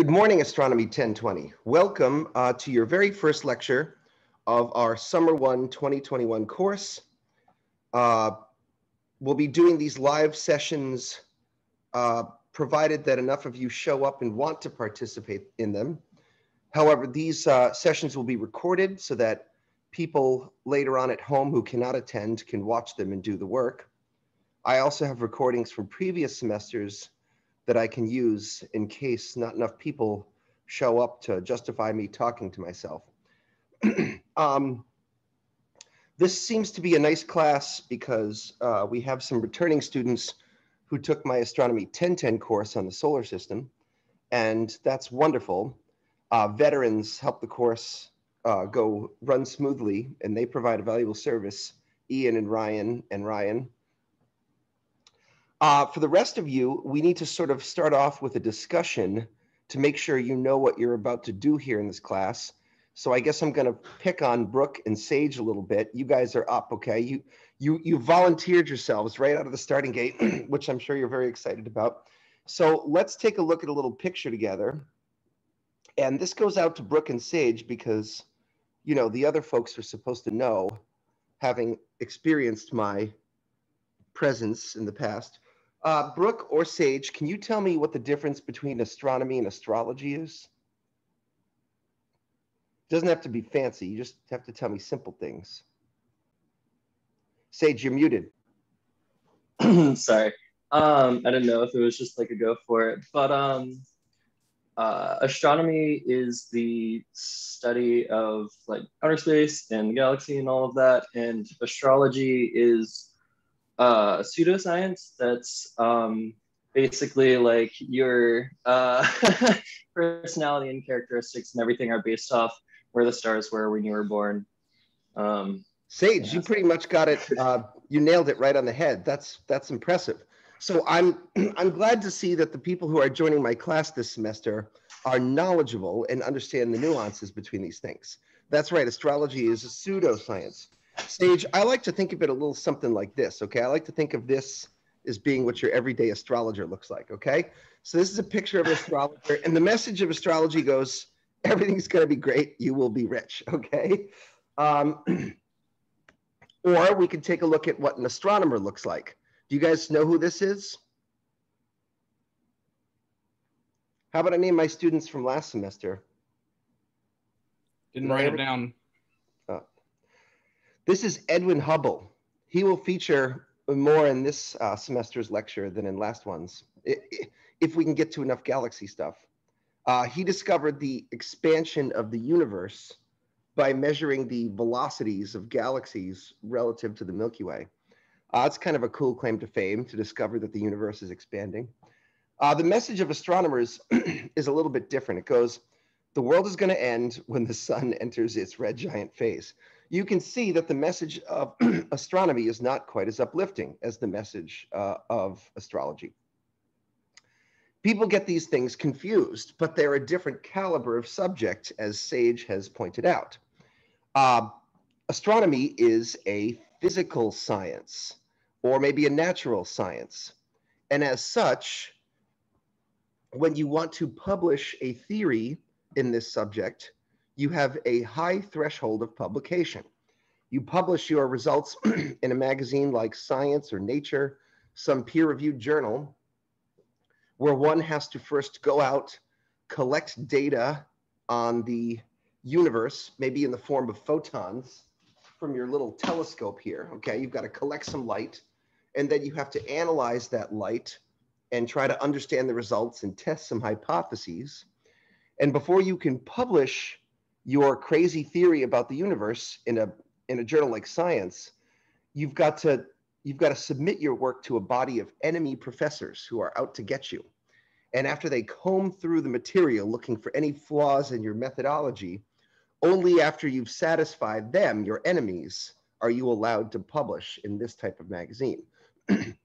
Good morning, Astronomy 1020. Welcome uh, to your very first lecture of our Summer 1 2021 course. Uh, we'll be doing these live sessions uh, provided that enough of you show up and want to participate in them. However, these uh, sessions will be recorded so that people later on at home who cannot attend can watch them and do the work. I also have recordings from previous semesters that I can use in case not enough people show up to justify me talking to myself. um, this seems to be a nice class because uh, we have some returning students who took my Astronomy 1010 course on the solar system, and that's wonderful. Uh, veterans help the course uh, go run smoothly, and they provide a valuable service. Ian and Ryan and Ryan. Uh, for the rest of you, we need to sort of start off with a discussion to make sure you know what you're about to do here in this class. So I guess I'm going to pick on Brooke and Sage a little bit. You guys are up, okay? You you you volunteered yourselves right out of the starting gate, which I'm sure you're very excited about. So let's take a look at a little picture together. And this goes out to Brooke and Sage because, you know, the other folks are supposed to know, having experienced my presence in the past. Uh, Brooke or Sage, can you tell me what the difference between astronomy and astrology is? Doesn't have to be fancy. You just have to tell me simple things. Sage, you're muted. Sorry. Um, I didn't know if it was just like a go for it, but um, uh, astronomy is the study of like outer space and the galaxy and all of that, and astrology is uh, pseudoscience that's um, basically like your uh, personality and characteristics and everything are based off where the stars were when you were born. Um, Sage, yeah. you pretty much got it. Uh, you nailed it right on the head. That's that's impressive. So I'm I'm glad to see that the people who are joining my class this semester are knowledgeable and understand the nuances between these things. That's right. Astrology is a pseudoscience. Sage, I like to think of it a little something like this, okay? I like to think of this as being what your everyday astrologer looks like, okay? So this is a picture of an astrologer, and the message of astrology goes, everything's gonna be great, you will be rich, okay? Um, or we can take a look at what an astronomer looks like. Do you guys know who this is? How about I name my students from last semester? Didn't write it down. This is Edwin Hubble. He will feature more in this uh, semester's lecture than in last one's, if we can get to enough galaxy stuff. Uh, he discovered the expansion of the universe by measuring the velocities of galaxies relative to the Milky Way. Uh, it's kind of a cool claim to fame to discover that the universe is expanding. Uh, the message of astronomers is a little bit different. It goes, the world is going to end when the sun enters its red giant phase you can see that the message of astronomy is not quite as uplifting as the message uh, of astrology. People get these things confused, but they're a different caliber of subject, as Sage has pointed out. Uh, astronomy is a physical science, or maybe a natural science. And as such, when you want to publish a theory in this subject, you have a high threshold of publication. You publish your results in a magazine like Science or Nature, some peer reviewed journal, where one has to first go out, collect data on the universe, maybe in the form of photons from your little telescope here. Okay, you've got to collect some light, and then you have to analyze that light and try to understand the results and test some hypotheses. And before you can publish your crazy theory about the universe in a in a journal like Science, you've got to you've got to submit your work to a body of enemy professors who are out to get you. And after they comb through the material looking for any flaws in your methodology, only after you've satisfied them, your enemies, are you allowed to publish in this type of magazine.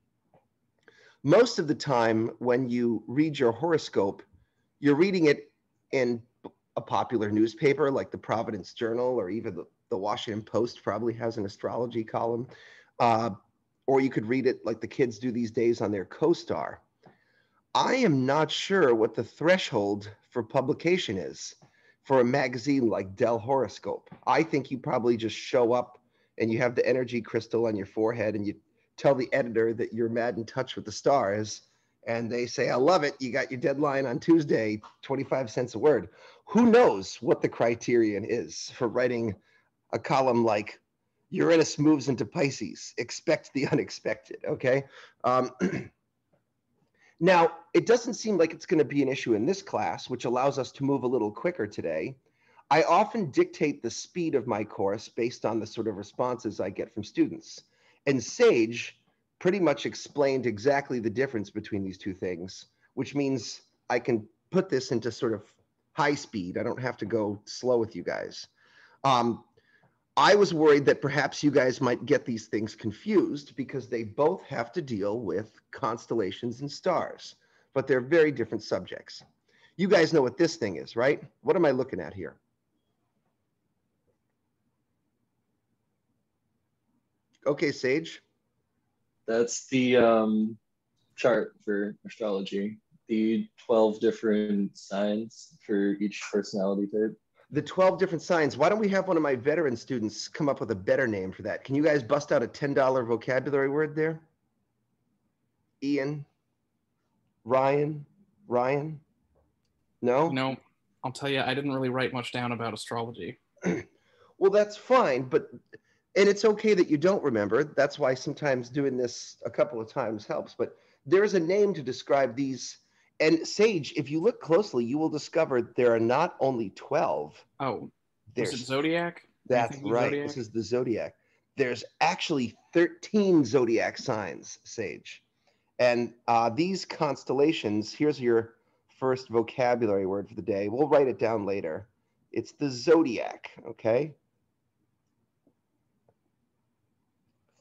Most of the time, when you read your horoscope, you're reading it in a popular newspaper like the Providence Journal or even the, the Washington Post probably has an astrology column. Uh, or you could read it like the kids do these days on their CoStar. I am not sure what the threshold for publication is for a magazine like Dell Horoscope. I think you probably just show up and you have the energy crystal on your forehead and you tell the editor that you're mad in touch with the stars and they say, I love it. You got your deadline on Tuesday, 25 cents a word. Who knows what the criterion is for writing a column like Uranus moves into Pisces, expect the unexpected, okay? Um, now, it doesn't seem like it's going to be an issue in this class, which allows us to move a little quicker today. I often dictate the speed of my course based on the sort of responses I get from students. And Sage pretty much explained exactly the difference between these two things, which means I can put this into sort of high speed. I don't have to go slow with you guys. Um, I was worried that perhaps you guys might get these things confused because they both have to deal with constellations and stars, but they're very different subjects. You guys know what this thing is, right? What am I looking at here? Okay, Sage. That's the um, chart for astrology, the 12 different signs for each personality type. The 12 different signs. Why don't we have one of my veteran students come up with a better name for that? Can you guys bust out a $10 vocabulary word there? Ian? Ryan? Ryan? No? No, I'll tell you, I didn't really write much down about astrology. well, that's fine, but and it's okay that you don't remember. That's why sometimes doing this a couple of times helps. But there's a name to describe these. And Sage, if you look closely, you will discover there are not only 12. Oh, there's Zodiac? That's right. Zodiac? This is the Zodiac. There's actually 13 Zodiac signs, Sage. And uh, these constellations, here's your first vocabulary word for the day. We'll write it down later. It's the Zodiac, okay?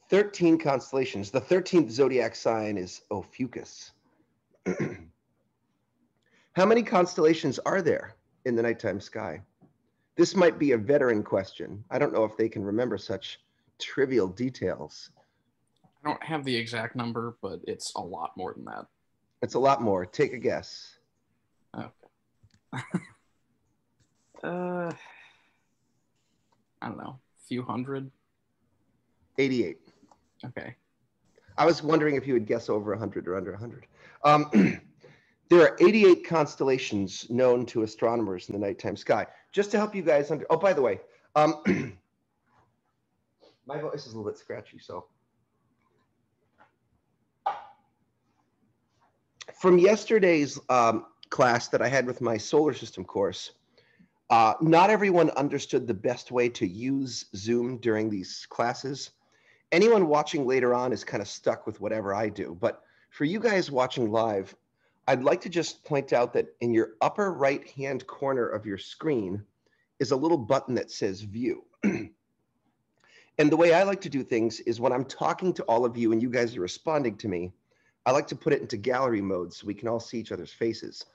13 constellations. The 13th zodiac sign is Ophiuchus. How many constellations are there in the nighttime sky? This might be a veteran question. I don't know if they can remember such trivial details. I don't have the exact number, but it's a lot more than that. It's a lot more. Take a guess. Okay. uh, I don't know, a few hundred. 88. Okay. I was wondering if you would guess over 100 or under 100. Um, there are 88 constellations known to astronomers in the nighttime sky. Just to help you guys under. Oh, by the way, um, my voice is a little bit scratchy, so. From yesterday's um, class that I had with my solar system course, uh, not everyone understood the best way to use Zoom during these classes anyone watching later on is kind of stuck with whatever I do. But for you guys watching live, I'd like to just point out that in your upper right hand corner of your screen is a little button that says view. and the way I like to do things is when I'm talking to all of you and you guys are responding to me, I like to put it into gallery mode so we can all see each other's faces.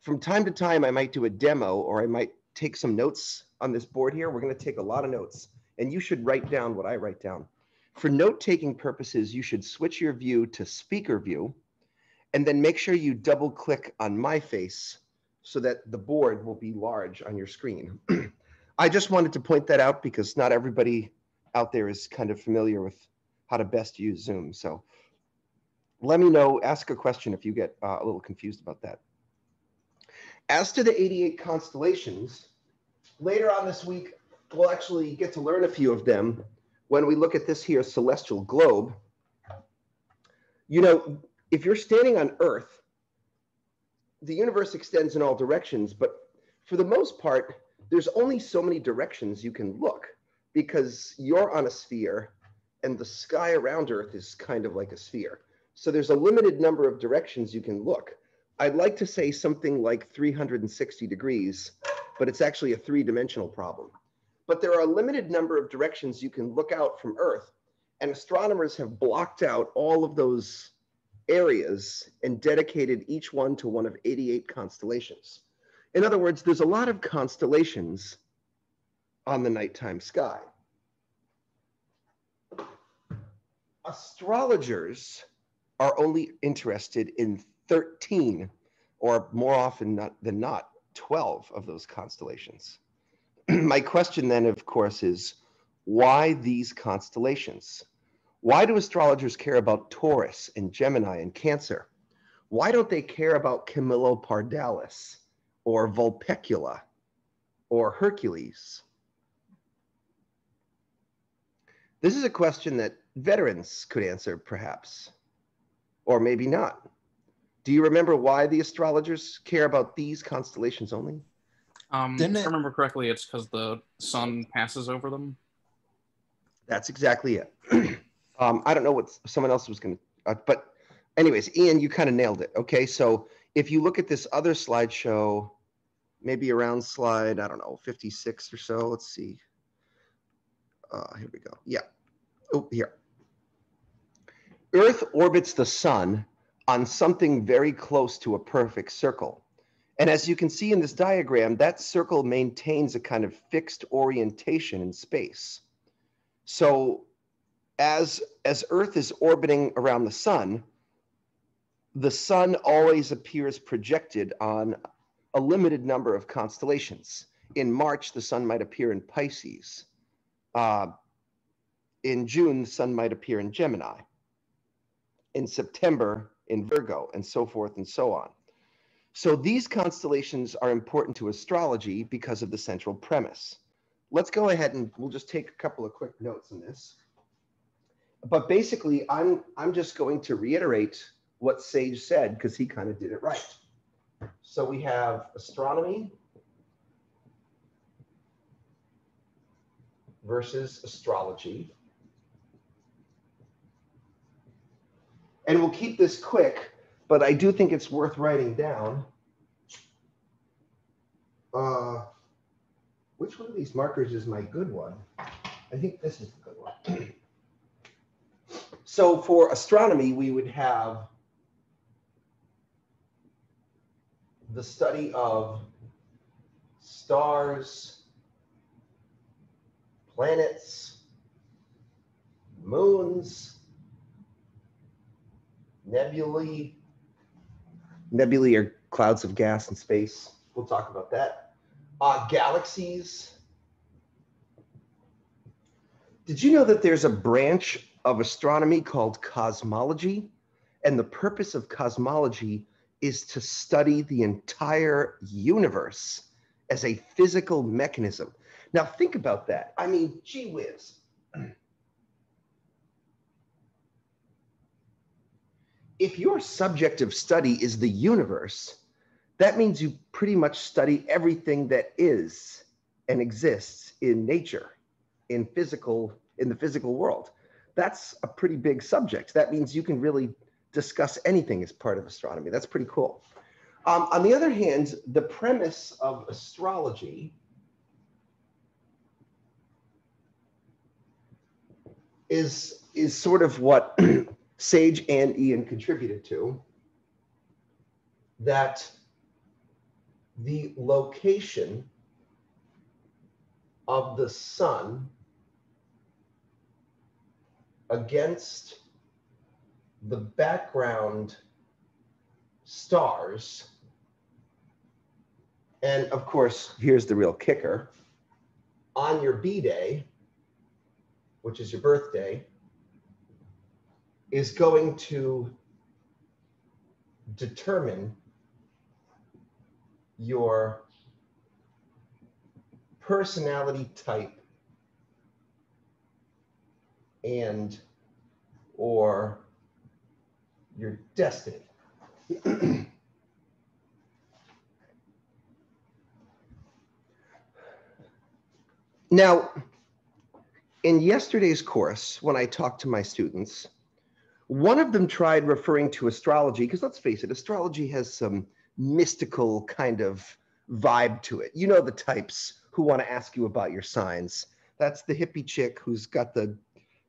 From time to time, I might do a demo or I might take some notes on this board here. We're going to take a lot of notes and you should write down what I write down. For note-taking purposes, you should switch your view to speaker view and then make sure you double click on my face so that the board will be large on your screen. I just wanted to point that out because not everybody out there is kind of familiar with how to best use Zoom. So let me know, ask a question if you get uh, a little confused about that. As to the 88 constellations, later on this week, we'll actually get to learn a few of them when we look at this here celestial globe, you know, if you're standing on Earth, the universe extends in all directions, but for the most part, there's only so many directions you can look because you're on a sphere and the sky around Earth is kind of like a sphere. So there's a limited number of directions you can look. I'd like to say something like 360 degrees, but it's actually a three dimensional problem but there are a limited number of directions you can look out from Earth. And astronomers have blocked out all of those areas and dedicated each one to one of 88 constellations. In other words, there's a lot of constellations on the nighttime sky. Astrologers are only interested in 13, or more often not, than not, 12 of those constellations. My question then, of course, is why these constellations? Why do astrologers care about Taurus and Gemini and Cancer? Why don't they care about Camelopardalis or Vulpecula or Hercules? This is a question that veterans could answer, perhaps, or maybe not. Do you remember why the astrologers care about these constellations only? Um, Didn't if I remember correctly, it's because the sun passes over them. That's exactly it. um, I don't know what someone else was going to, uh, but anyways, Ian, you kind of nailed it. Okay, so if you look at this other slideshow, maybe around slide, I don't know, 56 or so. Let's see. Uh, here we go. Yeah. Oh, here. Earth orbits the sun on something very close to a perfect circle. And as you can see in this diagram, that circle maintains a kind of fixed orientation in space. So as, as Earth is orbiting around the sun, the sun always appears projected on a limited number of constellations. In March, the sun might appear in Pisces. Uh, in June, the sun might appear in Gemini. In September, in Virgo, and so forth and so on. So these constellations are important to astrology because of the central premise. Let's go ahead and we'll just take a couple of quick notes on this. But basically, I'm, I'm just going to reiterate what Sage said because he kind of did it right. So we have astronomy versus astrology. And we'll keep this quick, but I do think it's worth writing down. Uh, which one of these markers is my good one? I think this is the good one. so for astronomy, we would have the study of stars, planets, moons, nebulae. Nebulae are clouds of gas in space. We'll talk about that. Uh, galaxies. Did you know that there's a branch of astronomy called cosmology? And the purpose of cosmology is to study the entire universe as a physical mechanism. Now, think about that. I mean, gee whiz. If your subject of study is the universe, that means you pretty much study everything that is and exists in nature, in physical, in the physical world. That's a pretty big subject. That means you can really discuss anything as part of astronomy. That's pretty cool. Um, on the other hand, the premise of astrology is, is sort of what Sage and Ian contributed to, that the location of the sun against the background stars. And of course, here's the real kicker. On your B day, which is your birthday, is going to determine your personality type and or your destiny. now, in yesterday's course, when I talked to my students, one of them tried referring to astrology, because let's face it, astrology has some mystical kind of vibe to it. You know the types who want to ask you about your signs. That's the hippie chick who's got the,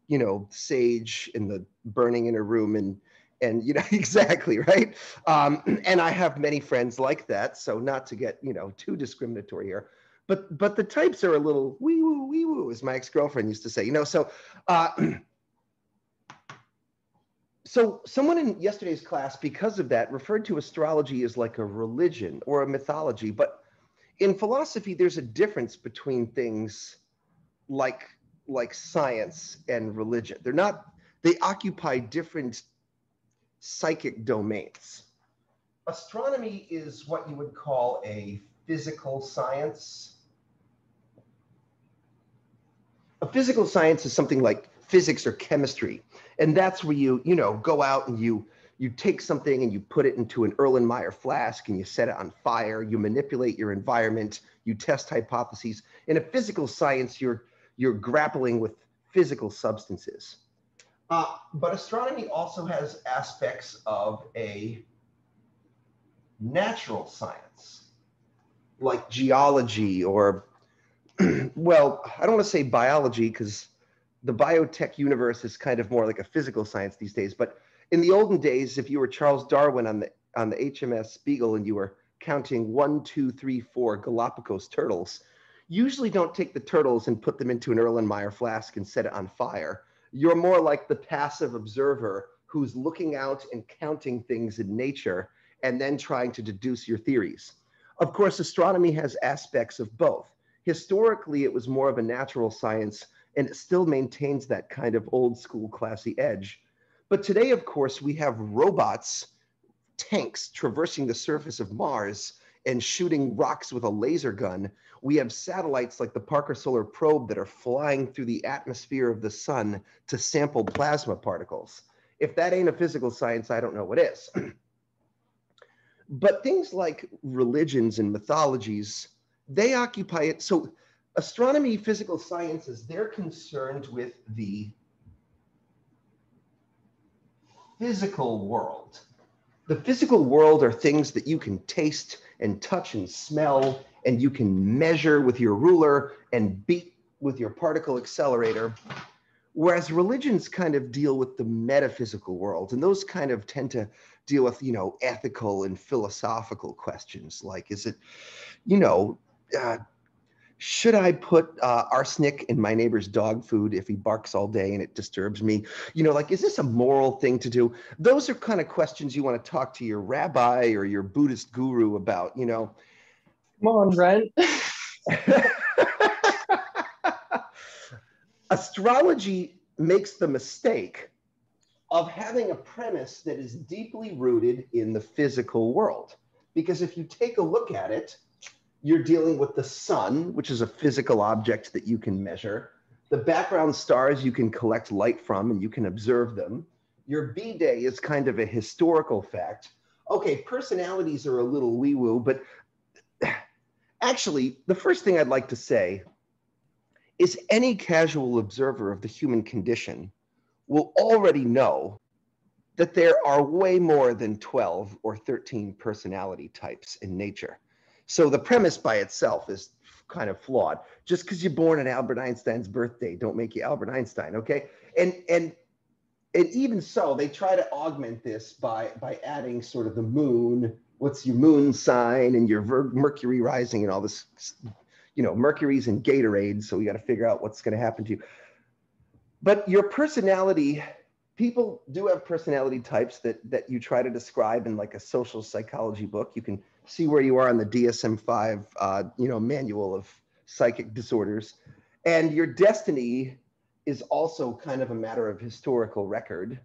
you know, sage and the burning in her room and and you know exactly right. Um, and I have many friends like that, so not to get you know too discriminatory here, but but the types are a little wee woo wee woo, as my ex girlfriend used to say. You know, so. Uh, so someone in yesterday's class, because of that, referred to astrology as like a religion or a mythology. But in philosophy, there's a difference between things like like science and religion. They're not, they occupy different psychic domains. Astronomy is what you would call a physical science. A physical science is something like physics or chemistry. And that's where you, you know, go out and you you take something and you put it into an Erlenmeyer flask and you set it on fire, you manipulate your environment, you test hypotheses. In a physical science, you're you're grappling with physical substances. Uh, but astronomy also has aspects of a natural science, like geology or, well, I don't want to say biology because the biotech universe is kind of more like a physical science these days. But in the olden days, if you were Charles Darwin on the on the HMS Beagle and you were counting one, two, three, four Galapagos turtles, usually don't take the turtles and put them into an Erlenmeyer flask and set it on fire. You're more like the passive observer who's looking out and counting things in nature and then trying to deduce your theories. Of course, astronomy has aspects of both. Historically, it was more of a natural science and it still maintains that kind of old school classy edge. But today, of course, we have robots, tanks traversing the surface of Mars and shooting rocks with a laser gun. We have satellites like the Parker Solar Probe that are flying through the atmosphere of the sun to sample plasma particles. If that ain't a physical science, I don't know what is. but things like religions and mythologies, they occupy it. So astronomy, physical sciences, they're concerned with the physical world. The physical world are things that you can taste and touch and smell, and you can measure with your ruler and beat with your particle accelerator. Whereas religions kind of deal with the metaphysical world, and those kind of tend to deal with, you know, ethical and philosophical questions like, is it, you know, uh, should I put uh, arsenic in my neighbor's dog food if he barks all day and it disturbs me? You know, like, is this a moral thing to do? Those are kind of questions you want to talk to your rabbi or your Buddhist guru about, you know. Come on, Brent. Astrology makes the mistake of having a premise that is deeply rooted in the physical world. Because if you take a look at it, you're dealing with the sun, which is a physical object that you can measure. The background stars you can collect light from and you can observe them. Your B day is kind of a historical fact. Okay, personalities are a little wee woo, but actually, the first thing I'd like to say is any casual observer of the human condition will already know that there are way more than 12 or 13 personality types in nature. So the premise by itself is kind of flawed. Just because you're born on Albert Einstein's birthday, don't make you Albert Einstein, okay? And and and even so, they try to augment this by by adding sort of the moon. What's your moon sign and your Mercury rising and all this? You know, Mercury's in Gatorade, so we got to figure out what's going to happen to you. But your personality, people do have personality types that that you try to describe in like a social psychology book. You can see where you are on the DSM-5, uh, you know, manual of psychic disorders. And your destiny is also kind of a matter of historical record.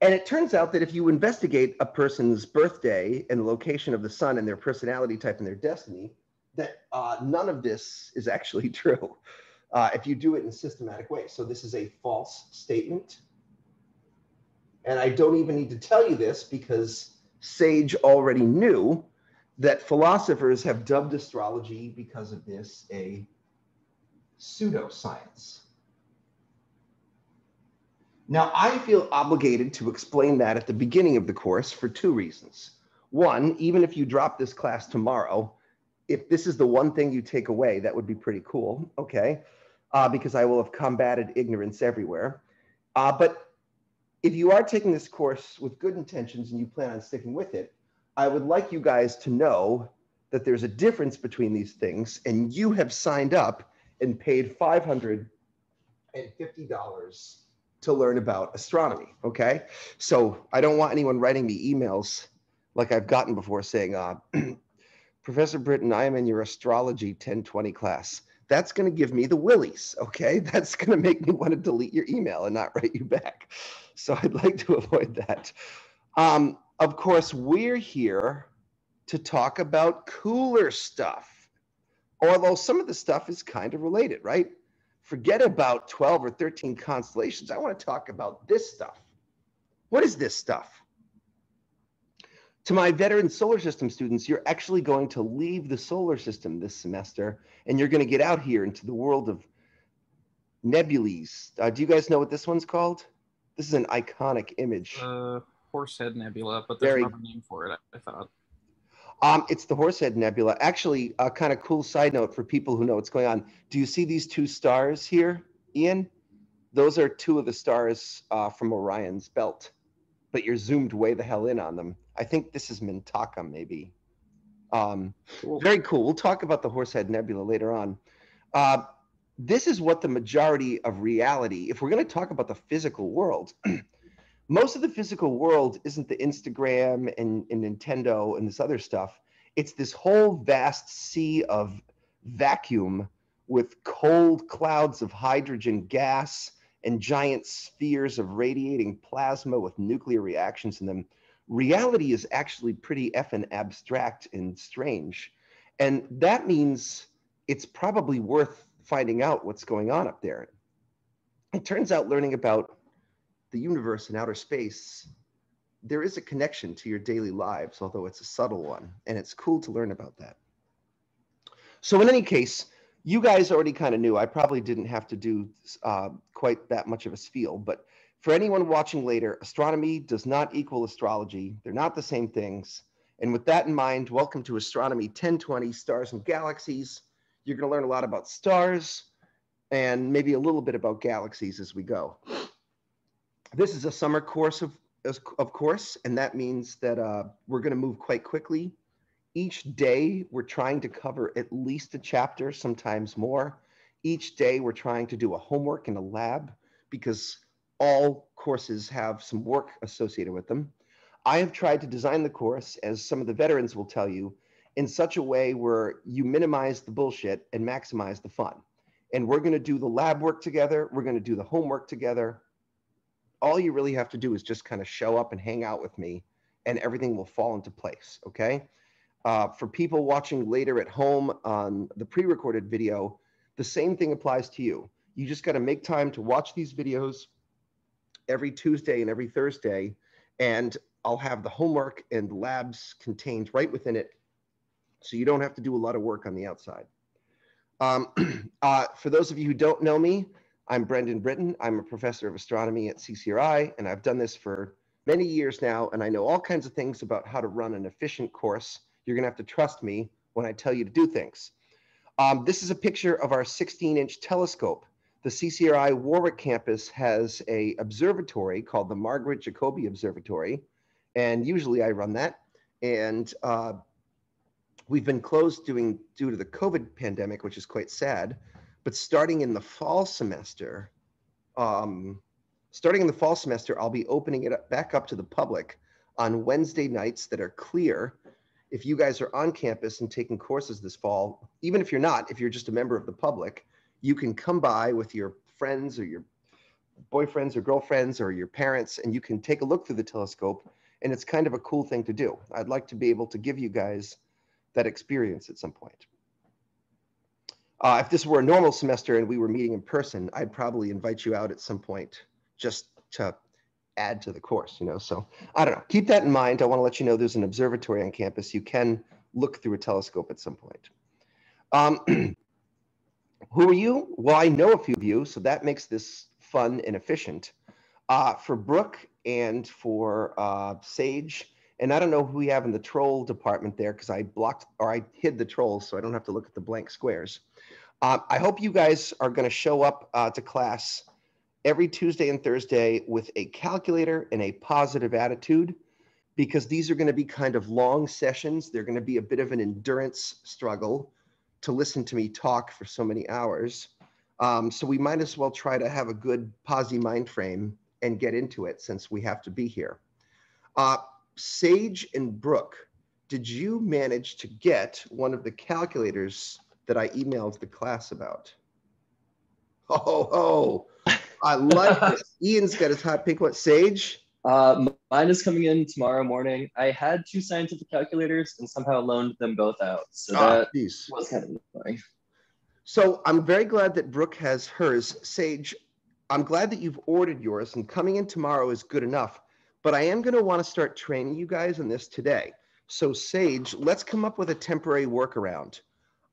And it turns out that if you investigate a person's birthday and the location of the sun and their personality type and their destiny, that uh, none of this is actually true uh, if you do it in a systematic way. So this is a false statement. And I don't even need to tell you this because Sage already knew that philosophers have dubbed astrology because of this a pseudoscience. Now, I feel obligated to explain that at the beginning of the course for two reasons. One, even if you drop this class tomorrow, if this is the one thing you take away, that would be pretty cool, okay? Uh, because I will have combated ignorance everywhere. Uh, but if you are taking this course with good intentions and you plan on sticking with it, I would like you guys to know that there's a difference between these things and you have signed up and paid $550 to learn about astronomy. Okay. So I don't want anyone writing me emails like I've gotten before saying, uh, Professor Britton, I am in your astrology 1020 class. That's going to give me the willies. Okay. That's going to make me want to delete your email and not write you back. So I'd like to avoid that. Um, of course, we're here to talk about cooler stuff, although some of the stuff is kind of related, right? Forget about 12 or 13 constellations. I want to talk about this stuff. What is this stuff? To my veteran solar system students, you're actually going to leave the solar system this semester and you're going to get out here into the world of nebulae. Uh, do you guys know what this one's called? This is an iconic image. Uh, Horsehead Nebula, but there's Very- another name for it. I thought. Um, it's the Horsehead Nebula. Actually, a kind of cool side note for people who know what's going on. Do you see these two stars here, Ian? Those are two of the stars uh, from Orion's belt, but you're zoomed way the hell in on them. I think this is Mintaka, maybe. Um, Cool. very cool. We'll talk about the Horsehead Nebula later on. Uh, this is what the majority of reality, if we're going to talk about the physical world, most of the physical world isn't the Instagram and, and Nintendo and this other stuff. It's this whole vast sea of vacuum with cold clouds of hydrogen gas and giant spheres of radiating plasma with nuclear reactions in them. Reality is actually pretty effing abstract and strange. And that means it's probably worth finding out what's going on up there. It turns out learning about the universe and outer space, there is a connection to your daily lives, although it's a subtle one. And it's cool to learn about that. So, in any case, you guys already kind of knew. I probably didn't have to do uh, quite that much of a spiel, but for anyone watching later, astronomy does not equal astrology. They're not the same things. And with that in mind, welcome to Astronomy 1020 Stars and Galaxies. You're going to learn a lot about stars and maybe a little bit about galaxies as we go. This is a summer course, of, of course, and that means that uh, we're going to move quite quickly. Each day, we're trying to cover at least a chapter, sometimes more. Each day, we're trying to do a homework in a lab because all courses have some work associated with them. I have tried to design the course, as some of the veterans will tell you, in such a way where you minimize the bullshit and maximize the fun. And we're going to do the lab work together. We're going to do the homework together. All you really have to do is just kind of show up and hang out with me, and everything will fall into place. Okay. Uh, for people watching later at home on the pre recorded video, the same thing applies to you. You just got to make time to watch these videos every Tuesday and every Thursday, and I'll have the homework and labs contained right within it. So you don't have to do a lot of work on the outside. Um, uh, for those of you who don't know me, I'm Brendan Britton. I'm a professor of astronomy at CCRI, and I've done this for many years now, and I know all kinds of things about how to run an efficient course. You're going to have to trust me when I tell you to do things. Um, this is a picture of our 16 inch telescope. The CCRI Warwick campus has a observatory called the Margaret Jacoby Observatory, and usually I run that. And uh, we've been closed doing, due to the COVID pandemic, which is quite sad. But starting in the fall semester, um, starting in the fall semester, I'll be opening it up, back up to the public on Wednesday nights that are clear. If you guys are on campus and taking courses this fall, even if you're not, if you're just a member of the public, you can come by with your friends or your boyfriends or girlfriends or your parents and you can take a look through the telescope and it's kind of a cool thing to do. I'd like to be able to give you guys that experience at some point. Uh, if this were a normal semester and we were meeting in person, I'd probably invite you out at some point just to add to the course, you know. So I don't know. Keep that in mind. I want to let you know there's an observatory on campus. You can look through a telescope at some point. Um, who are you? Well, I know a few of you, so that makes this fun and efficient. Uh, for Brooke and for uh, Sage, and I don't know who we have in the troll department there because I blocked or I hid the trolls so I don't have to look at the blank squares. Uh, I hope you guys are going to show up uh, to class every Tuesday and Thursday with a calculator and a positive attitude because these are going to be kind of long sessions. They're going to be a bit of an endurance struggle to listen to me talk for so many hours. Um, so we might as well try to have a good posy mind frame and get into it since we have to be here. Uh, Sage and Brooke, did you manage to get one of the calculators that I emailed the class about? Oh, oh, I like this. Ian's got his hot pink one. Sage? Uh, mine is coming in tomorrow morning. I had two scientific calculators and somehow loaned them both out. So Ah, that geez. was kind of annoying. So I'm very glad that Brooke has hers. Sage, I'm glad that you've ordered yours, and coming in tomorrow is good enough. But I am going to want to start training you guys in this today. So, Sage, let's come up with a temporary workaround.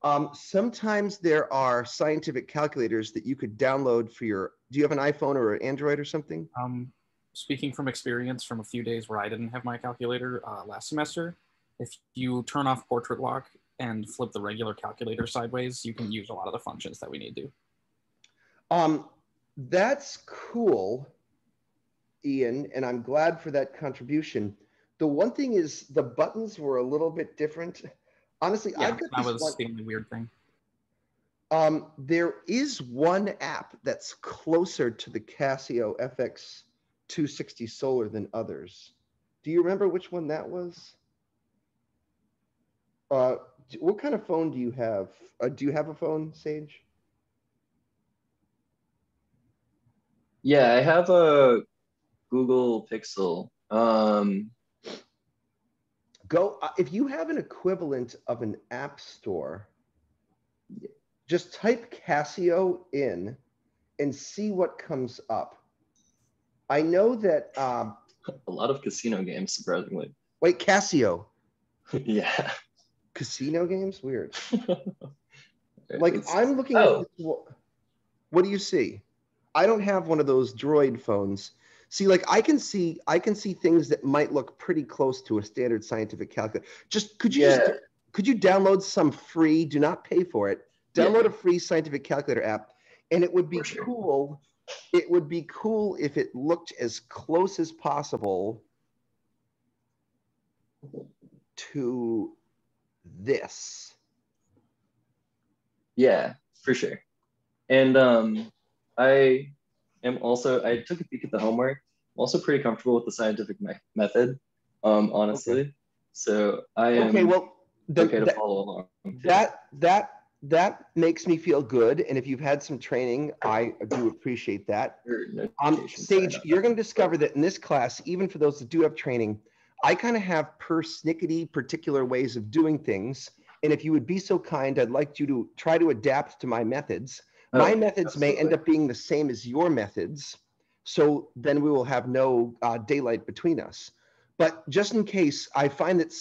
Um, sometimes there are scientific calculators that you could download for your. Do you have an iPhone or an Android or something? Um, speaking from experience from a few days where I didn't have my calculator uh, last semester, if you turn off portrait lock and flip the regular calculator sideways, you can use a lot of the functions that we need to. Um, that's cool, Ian, and I'm glad for that contribution. The one thing is the buttons were a little bit different. Honestly, Yeah, I've got that this was one. the only weird thing. Um, there is one app that's closer to the Casio FX 260 Solar than others. Do you remember which one that was? Uh, what kind of phone do you have? Uh, do you have a phone, Sage? Yeah, I have a Google Pixel. Um, Go uh, if you have an equivalent of an app store. Just type Casio in and see what comes up. I know that. Um, a lot of casino games, surprisingly. wait, Casio yeah. casino games? Weird. Like It's- I'm looking oh. at this, wha- what do you see? I don't have one of those Droid phones. See, like I can see, I can see things that might look pretty close to a standard scientific calculator. Just could you yeah, just could you download some free? Do not pay for it. Yeah. Download a free scientific calculator app, and it would be sure. cool. It would be cool if it looked as close as possible to this. yeah, for sure. And um, I am also I took a peek at the homework. I'm also pretty comfortable with the scientific me- method, um, honestly. So I am Okay, well, then okay to that- follow along. that that that makes me feel good and if you've had some training i do appreciate that. Um Sage you're going to discover that in this class even for those that do have training i kind of have persnickety particular ways of doing things and if you would be so kind i'd like you to try to adapt to my methods. My Oh, methods may end up being the same as your methods so then we will have no uh, daylight between us. But just in case i find that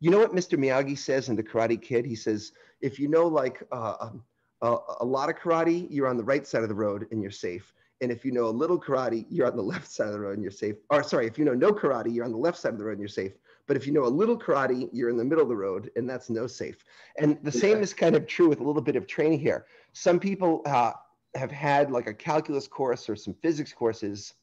you know what mr miyagi says in the karate kid? He says if you know like uh, um, a, a lot of karate you're on the right side of the road and you're safe. And if you know a little karate you're on the left side of the road and you're safe. Or sorry if you know no karate you're on the left side of the road and you're safe. But if you know a little karate you're in the middle of the road and that's no safe. And the same is kind of true with a little bit of training here. Some people uh, have had like a calculus course or some physics courses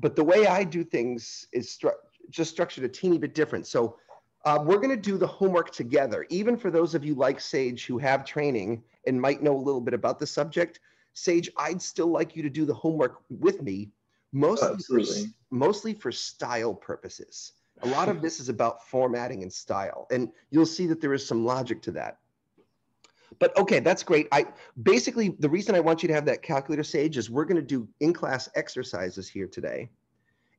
but the way i do things is stru- just structured a teeny bit different. So uh, we're going to do the homework together. Even for those of you like sage who have training and might know a little bit about the subject sage i'd still like you to do the homework with me mostly, for, mostly for style purposes. A lot of this is about formatting and style and you'll see that there is some logic to that. But okay that's great. I basically the reason i want you to have that calculator sage is we're going to do in-class exercises here today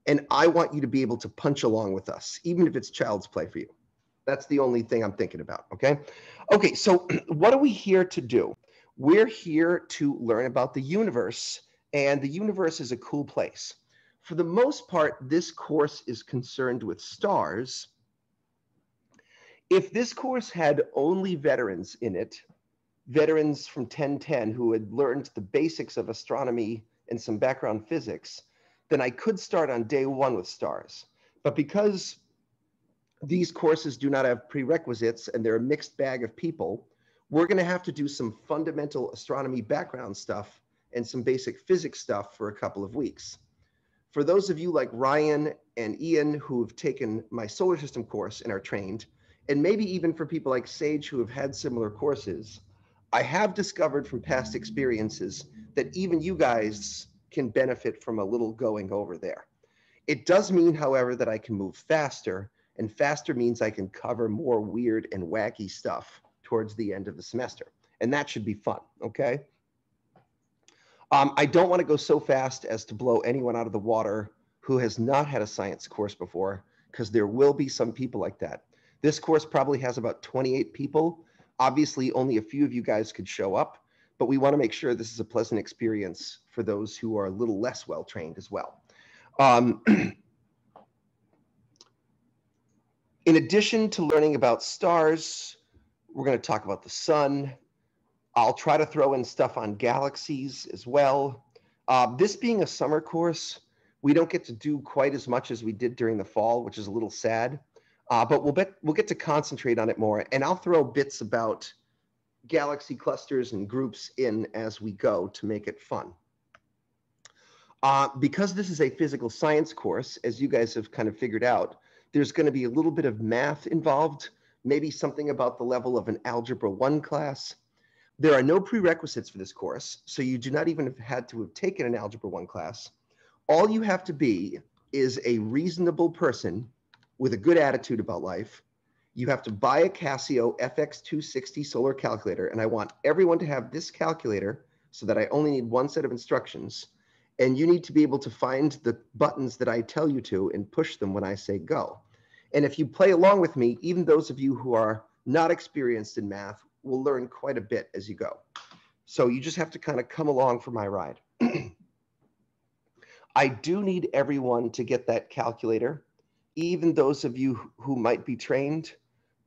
and i want you to be able to punch along with us even if it's child's play for you. That's the only thing i'm thinking about okay? Okay so what are we here to do? We're here to learn about the universe and the universe is a cool place. For the most part this course is concerned with stars. If this course had only veterans in it veterans from 1010 who had learned the basics of astronomy and some background physics, then I could start on day one with stars. But because these courses do not have prerequisites and they're a mixed bag of people, we're going to have to do some fundamental astronomy background stuff and some basic physics stuff for a couple of weeks. For those of you like Ryan and Ian who have taken my solar system course and are trained, and maybe even for people like Sage who have had similar courses, I have discovered from past experiences that even you guys can benefit from a little going over there. It does mean, however, that I can move faster, and faster means I can cover more weird and wacky stuff towards the end of the semester. And that should be fun, okay? Um, I don't want to go so fast as to blow anyone out of the water who has not had a science course before, because there will be some people like that. This course probably has about 28 people. Obviously, only a few of you guys could show up, but we want to make sure this is a pleasant experience for those who are a little less well trained as well. Um, in addition to learning about stars, we're going to talk about the sun. I'll try to throw in stuff on galaxies as well. Uh, this being a summer course, we don't get to do quite as much as we did during the fall, which is a little sad. Uh, but we'll bet we'll get to concentrate on it more, and I'll throw bits about galaxy clusters and groups in as we go to make it fun. Uh, because this is a physical science course, as you guys have kind of figured out, there's going to be a little bit of math involved, maybe something about the level of an Algebra 1 class. There are no prerequisites for this course, so you do not even have had to have taken an Algebra 1 class. All you have to be is a reasonable person with a good attitude about life. You have to buy a Casio FX260 solar calculator, and I want everyone to have this calculator so that I only need one set of instructions and you need to be able to find the buttons that I tell you to and push them when I say go. And if you play along with me, even those of you who are not experienced in math will learn quite a bit as you go. So you just have to kind of come along for my ride. I do need everyone to get that calculator, even those of you who might be trained.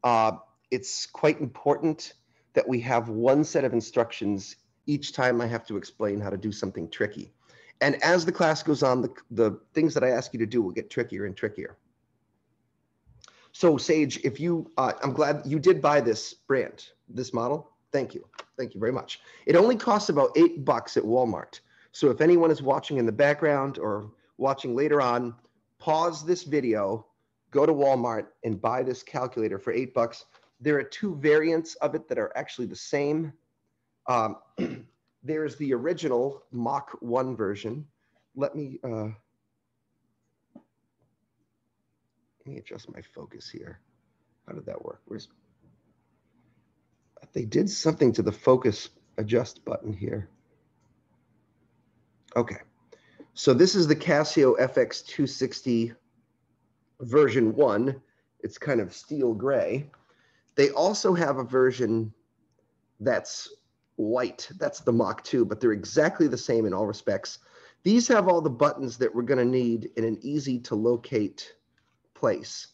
Uh, it's quite important that we have one set of instructions each time I have to explain how to do something tricky. And as the class goes on, the, the things that I ask you to do will get trickier and trickier. So Sage, if you, uh, I'm glad you did buy this brand, this model. Thank you. Thank you very much. It only costs about eight bucks at Walmart. So if anyone is watching in the background or watching later on, pause this video, go to Walmart and buy this calculator for eight bucks. There are two variants of it that are actually the same. Um, there's the original Mach 1 version. Let me, uh, let me adjust my focus here. How did that work? Where's, they did something to the focus adjust button here. Okay. So this is the Casio FX260 version one. It's kind of steel gray. They also have a version that's white. That's the Mach 2, but they're exactly the same in all respects. These have all the buttons that we're going to need in an easy to locate place.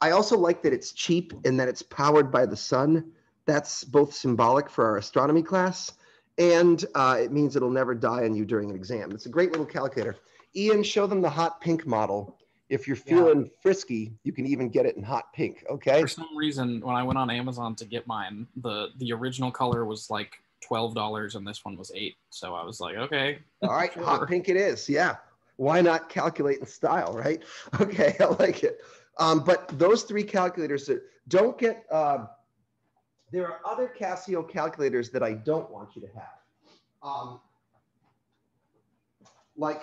I also like that it's cheap and that it's powered by the sun. That's both symbolic for our astronomy class and uh, it means it'll never die on you during an exam. It's a great little calculator. Ian, show them the hot pink model. If you're feeling yeah. frisky, you can even get it in hot pink. Okay. For some reason, when I went on Amazon to get mine, the the original color was like twelve dollars, and this one was eight. So I was like, okay. All right, sure. hot pink it is. Yeah. Why not calculate in style, right? Okay, I like it. Um, but those three calculators that don't get. Uh, there are other Casio calculators that I don't want you to have. Um, like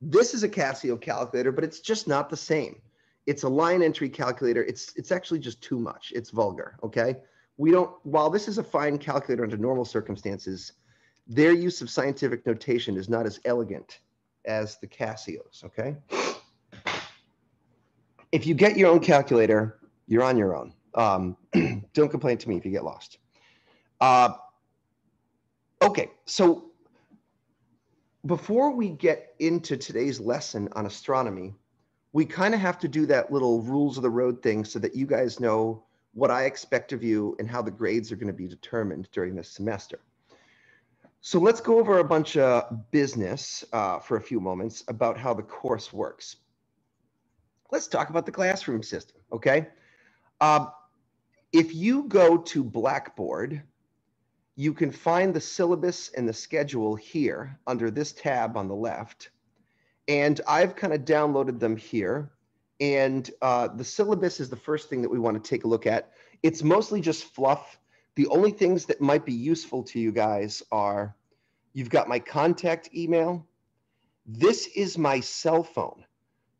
this is a Casio calculator, but it's just not the same. It's a line entry calculator. It's it's actually just too much. It's vulgar. Okay we don't, while this is a fine calculator under normal circumstances, their use of scientific notation is not as elegant as the Casios, okay? If you get your own calculator, you're on your own. Um, don't complain to me if you get lost. Uh, okay, so before we get into today's lesson on astronomy, we kind of have to do that little rules of the road thing so that you guys know what I expect of you and how the grades are going to be determined during this semester. So let's go over a bunch of business uh, for a few moments about how the course works. Let's talk about the classroom system, okay? Uh, if you go to Blackboard, you can find the syllabus and the schedule here under this tab on the left. And I've kind of downloaded them here. And uh, the syllabus is the first thing that we want to take a look at. It's mostly just fluff. The only things that might be useful to you guys are You've got my contact email. This is my cell phone.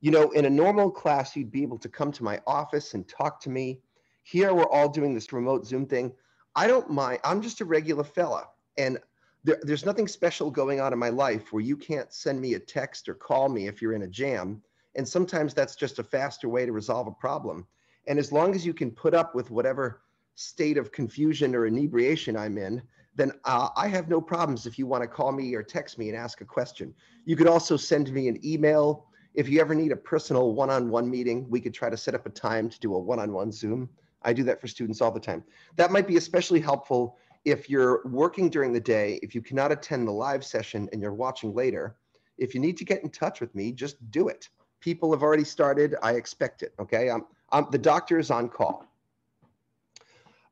You know, in a normal class, you'd be able to come to my office and talk to me. Here, we're all doing this remote Zoom thing. I don't mind. I'm just a regular fella. And there, there's nothing special going on in my life where you can't send me a text or call me if you're in a jam. And sometimes that's just a faster way to resolve a problem. And as long as you can put up with whatever state of confusion or inebriation I'm in, then uh, I have no problems if you want to call me or text me and ask a question. You could also send me an email. If you ever need a personal one on one meeting, we could try to set up a time to do a one on one Zoom. I do that for students all the time. That might be especially helpful if you're working during the day, if you cannot attend the live session and you're watching later. If you need to get in touch with me, just do it. People have already started. I expect it. Okay. I'm, I'm, the doctor is on call.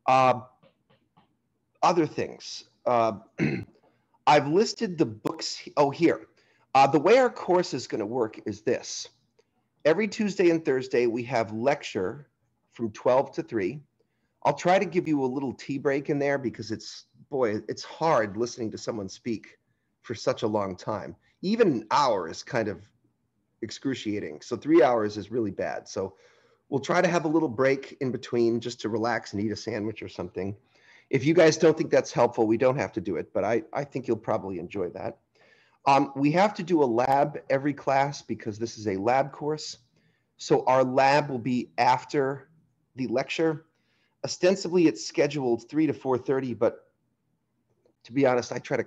Uh, other things. Uh, I've listed the books. Oh, here. Uh, the way our course is going to work is this. Every Tuesday and Thursday, we have lecture from 12 to 3. I'll try to give you a little tea break in there because it's, boy, it's hard listening to someone speak for such a long time. Even an hour is kind of excruciating. So three hours is really bad. So we'll try to have a little break in between just to relax and eat a sandwich or something. If you guys don't think that's helpful, we don't have to do it, but I, I think you'll probably enjoy that. Um, we have to do a lab every class because this is a lab course. So our lab will be after the lecture. Ostensibly, it's scheduled 3 to 4.30, but to be honest, I try to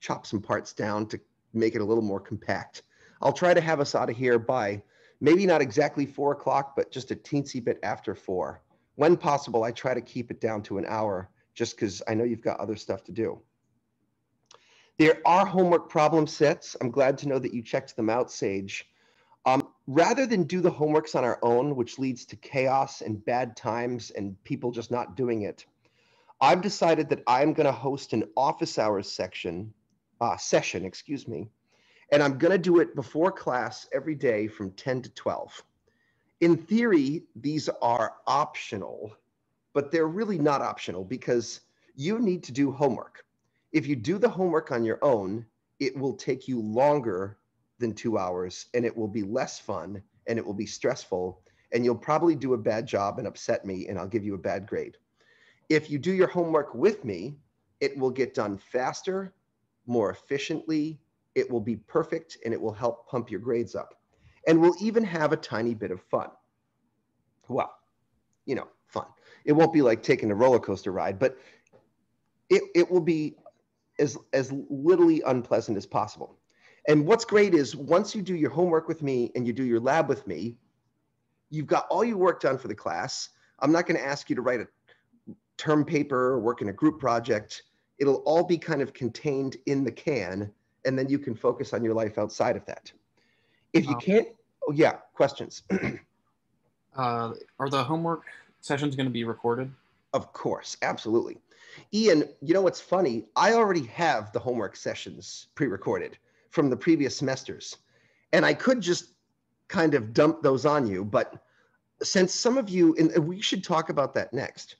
chop some parts down to make it a little more compact. I'll try to have us out of here by maybe not exactly 4 o'clock, but just a teensy bit after 4. When possible, I try to keep it down to an hour just because I know you've got other stuff to do. There are homework problem sets. I'm glad to know that you checked them out, Sage. Rather than do the homeworks on our own, which leads to chaos and bad times and people just not doing it, I've decided that I'm going to host an office hours section, uh, session, excuse me, and I'm going to do it before class every day from 10 to 12. In theory, these are optional but they're really not optional because you need to do homework. If you do the homework on your own, it will take you longer than two hours and it will be less fun and it will be stressful and you'll probably do a bad job and upset me and I'll give you a bad grade. If you do your homework with me, it will get done faster, more efficiently, it will be perfect and it will help pump your grades up. And we'll even have a tiny bit of fun. Well, you know, fun. It won't be like taking a roller coaster ride, but it, it will be as, as littly unpleasant as possible. And what's great is once you do your homework with me and you do your lab with me, you've got all your work done for the class. I'm not going to ask you to write a term paper or work in a group project. It'll all be kind of contained in the can, and then you can focus on your life outside of that. If you can't, oh yeah, questions. uh, are the homework session's going to be recorded? Of course, absolutely. Ian, you know what's funny? I already have the homework sessions pre-recorded from the previous semesters. And I could just kind of dump those on you, but since some of you, and we should talk about that next,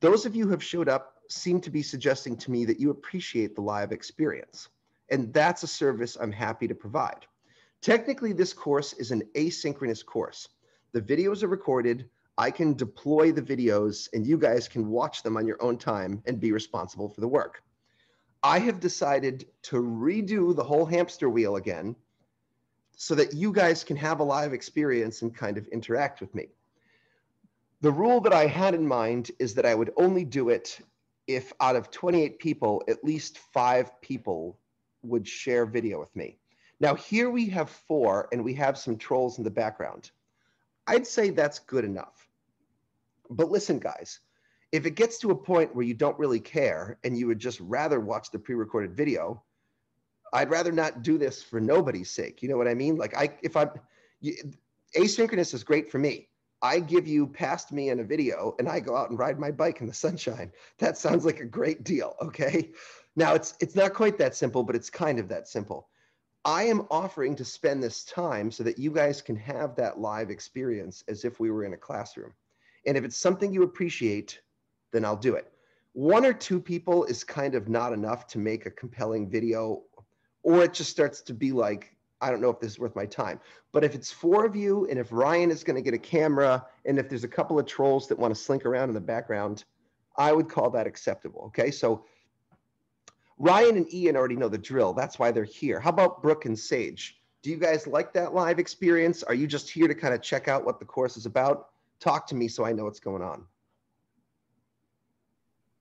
those of you who have showed up seem to be suggesting to me that you appreciate the live experience. And that's a service I'm happy to provide. Technically, this course is an asynchronous course. The videos are recorded, I can deploy the videos and you guys can watch them on your own time and be responsible for the work. I have decided to redo the whole hamster wheel again so that you guys can have a live experience and kind of interact with me. The rule that I had in mind is that I would only do it if out of 28 people, at least five people would share video with me. Now here we have four and we have some trolls in the background. I'd say that's good enough. But listen, guys, if it gets to a point where you don't really care and you would just rather watch the pre-recorded video, I'd rather not do this for nobody's sake. You know what I mean? Like I, if I, asynchronous is great for me. I give you past me in a video and I go out and ride my bike in the sunshine. That sounds like a great deal. Okay. Now it's, it's not quite that simple, but it's kind of that simple. I am offering to spend this time so that you guys can have that live experience as if we were in a classroom. And if it's something you appreciate, then I'll do it. one or two people is kind of not enough to make a compelling video, or it just starts to be like, I don't know if this is worth my time. But if it's four of you, and if Ryan is going to get a camera, and if there's a couple of trolls that want to slink around in the background, I would call that acceptable. Okay, so Ryan and Ian already know the drill. That's why they're here. How about Brooke and Sage? Do you guys like that live experience? Are you just here to kind of check out what the course is about? Talk to me so I know what's going on.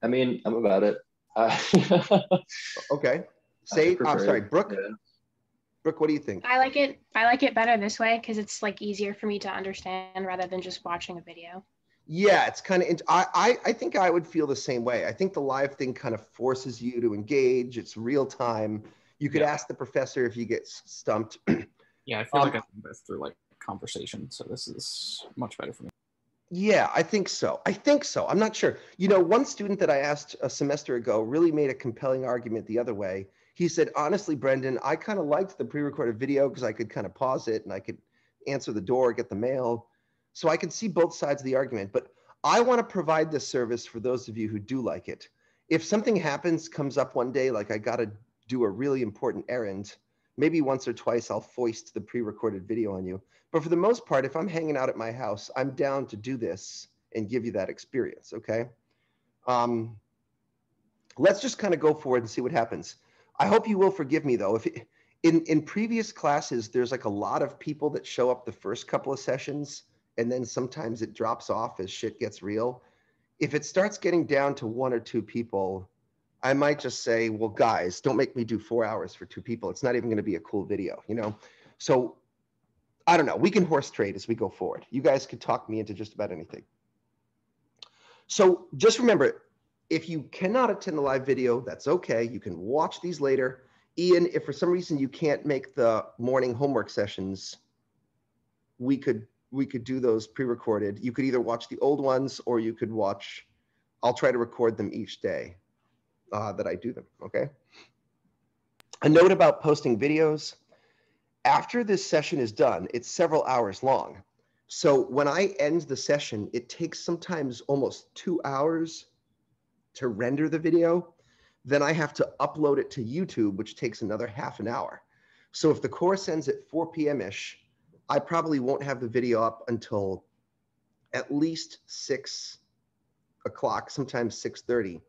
I mean, I'm about it. Uh, okay. Sage, I'm sorry, Brooke. Yeah. Brooke, what do you think? I like it. I like it better this way because it's like easier for me to understand rather than just watching a video. Yeah, it's kind of. I, I I think I would feel the same way. I think the live thing kind of forces you to engage. It's real time. You could yeah. ask the professor if you get stumped. yeah, I feel um, like I can best through like conversation, so this is much better for me. Yeah, I think so. I think so. I'm not sure. You know, one student that I asked a semester ago really made a compelling argument the other way. He said, honestly, Brendan, I kind of liked the pre-recorded video because I could kind of pause it and I could answer the door, get the mail so I can see both sides of the argument, but I want to provide this service for those of you who do like it. If something happens, comes up one day, like I got to do a really important errand, maybe once or twice I'll foist the pre-recorded video on you. But for the most part, if I'm hanging out at my house, I'm down to do this and give you that experience, okay? Um, let's just kind of go forward and see what happens. I hope you will forgive me though. If in in previous classes, there's like a lot of people that show up the first couple of sessions and then sometimes it drops off as shit gets real. If it starts getting down to one or two people, I might just say, well, guys, don't make me do four hours for two people. It's not even going to be a cool video, you know? So I don't know. We can horse trade as we go forward. You guys could talk me into just about anything. So just remember, if you cannot attend the live video, that's okay. You can watch these later. Ian, if for some reason you can't make the morning homework sessions, we could we could do those pre-recorded. You could either watch the old ones or you could watch, I'll try to record them each day uh, that I do them, okay? A note about posting videos. After this session is done, it's several hours long. So when I end the session, it takes sometimes almost two hours to render the video. Then I have to upload it to YouTube, which takes another half an hour. So if the course ends at 4 p.m.-ish, I probably won't have the video up until at least six o'clock, sometimes 6:30.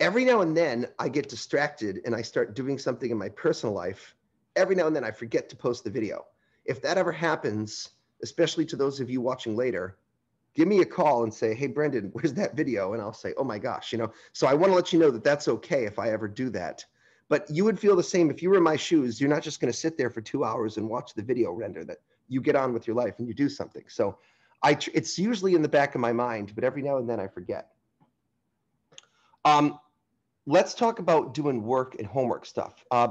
Every now and then I get distracted and I start doing something in my personal life. Every now and then I forget to post the video. If that ever happens, especially to those of you watching later, give me a call and say, "Hey Brendan, where's that video?" And I'll say, "Oh my gosh," you know. So I want to let you know that that's okay if I ever do that. But you would feel the same if you were in my shoes. You're not just going to sit there for two hours and watch the video render. That you get on with your life and you do something. So, I it's usually in the back of my mind, but every now and then I forget. Um, let's talk about doing work and homework stuff. Uh,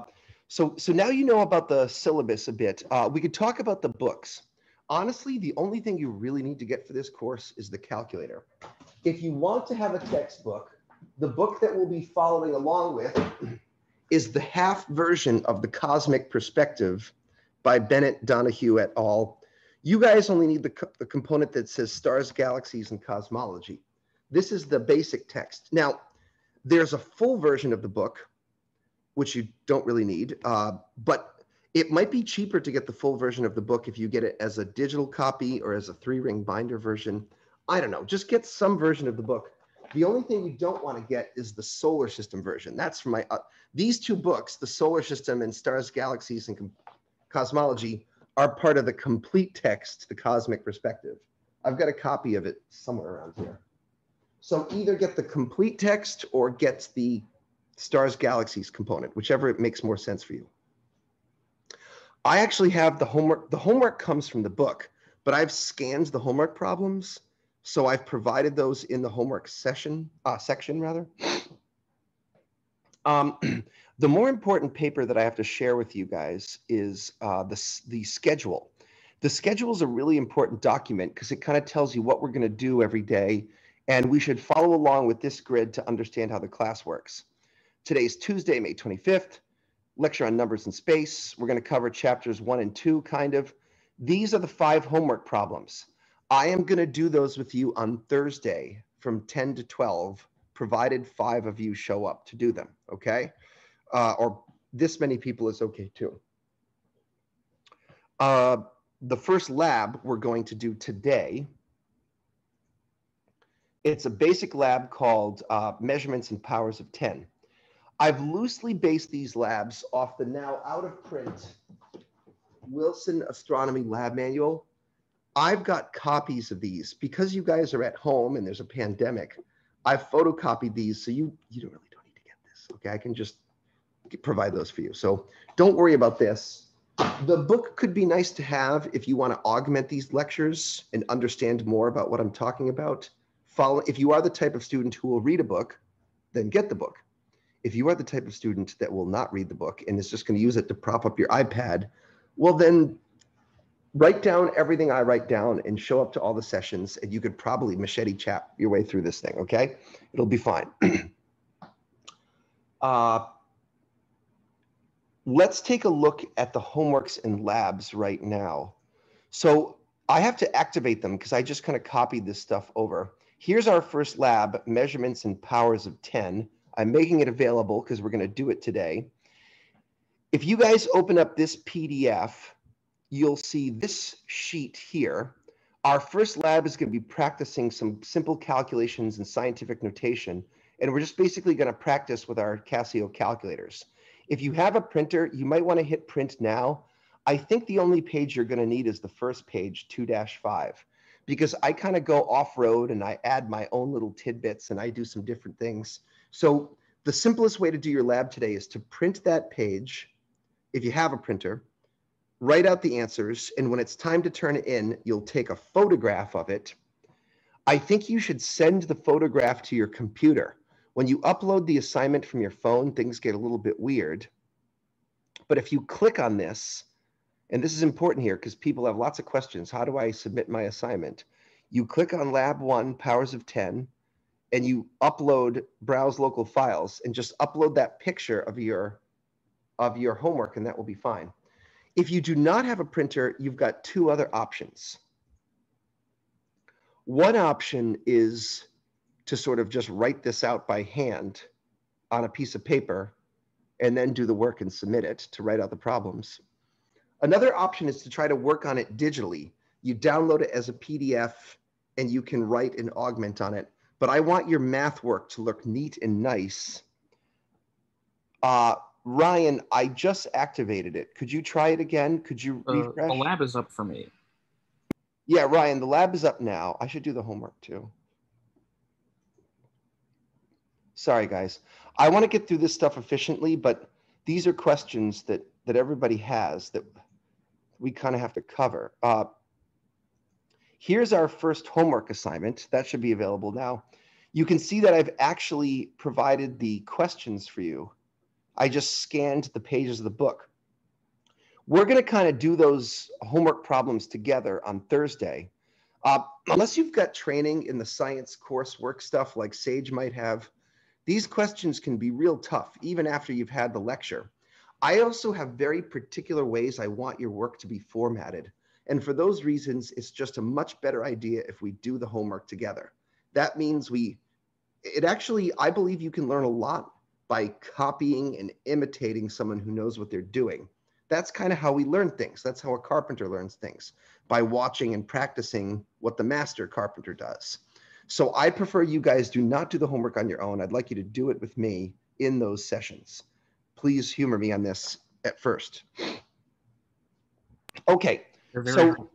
so, so now you know about the syllabus a bit. Uh, we could talk about the books. Honestly, the only thing you really need to get for this course is the calculator. If you want to have a textbook, the book that we'll be following along with is the half version of the cosmic perspective by Bennett Donahue et al. You guys only need the, co the component that says stars, galaxies, and cosmology. This is the basic text. Now, there's a full version of the book, which you don't really need, uh, but it might be cheaper to get the full version of the book if you get it as a digital copy or as a three ring binder version. I don't know, just get some version of the book. The only thing you don't want to get is the solar system version. That's for my, uh, these two books, the solar system and stars, galaxies, and cosmology, are part of the complete text, the cosmic perspective. I've got a copy of it somewhere around here. So either get the complete text or get the stars, galaxies component, whichever it makes more sense for you. I actually have the homework. The homework comes from the book, but I've scanned the homework problems. So I've provided those in the homework session, uh, section rather. Um, the more important paper that I have to share with you guys is uh, the, the schedule. The schedule is a really important document because it kind of tells you what we're going to do every day, and we should follow along with this grid to understand how the class works. Today's Tuesday, May 25th, lecture on numbers and space. We're going to cover chapters one and two, kind of. These are the five homework problems. I am going to do those with you on Thursday from 10 to 12 provided five of you show up to do them, okay? Uh, or this many people is okay too. Uh, the first lab we're going to do today, it's a basic lab called uh, Measurements and Powers of 10. I've loosely based these labs off the now out of print Wilson Astronomy Lab Manual. I've got copies of these because you guys are at home and there's a pandemic. I've photocopied these so you you don't really don't need to get this. Okay, I can just provide those for you. So don't worry about this. The book could be nice to have if you want to augment these lectures and understand more about what I'm talking about. Follow if you are the type of student who will read a book, then get the book. If you are the type of student that will not read the book and is just going to use it to prop up your iPad, well then write down everything I write down and show up to all the sessions and you could probably machete chap your way through this thing, okay? It'll be fine. uh, let's take a look at the homeworks and labs right now. So I have to activate them because I just kind of copied this stuff over. Here's our first lab, measurements and powers of 10. I'm making it available because we're going to do it today. If you guys open up this PDF, you'll see this sheet here. Our first lab is going to be practicing some simple calculations and scientific notation. And we're just basically going to practice with our Casio calculators. If you have a printer, you might want to hit print now. I think the only page you're going to need is the first page, 2-5, because I kind of go off-road and I add my own little tidbits and I do some different things. So the simplest way to do your lab today is to print that page, if you have a printer, write out the answers, and when it's time to turn it in, you'll take a photograph of it. I think you should send the photograph to your computer. When you upload the assignment from your phone, things get a little bit weird. But if you click on this, and this is important here because people have lots of questions. How do I submit my assignment? You click on Lab 1, Powers of 10, and you upload Browse Local Files and just upload that picture of your, of your homework and that will be fine. If you do not have a printer, you've got two other options. One option is to sort of just write this out by hand on a piece of paper and then do the work and submit it to write out the problems. Another option is to try to work on it digitally. You download it as a PDF and you can write and augment on it. But I want your math work to look neat and nice. Uh, Ryan, I just activated it. Could you try it again? Could you Uh, refresh? the lab is up for me. Yeah, Ryan, the lab is up now. I should do the homework too. Sorry, guys. I want to get through this stuff efficiently, but these are questions that that everybody has that we kind of have to cover. Uh, here's our first homework assignment. That should be available now. You can see that I've actually provided the questions for you. I just scanned the pages of the book. We're going to kind of do those homework problems together on Thursday. Uh, unless you've got training in the science coursework stuff like Sage might have, these questions can be real tough even after you've had the lecture. I also have very particular ways I want your work to be formatted. And for those reasons, it's just a much better idea if we do the homework together. That means we, it actually, I believe you can learn a lot by copying and imitating someone who knows what they're doing. That's kind of how we learn things. That's how a carpenter learns things by watching and practicing what the master carpenter does. So I prefer you guys do not do the homework on your own. I'd like you to do it with me in those sessions. Please humor me on this at first. Okay, They're very so helpful.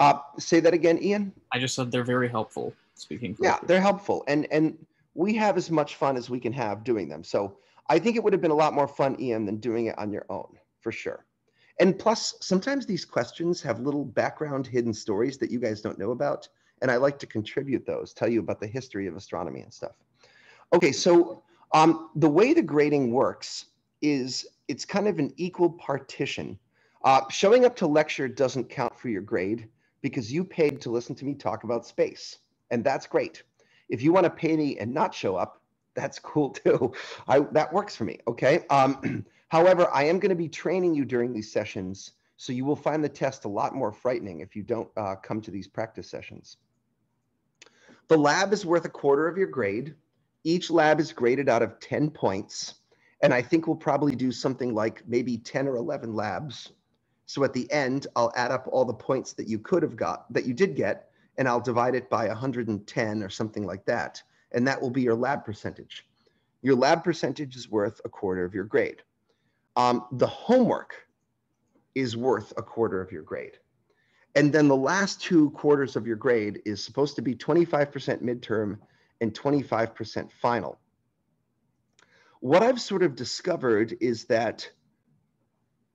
uh, say that again, Ian. I just said they're very helpful. Speaking for Yeah, they're helpful, and and we have as much fun as we can have doing them. So I think it would have been a lot more fun, Ian, than doing it on your own for sure. And plus, sometimes these questions have little background hidden stories that you guys don't know about, and I like to contribute those, tell you about the history of astronomy and stuff. Okay, so um, the way the grading works is it's kind of an equal partition. Uh, showing up to lecture doesn't count for your grade because you paid to listen to me talk about space, and that's great. If you want to pay me and not show up, that's cool too. I, that works for me. Okay. Um, however, I am going to be training you during these sessions, so you will find the test a lot more frightening if you don't uh, come to these practice sessions. The lab is worth a quarter of your grade. Each lab is graded out of 10 points. And I think we'll probably do something like maybe 10 or 11 labs. So at the end, I'll add up all the points that you could have got, that you did get, and I'll divide it by 110 or something like that. And that will be your lab percentage. Your lab percentage is worth a quarter of your grade. Um, the homework is worth a quarter of your grade. And then the last two quarters of your grade is supposed to be 25% midterm and 25% final. What I've sort of discovered is that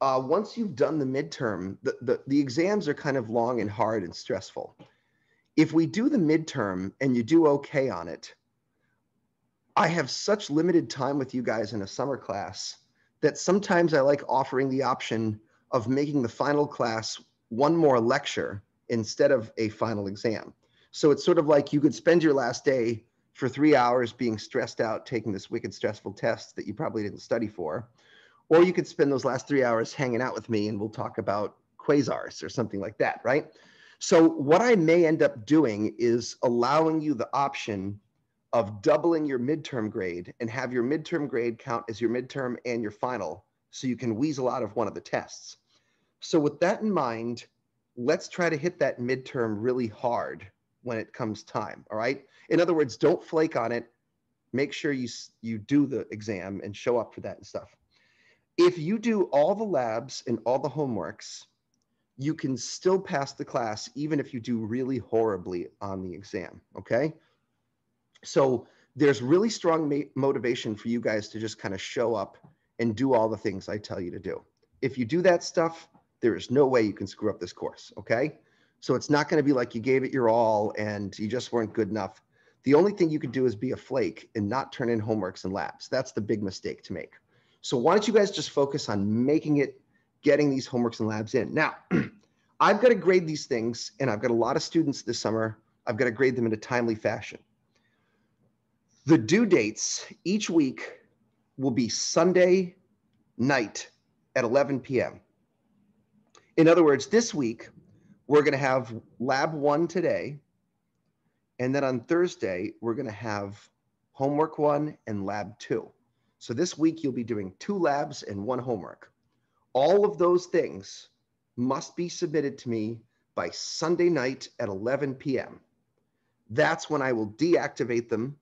uh, once you've done the midterm, the, the, the exams are kind of long and hard and stressful. If we do the midterm and you do okay on it, I have such limited time with you guys in a summer class that sometimes I like offering the option of making the final class one more lecture instead of a final exam. So it's sort of like you could spend your last day for three hours being stressed out, taking this wicked stressful test that you probably didn't study for. Or you could spend those last three hours hanging out with me and we'll talk about quasars or something like that, right? So what I may end up doing is allowing you the option of doubling your midterm grade and have your midterm grade count as your midterm and your final so you can weasel out of one of the tests. So with that in mind, let's try to hit that midterm really hard when it comes time, all right? In other words, don't flake on it. Make sure you you do the exam and show up for that and stuff. If you do all the labs and all the homeworks, you can still pass the class even if you do really horribly on the exam, okay? So there's really strong motivation for you guys to just kind of show up and do all the things I tell you to do. If you do that stuff, there is no way you can screw up this course, okay? So it's not going to be like you gave it your all and you just weren't good enough. The only thing you could do is be a flake and not turn in homeworks and labs. That's the big mistake to make. So why don't you guys just focus on making it, getting these homeworks and labs in. Now, I've got to grade these things and I've got a lot of students this summer. I've got to grade them in a timely fashion. The due dates each week will be Sunday night at 11 p.m. In other words, this week, we're going to have lab one today. And then on Thursday, we're going to have homework one and lab two. So this week, you'll be doing two labs and one homework. All of those things must be submitted to me by Sunday night at 11 p.m. That's when I will deactivate them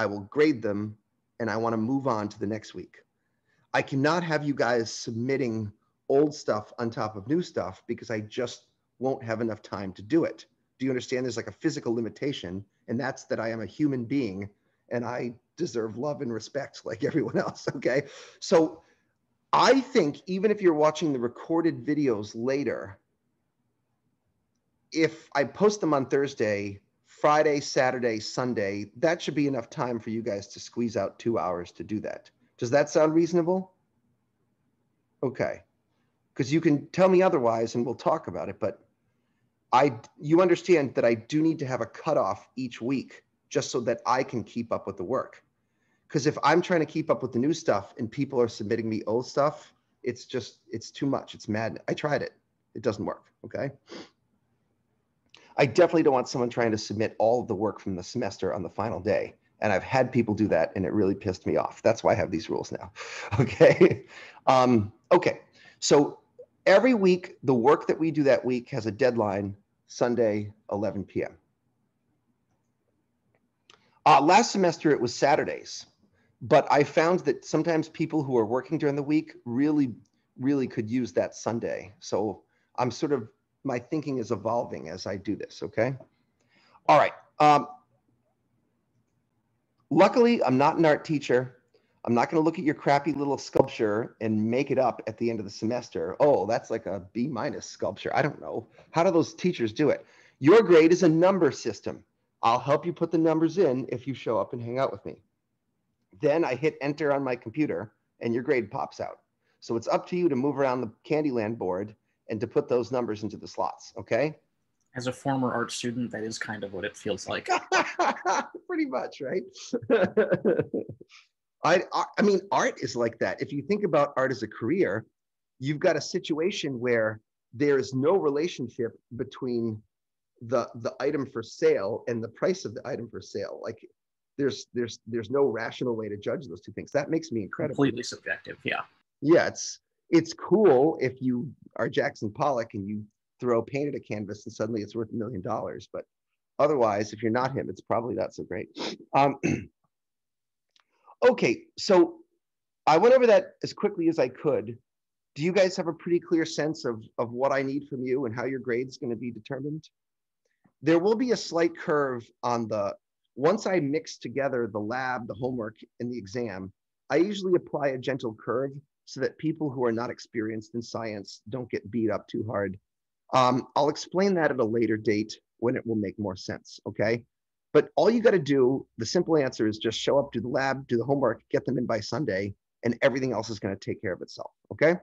I will grade them, and I want to move on to the next week. I cannot have you guys submitting old stuff on top of new stuff because I just won't have enough time to do it. Do you understand? There's like a physical limitation, and that's that I am a human being and I deserve love and respect like everyone else. Okay. So I think even if you're watching the recorded videos later, if I post them on Thursday, Friday, Saturday, Sunday, that should be enough time for you guys to squeeze out two hours to do that. Does that sound reasonable? Okay. Because you can tell me otherwise and we'll talk about it, but I you understand that I do need to have a cutoff each week just so that I can keep up with the work. Because if I'm trying to keep up with the new stuff and people are submitting me old stuff, it's just it's too much. It's mad. I tried it. It doesn't work. Okay. I definitely don't want someone trying to submit all of the work from the semester on the final day. And I've had people do that and it really pissed me off. That's why I have these rules now. Okay. Um, okay. So every week, the work that we do that week has a deadline Sunday, 11 p.m. Uh, last semester, it was Saturdays. But I found that sometimes people who are working during the week really, really could use that Sunday. So I'm sort of my thinking is evolving as I do this, okay? All right. Um, luckily, I'm not an art teacher. I'm not going to look at your crappy little sculpture and make it up at the end of the semester. Oh, that's like a B minus sculpture. I don't know. How do those teachers do it? Your grade is a number system. I'll help you put the numbers in if you show up and hang out with me. Then I hit enter on my computer and your grade pops out. So it's up to you to move around the Candyland board and to put those numbers into the slots. Okay. As a former art student, that is kind of what it feels like. Pretty much, right? I, I mean, art is like that. If you think about art as a career, you've got a situation where there is no relationship between the the item for sale and the price of the item for sale. Like there's there's there's no rational way to judge those two things. That makes me incredible. Completely subjective. Yeah. Yeah, it's it's cool if you are Jackson Pollock and you throw paint at a canvas and suddenly it's worth a million dollars. But otherwise, if you're not him, it's probably not so great. Um, okay, so I went over that as quickly as I could. Do you guys have a pretty clear sense of, of what I need from you and how your grade's going to be determined? There will be a slight curve on the, once I mix together the lab, the homework, and the exam, I usually apply a gentle curve so that people who are not experienced in science don't get beat up too hard. Um, I'll explain that at a later date when it will make more sense, okay? But all you got to do, the simple answer is just show up, do the lab, do the homework, get them in by Sunday, and everything else is going to take care of itself. Okay.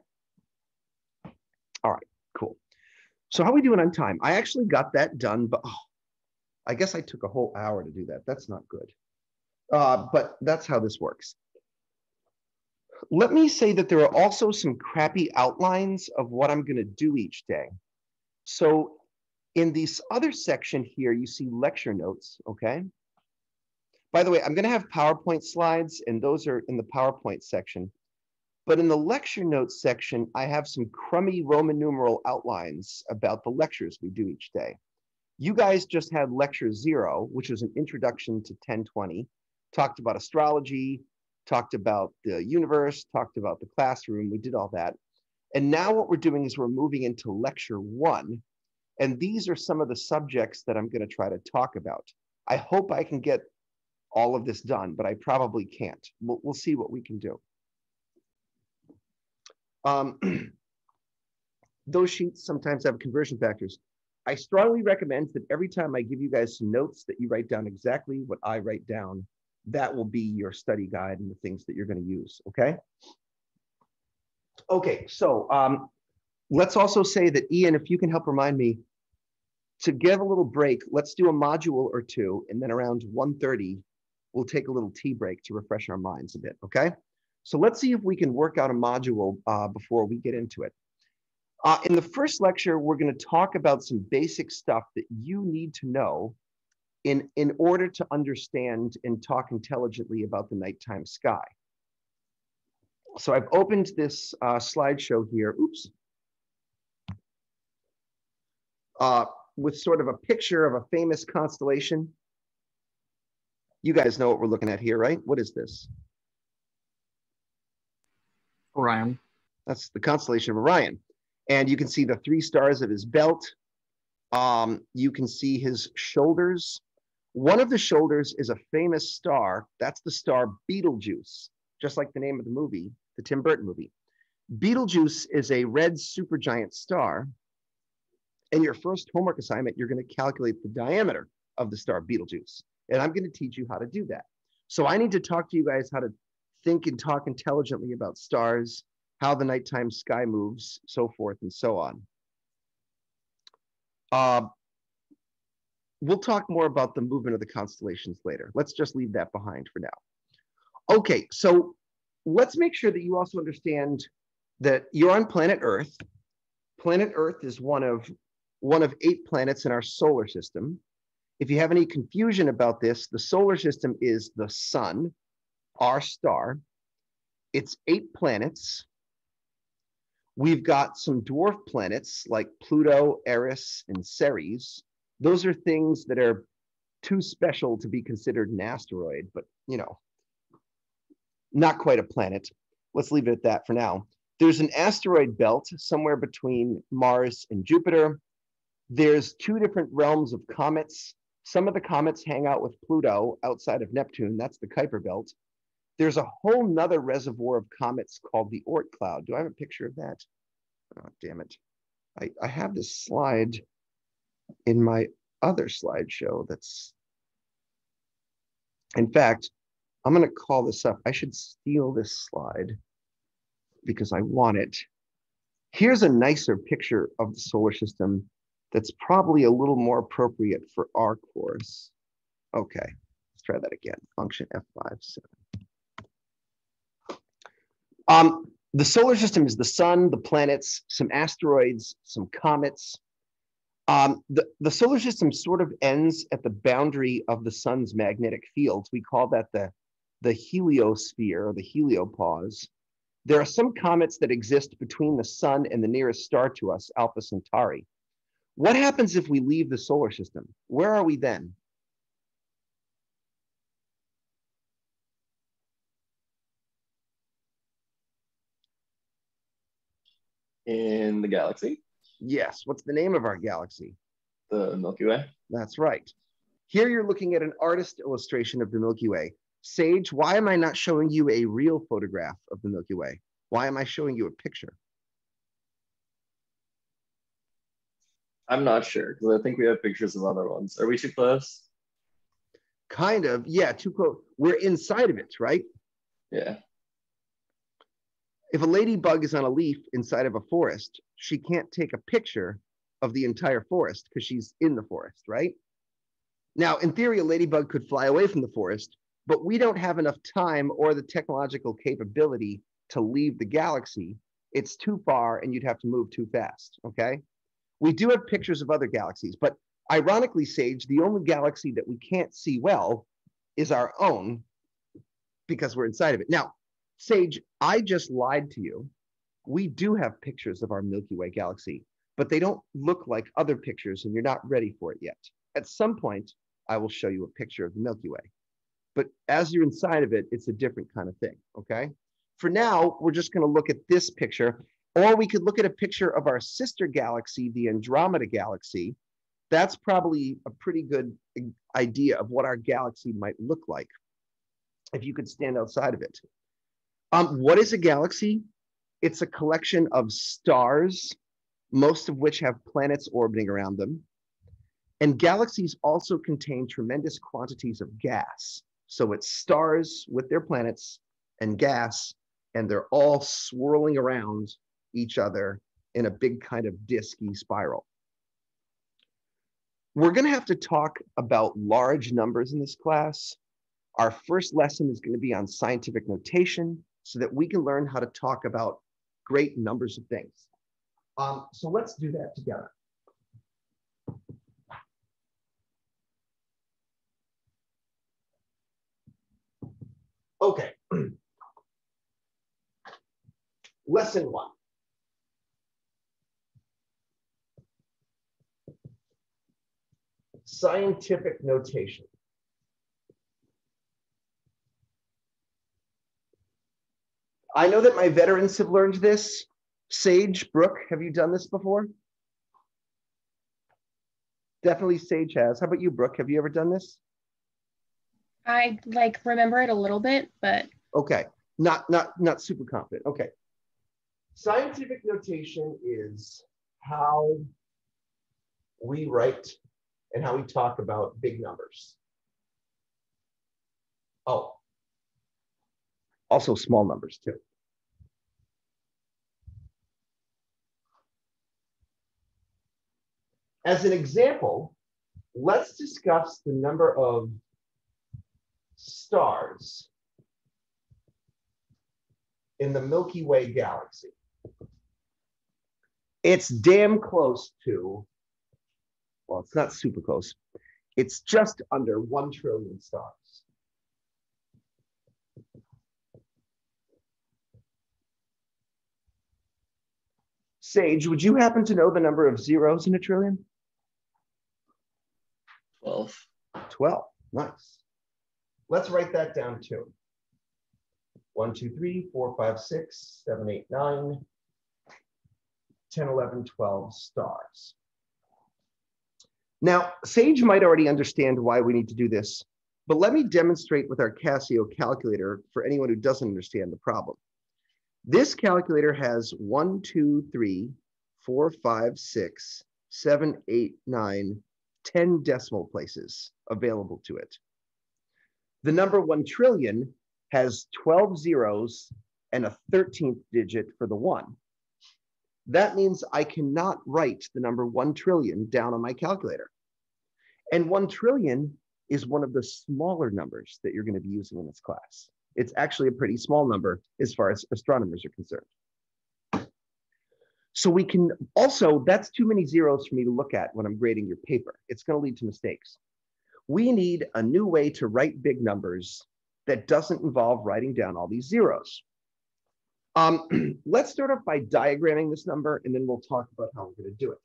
All right, cool. So how are we doing on time? I actually got that done, but oh, I guess I took a whole hour to do that. That's not good. Uh, but that's how this works. Let me say that there are also some crappy outlines of what I'm going to do each day. So in this other section here, you see lecture notes, okay? By the way, I'm gonna have PowerPoint slides and those are in the PowerPoint section. But in the lecture notes section, I have some crummy Roman numeral outlines about the lectures we do each day. You guys just had lecture zero, which was an introduction to 1020, talked about astrology, talked about the universe, talked about the classroom, we did all that. And now what we're doing is we're moving into lecture one. And these are some of the subjects that I'm gonna try to talk about. I hope I can get all of this done, but I probably can't. We'll, we'll see what we can do. Um, those sheets sometimes have conversion factors. I strongly recommend that every time I give you guys some notes that you write down exactly what I write down. That will be your study guide and the things that you're going to use, okay? Okay, so um, let's also say that Ian, if you can help remind me, to give a little break, let's do a module or two, and then around 1.30, we'll take a little tea break to refresh our minds a bit, okay? So let's see if we can work out a module uh, before we get into it. Uh, in the first lecture, we're going to talk about some basic stuff that you need to know in, in order to understand and talk intelligently about the nighttime sky. So I've opened this uh, slideshow here, oops, uh, with sort of a picture of a famous constellation. You guys know what we're looking at here, right? What is this? Orion. That's the constellation of Orion. And you can see the three stars of his belt. Um, you can see his shoulders. One of the shoulders is a famous star. That's the star Betelgeuse, just like the name of the movie, the Tim Burton movie. Betelgeuse is a red supergiant star. And your first homework assignment, you're going to calculate the diameter of the star Betelgeuse. And I'm going to teach you how to do that. So I need to talk to you guys how to think and talk intelligently about stars, how the nighttime sky moves, so forth and so on. Uh, we'll talk more about the movement of the constellations later. Let's just leave that behind for now. Okay, so let's make sure that you also understand that you're on planet Earth. Planet Earth is one of one of eight planets in our solar system. If you have any confusion about this, the solar system is the sun, our star. It's eight planets. We've got some dwarf planets like Pluto, Eris, and Ceres. Those are things that are too special to be considered an asteroid, but you know, not quite a planet. Let's leave it at that for now. There's an asteroid belt somewhere between Mars and Jupiter. There's two different realms of comets. Some of the comets hang out with Pluto outside of Neptune. That's the Kuiper Belt. There's a whole nother reservoir of comets called the Oort cloud. Do I have a picture of that? Oh, damn it. I, I have this slide in my other slideshow that's, in fact, I'm going to call this up. I should steal this slide because I want it. Here's a nicer picture of the solar system that's probably a little more appropriate for our course. Okay, let's try that again. Function F5, Um, the solar system is the sun, the planets, some asteroids, some comets. Um, the, the solar system sort of ends at the boundary of the sun's magnetic fields. We call that the, the heliosphere or the heliopause. There are some comets that exist between the sun and the nearest star to us, Alpha Centauri. What happens if we leave the solar system? Where are we then? In the galaxy, Yes. What's the name of our galaxy? the Milky Way. That's right. Here you're looking at an artist illustration of the Milky Way. Sage, why am I not showing you a real photograph of the Milky Way? Why am I showing you a picture? I'm not sure because I think we have pictures of other ones. Are we too close? Kind of, yeah, too close. We're inside of it, right? Yeah. If a ladybug is on a leaf inside of a forest, she can't take a picture of the entire forest because she's in the forest, right? Now, in theory, a ladybug could fly away from the forest, but we don't have enough time or the technological capability to leave the galaxy. It's too far and you'd have to move too fast, okay? We do have pictures of other galaxies, but ironically, Sage, the only galaxy that we can't see well is our own because we're inside of it. Now, Sage, I just lied to you. We do have pictures of our Milky Way galaxy, but they don't look like other pictures and you're not ready for it yet. At some point, I will show you a picture of the Milky Way. But as you're inside of it, it's a different kind of thing, okay? For now, we're just gonna look at this picture, or we could look at a picture of our sister galaxy, the Andromeda Galaxy. That's probably a pretty good idea of what our galaxy might look like if you could stand outside of it. Um, what is a galaxy? It's a collection of stars, most of which have planets orbiting around them. And galaxies also contain tremendous quantities of gas. So it's stars with their planets and gas, and they're all swirling around each other in a big kind of disky spiral. We're going to have to talk about large numbers in this class. Our first lesson is going to be on scientific notation so that we can learn how to talk about great numbers of things. Um, so let's do that together. Okay. Lesson one. Scientific notation. I know that my veterans have learned this. Sage, Brooke, have you done this before? Definitely Sage has. How about you, Brooke? Have you ever done this? I like remember it a little bit, but Okay, not not not super confident. Okay. Scientific notation is how we write and how we talk about big numbers. Oh. Also small numbers too. As an example, let's discuss the number of stars in the Milky Way galaxy. It's damn close to, well, it's not super close. It's just under 1 trillion stars. Sage, would you happen to know the number of zeros in a trillion? 12. 12. Nice. Let's write that down too. 1, 2, 3, 4, 5, 6, 7, 8, 9, 10, 11, 12 stars. Now, Sage might already understand why we need to do this, but let me demonstrate with our Casio calculator for anyone who doesn't understand the problem. This calculator has 1, 2, 3, 4, 5, 6, 7, 8, 9, 10 decimal places available to it. The number 1 trillion has 12 zeros and a 13th digit for the one. That means I cannot write the number 1 trillion down on my calculator. And 1 trillion is one of the smaller numbers that you're going to be using in this class. It's actually a pretty small number as far as astronomers are concerned. So we can also, that's too many zeros for me to look at when I'm grading your paper. It's gonna lead to mistakes. We need a new way to write big numbers that doesn't involve writing down all these zeros. Um, let's start off by diagramming this number and then we'll talk about how we're gonna do it.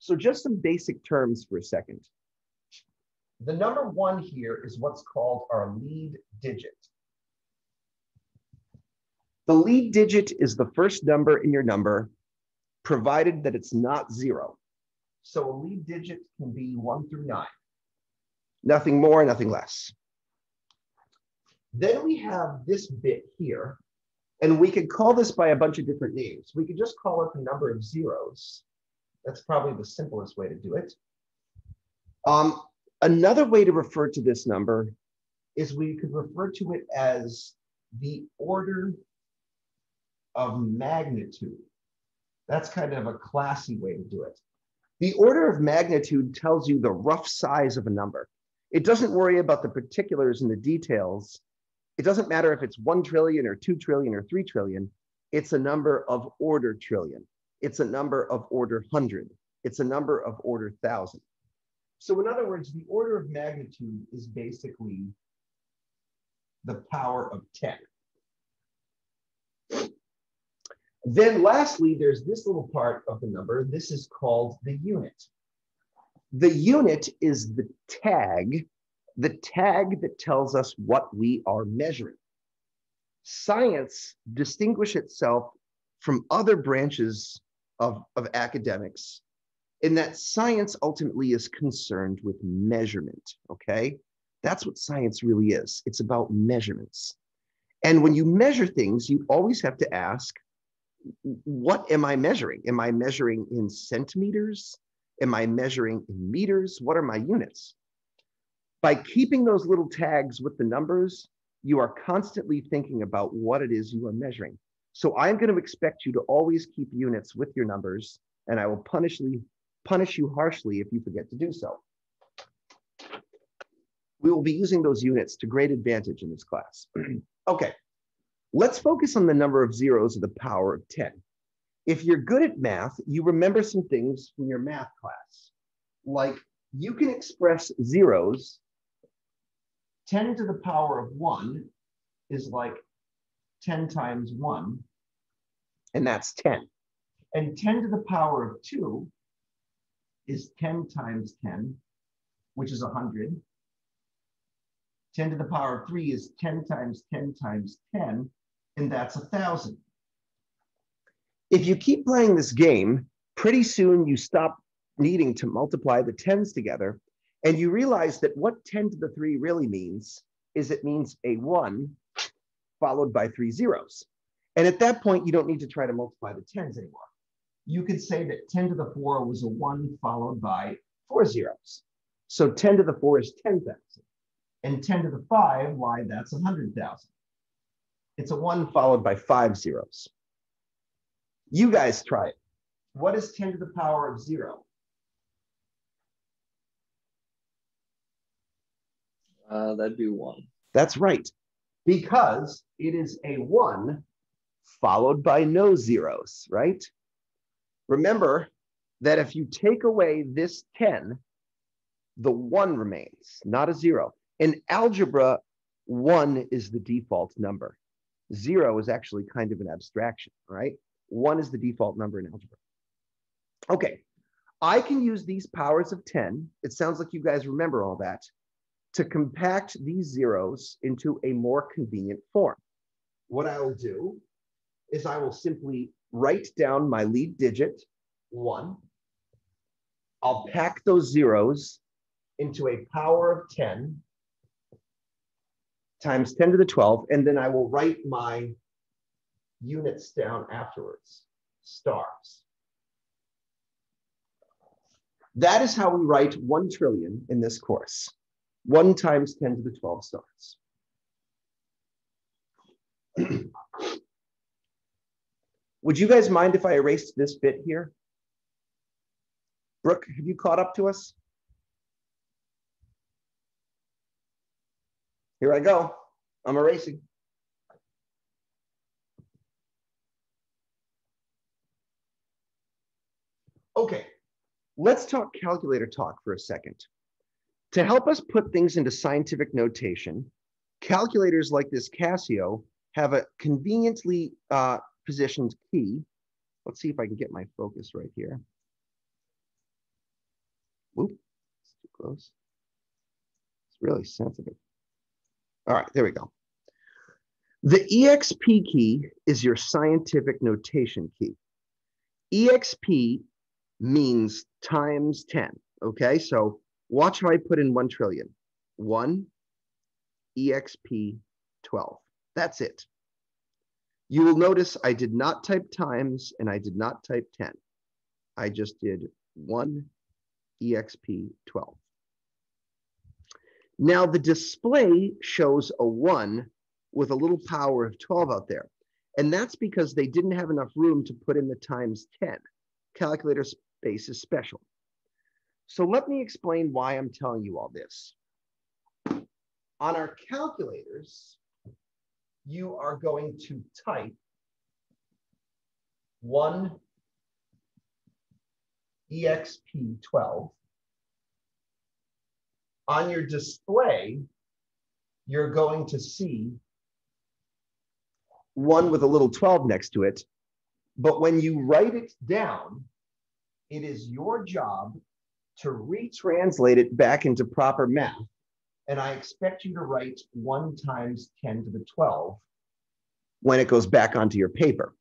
So just some basic terms for a second. The number one here is what's called our lead digit. The lead digit is the first number in your number, provided that it's not zero. So a lead digit can be one through nine. Nothing more, nothing less. Then we have this bit here, and we could call this by a bunch of different names. We could just call it the number of zeros. That's probably the simplest way to do it. Um, another way to refer to this number is we could refer to it as the order of magnitude. That's kind of a classy way to do it. The order of magnitude tells you the rough size of a number. It doesn't worry about the particulars and the details. It doesn't matter if it's 1 trillion or 2 trillion or 3 trillion. It's a number of order trillion. It's a number of order hundred. It's a number of order thousand. So in other words, the order of magnitude is basically the power of 10. Then lastly, there's this little part of the number. This is called the unit. The unit is the tag, the tag that tells us what we are measuring. Science distinguish itself from other branches of, of academics in that science ultimately is concerned with measurement, okay? That's what science really is. It's about measurements. And when you measure things, you always have to ask, what am I measuring? Am I measuring in centimeters? Am I measuring in meters? What are my units? By keeping those little tags with the numbers, you are constantly thinking about what it is you are measuring. So I'm going to expect you to always keep units with your numbers, and I will punish, punish you harshly if you forget to do so. We will be using those units to great advantage in this class. okay, Let's focus on the number of zeros to the power of 10. If you're good at math, you remember some things from your math class. Like you can express zeros, 10 to the power of one is like 10 times one, and that's 10. And 10 to the power of two is 10 times 10, which is 100. 10 to the power of three is 10 times 10 times 10, and that's a thousand. If you keep playing this game, pretty soon you stop needing to multiply the tens together and you realize that what 10 to the three really means is it means a one followed by three zeros. And at that point, you don't need to try to multiply the tens anymore. You could say that 10 to the four was a one followed by four zeros. So 10 to the four is 10,000. And 10 to the five, why, that's 100,000. It's a one followed by five zeros. You guys try it. What is 10 to the power of zero? Uh, that'd be one. That's right, because it is a one followed by no zeros, right? Remember that if you take away this 10, the one remains, not a zero. In algebra, one is the default number. Zero is actually kind of an abstraction, right? One is the default number in algebra. Okay, I can use these powers of 10. It sounds like you guys remember all that to compact these zeros into a more convenient form. What I will do is I will simply write down my lead digit, one. I'll pack those zeros into a power of 10 times 10 to the 12, and then I will write my units down afterwards, stars. That is how we write 1 trillion in this course. 1 times 10 to the 12 stars. Would you guys mind if I erased this bit here? Brooke, have you caught up to us? Here I go. I'm erasing. Okay, let's talk calculator talk for a second. To help us put things into scientific notation, calculators like this Casio have a conveniently uh, positioned key. Let's see if I can get my focus right here. Whoop, it's too close. It's really sensitive. All right, there we go. The EXP key is your scientific notation key. EXP means times 10, okay? So watch how I put in 1 trillion. 1 EXP 12. That's it. You will notice I did not type times and I did not type 10. I just did 1 EXP 12. Now the display shows a 1 with a little power of 12 out there. And that's because they didn't have enough room to put in the times 10. Calculator space is special. So let me explain why I'm telling you all this. On our calculators, you are going to type 1 EXP12. On your display, you're going to see one with a little 12 next to it. But when you write it down, it is your job to retranslate it back into proper math. And I expect you to write 1 times 10 to the 12 when it goes back onto your paper.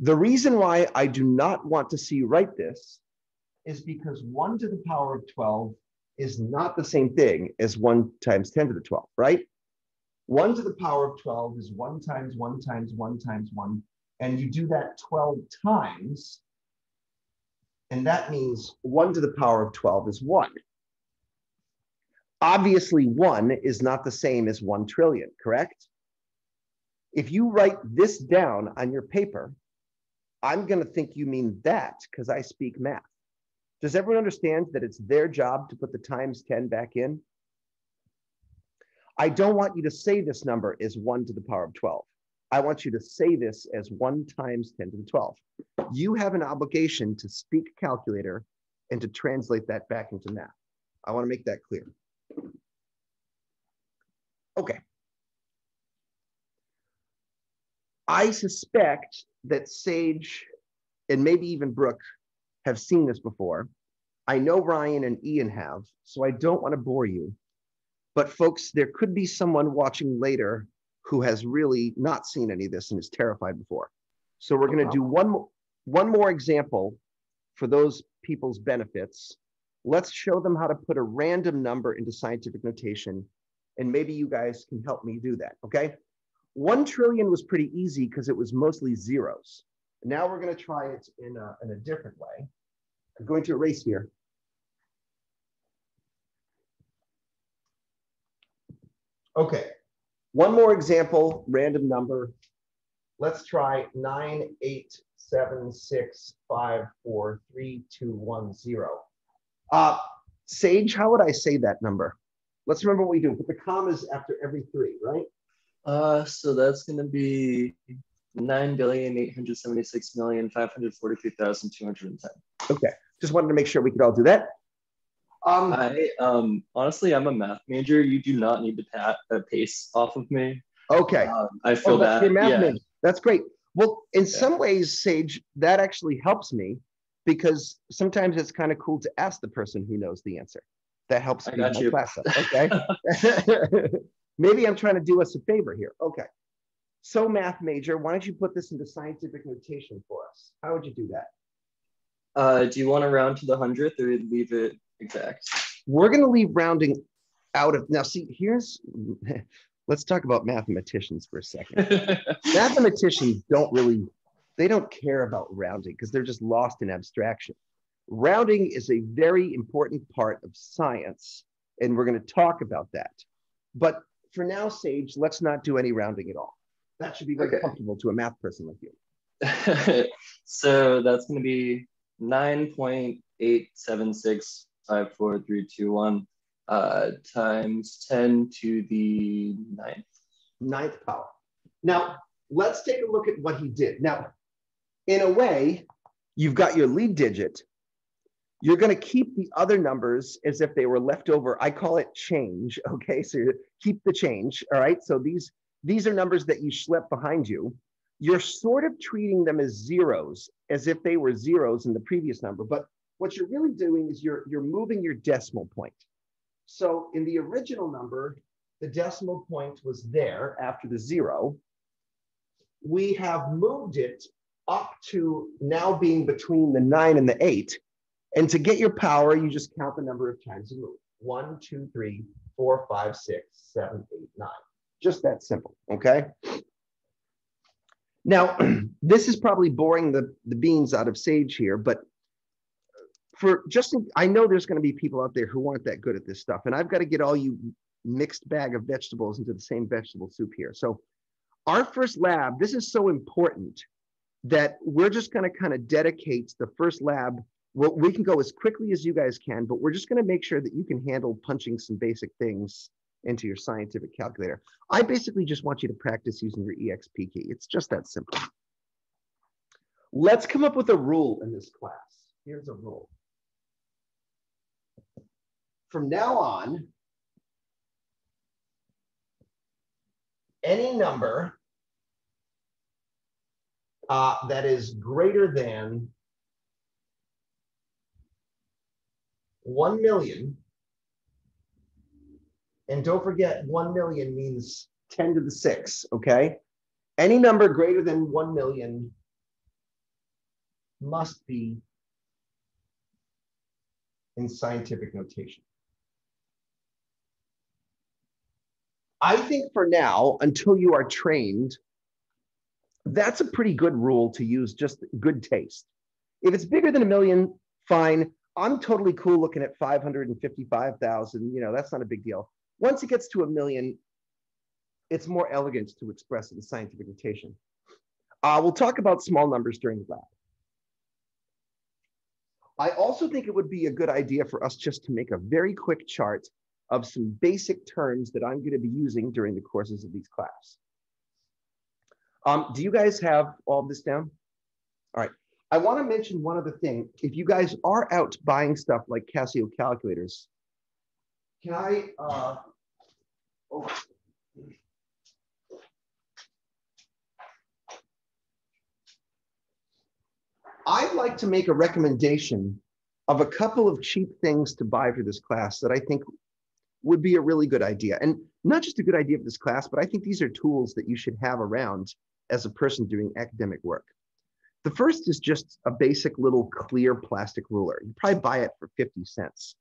The reason why I do not want to see you write this is because 1 to the power of 12 is not the same thing as 1 times 10 to the 12, right? 1 to the power of 12 is 1 times 1 times 1 times 1. And you do that 12 times. And that means 1 to the power of 12 is 1. Obviously, 1 is not the same as 1 trillion, correct? If you write this down on your paper, I'm going to think you mean that because I speak math. Does everyone understand that it's their job to put the times 10 back in? I don't want you to say this number is 1 to the power of 12. I want you to say this as 1 times 10 to the 12. You have an obligation to speak calculator and to translate that back into math. I want to make that clear. Okay. I suspect that Sage and maybe even Brooke have seen this before. I know Ryan and Ian have, so I don't want to bore you. But folks, there could be someone watching later who has really not seen any of this and is terrified before. So we're oh, going to do one, one more example for those people's benefits. Let's show them how to put a random number into scientific notation. And maybe you guys can help me do that, okay? One trillion was pretty easy because it was mostly zeros. Now we're going to try it in a, in a different way. I'm going to erase here. Okay, one more example, random number. Let's try nine, eight, seven, six, five, four, three, two, one, zero. Uh, Sage, how would I say that number? Let's remember what we do. Put the commas after every three, right? Uh, so that's going to be nine billion eight hundred seventy six million five hundred forty three thousand two hundred and ten. Okay, just wanted to make sure we could all do that. Um, I um honestly, I'm a math major. You do not need to pat a pace off of me. Okay, Um, I feel oh, that's that. yeah. major. That's great. Well, in some ways, Sage, that actually helps me because sometimes it's kind of cool to ask the person who knows the answer. That helps I me got my you. class up. Okay. Maybe I'm trying to do us a favor here. Okay. So, math major, why don't you put this into scientific notation for us? How would you do that? Uh, do you want to round to the hundredth or leave it exact? We're going to leave rounding out of now. See, here's let's talk about mathematicians for a second. mathematicians don't really they don't care about rounding because they're just lost in abstraction rounding is a very important part of science and we're going to talk about that but for now sage let's not do any rounding at all that should be very Okay. comfortable to a math person like you so that's going to be nine point eight seven six five four three two one uh, times ten to the ninth. ninth power now let's take a look at what he did now in a way you've got your lead digit You're going to keep the other numbers as if they were left over. I call it change. Okay, so keep the change. All right, so these these are numbers that you schlepp behind you. You're sort of treating them as zeros, as if they were zeros in the previous number. But what you're really doing is you're you're moving your decimal point. So in the original number, the decimal point was there after the zero. We have moved it up to now being between the nine and the eight. And to get your power, you just count the number of times you move. One, two, three, four, five, six, seven, eight, nine. Just that simple, okay? Now, this is probably boring the, the beans out of Sage here, but for just, I know there's going to be people out there who aren't that good at this stuff, and I've got to get all you mixed bag of vegetables into the same vegetable soup here. So our first lab, this is so important that we're just going to kind of dedicate the first lab. Well, we can go as quickly as you guys can, but we're just going to make sure that you can handle punching some basic things into your scientific calculator. I basically just want you to practice using your EXP key. It's just that simple. Let's come up with a rule in this class. Here's a rule. From now on, any number uh, that is greater than 1 million, and don't forget 1 million means 10 to the 6, okay? Any number greater than 1 million must be in scientific notation. I think for now, until you are trained, that's a pretty good rule to use, just good taste. If it's bigger than a million, fine. I'm totally cool looking at 555,000. You know, that's not a big deal. Once it gets to a million, it's more elegant to express in scientific notation. Uh, we'll talk about small numbers during the lab. I also think it would be a good idea for us just to make a very quick chart of some basic terms that I'm going to be using during the courses of these class. Um, do you guys have all this down? All right. I want to mention one other thing. If you guys are out buying stuff like Casio calculators, can I? Uh, oh. I'd like to make a recommendation of a couple of cheap things to buy for this class that I think would be a really good idea. And not just a good idea for this class, but I think these are tools that you should have around as a person doing academic work. The first is just a basic little clear plastic ruler. You probably buy it for 50 cents.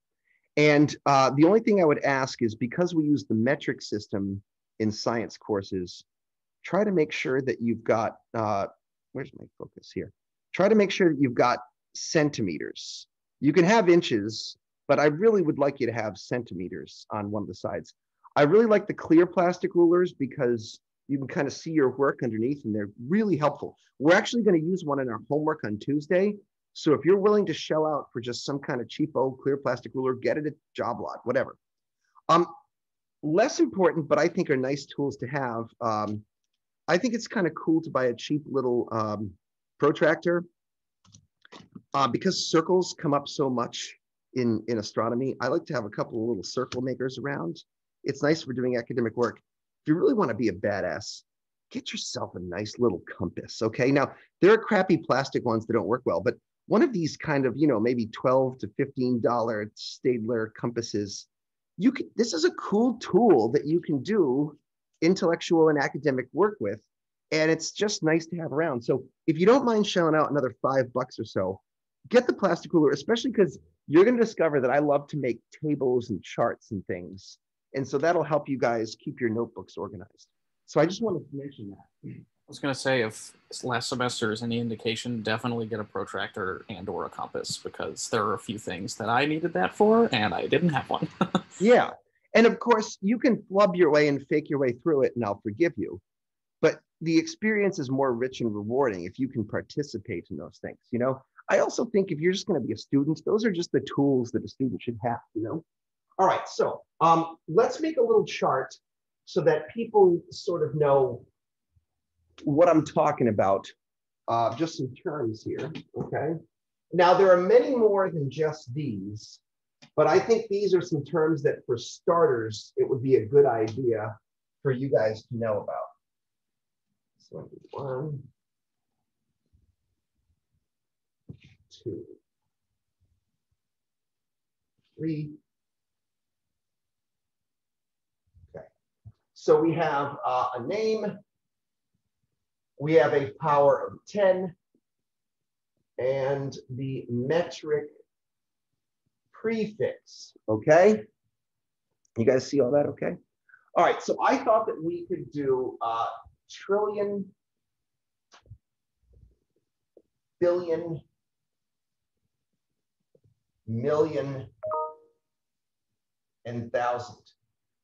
And uh, the only thing I would ask is because we use the metric system in science courses, try to make sure that you've got, uh, where's my focus here? Try to make sure that you've got centimeters. You can have inches, but I really would like you to have centimeters on one of the sides. I really like the clear plastic rulers because you can kind of see your work underneath and they're really helpful. We're actually going to use one in our homework on Tuesday. So if you're willing to shell out for just some kind of cheapo clear plastic ruler, get it at job lot, whatever. Um, less important, but I think are nice tools to have. Um, I think it's kind of cool to buy a cheap little um, protractor uh, because circles come up so much in, in astronomy, I like to have a couple of little circle makers around. It's nice for doing academic work. If you really want to be a badass, get yourself a nice little compass. Okay. Now, there are crappy plastic ones that don't work well, but one of these kind of, you know, maybe 12 to $15 Staedtler compasses, you can, this is a cool tool that you can do intellectual and academic work with. And it's just nice to have around. So if you don't mind shelling out another five bucks or so, get the plastic ruler, especially because you're going to discover that I love to make tables and charts and things. And so that'll help you guys keep your notebooks organized. So I just wanted to mention that. I was going to say, if last semester is any indication, definitely get a protractor and or a compass because there are a few things that I needed that for and I didn't have one. yeah. And of course, you can flub your way and fake your way through it and I'll forgive you. But the experience is more rich and rewarding if you can participate in those things. You know, I also think if you're just going to be a student, those are just the tools that a student should have, you know? All right, so um, let's make a little chart so that people sort of know what I'm talking about. Uh, just some terms here, okay? Now, there are many more than just these, but I think these are some terms that for starters, it would be a good idea for you guys to know about. So one, two, three. Okay. So we have uh, a name. We have a power of 10 and the metric prefix, okay? You guys see all that, okay? All right, so I thought that we could do uh, trillion, billion, million, and thousand.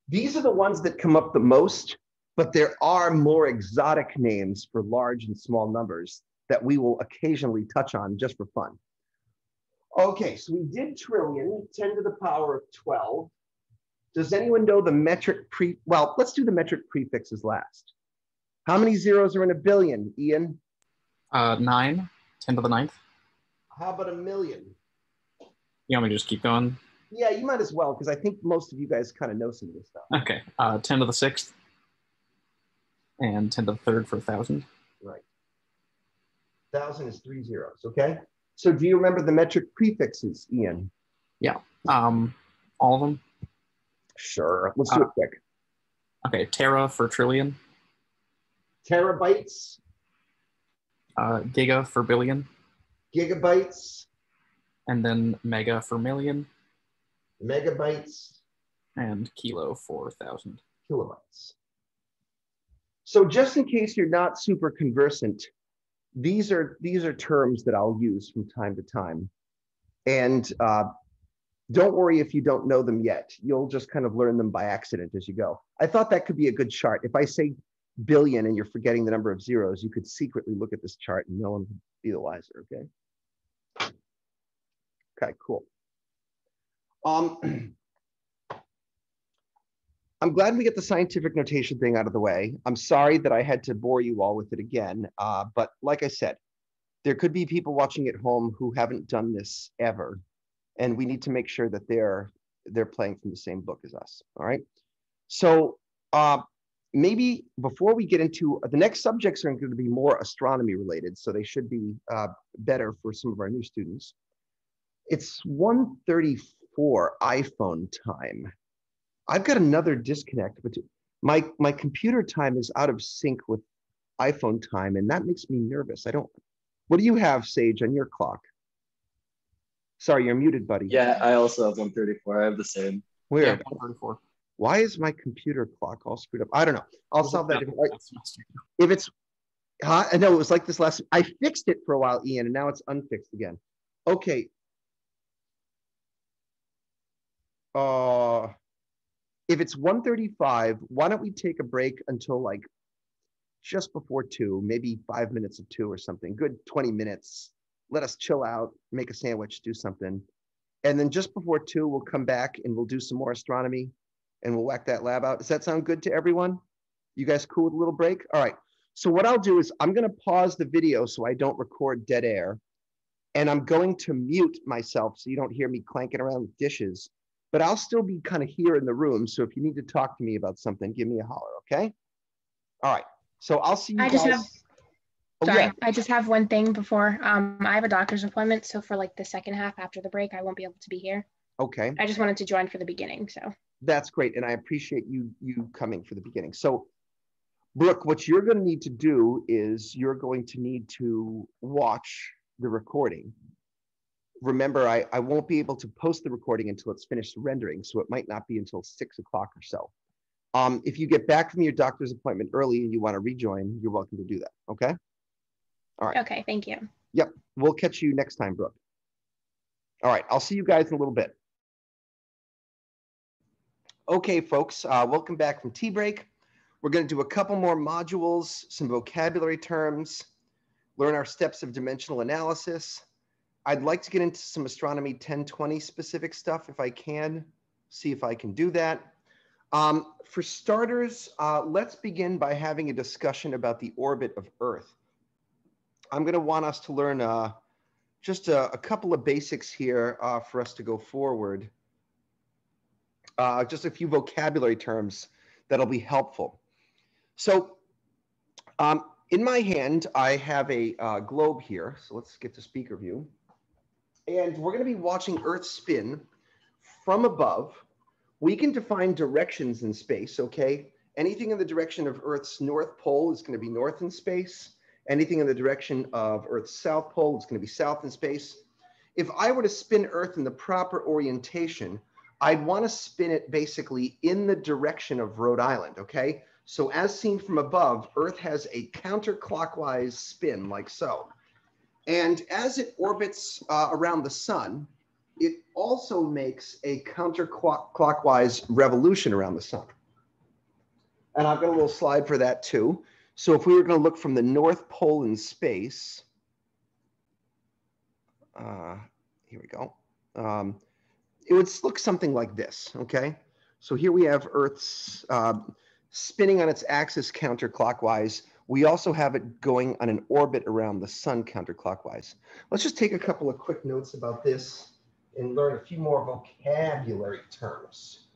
These are the ones that come up the most, but there are more exotic names for large and small numbers that we will occasionally touch on just for fun. Okay, so we did trillion, 10 to the power of 12. Does anyone know the metric pre, well, let's do the metric prefixes last. How many zeros are in a billion, Ian? Uh, nine, 10 to the ninth. How about a million? You want me to just keep going? Yeah, you might as well, because I think most of you guys kind of know some of this stuff. Okay, uh, 10 to the sixth and 10 to the third for a thousand. Right. Thousand is three zeros, okay? So do you remember the metric prefixes, Ian? Yeah. Um, all of them. Sure. Let's do it quick. Okay, tera for trillion, Terabytes, uh, giga for billion, gigabytes, and then mega for million, megabytes, and kilo for thousand. kilobytes. So just in case you're not super conversant, these are these are terms that I'll use from time to time. And uh, don't worry if you don't know them yet. You'll just kind of learn them by accident as you go. I thought that could be a good chart. If I say billion and you're forgetting the number of zeros, you could secretly look at this chart and no one would be the wiser, okay? Okay, cool. Um, I'm glad we get the scientific notation thing out of the way. I'm sorry that I had to bore you all with it again, uh, but like I said, there could be people watching at home who haven't done this ever, and we need to make sure that they're they're playing from the same book as us. All right. So uh, maybe before we get into the next subjects are going to be more astronomy related, so they should be uh, better for some of our new students. It's 1:34 iPhone time. I've got another disconnect, but my my computer time is out of sync with iPhone time, and that makes me nervous. I don't. What do you have, Sage, on your clock? Sorry, you're muted, buddy. Yeah, I also have 134. I have the same. Where? Yeah, 134. Why is my computer clock all screwed up? I don't know. I'll solve that. different- If it's, huh? I know it was like this last. I fixed it for a while, Ian, and now it's unfixed again. Okay. Uh, if it's 1:35, why don't we take a break until like just before two, maybe five minutes of two or something. Good 20 minutes. Let us chill out, make a sandwich, do something, and then just before two, we'll come back and we'll do some more astronomy, and we'll whack that lab out. Does that sound good to everyone? You guys cool with a little break? All right. So what I'll do is I'm going to pause the video so I don't record dead air. And I'm going to mute myself so you don't hear me clanking around with dishes. But I'll still be kind of here in the room. So if you need to talk to me about something, give me a holler, okay? All right. So I'll see you I just guys. have- Oh, Sorry, yeah. I just have one thing before. Um, I have a doctor's appointment, so for like the second half after the break, I won't be able to be here. Okay. I just wanted to join for the beginning. So That's great. And I appreciate you you coming for the beginning. So Brooke, what you're going to need to do is you're going to need to watch the recording. Remember, I, I won't be able to post the recording until it's finished rendering, so it might not be until six o'clock or so. Um, if you get back from your doctor's appointment early and you want to rejoin, you're welcome to do that. Okay. All right. okay, thank you. Yep. We'll catch you next time, Brooke. All right, I'll see you guys in a little bit. Okay, folks, uh, welcome back from tea break. We're going to do a couple more modules, some vocabulary terms, learn our steps of dimensional analysis. I'd like to get into some astronomy 1020 specific stuff if I can, see if I can do that. Um, for starters, uh, let's begin by having a discussion about the orbit of Earth. I'm going to want us to learn uh, just a, a couple of basics here uh, for us to go forward. Uh, just a few vocabulary terms that'll be helpful. So um, in my hand, I have a uh, globe here. So let's get to speaker view. And we're going to be watching Earth spin from above. We can define directions in space, okay? Anything in the direction of Earth's north pole is going to be north in space. Anything in the direction of Earth's south pole is going to be south in space. If I were to spin Earth in the proper orientation, I'd want to spin it basically in the direction of Rhode Island, okay? So as seen from above, Earth has a counterclockwise spin like so. And as it orbits uh, around the sun, it also makes a counterclockwise revolution around the sun. And I've got a little slide for that too. So if we were going to look from the North Pole in space, uh, here we go. Um, it would look something like this, okay? So here we have Earth's uh, spinning on its axis counterclockwise. We also have it going on an orbit around the sun counterclockwise. Let's just take a couple of quick notes about this and learn a few more vocabulary terms.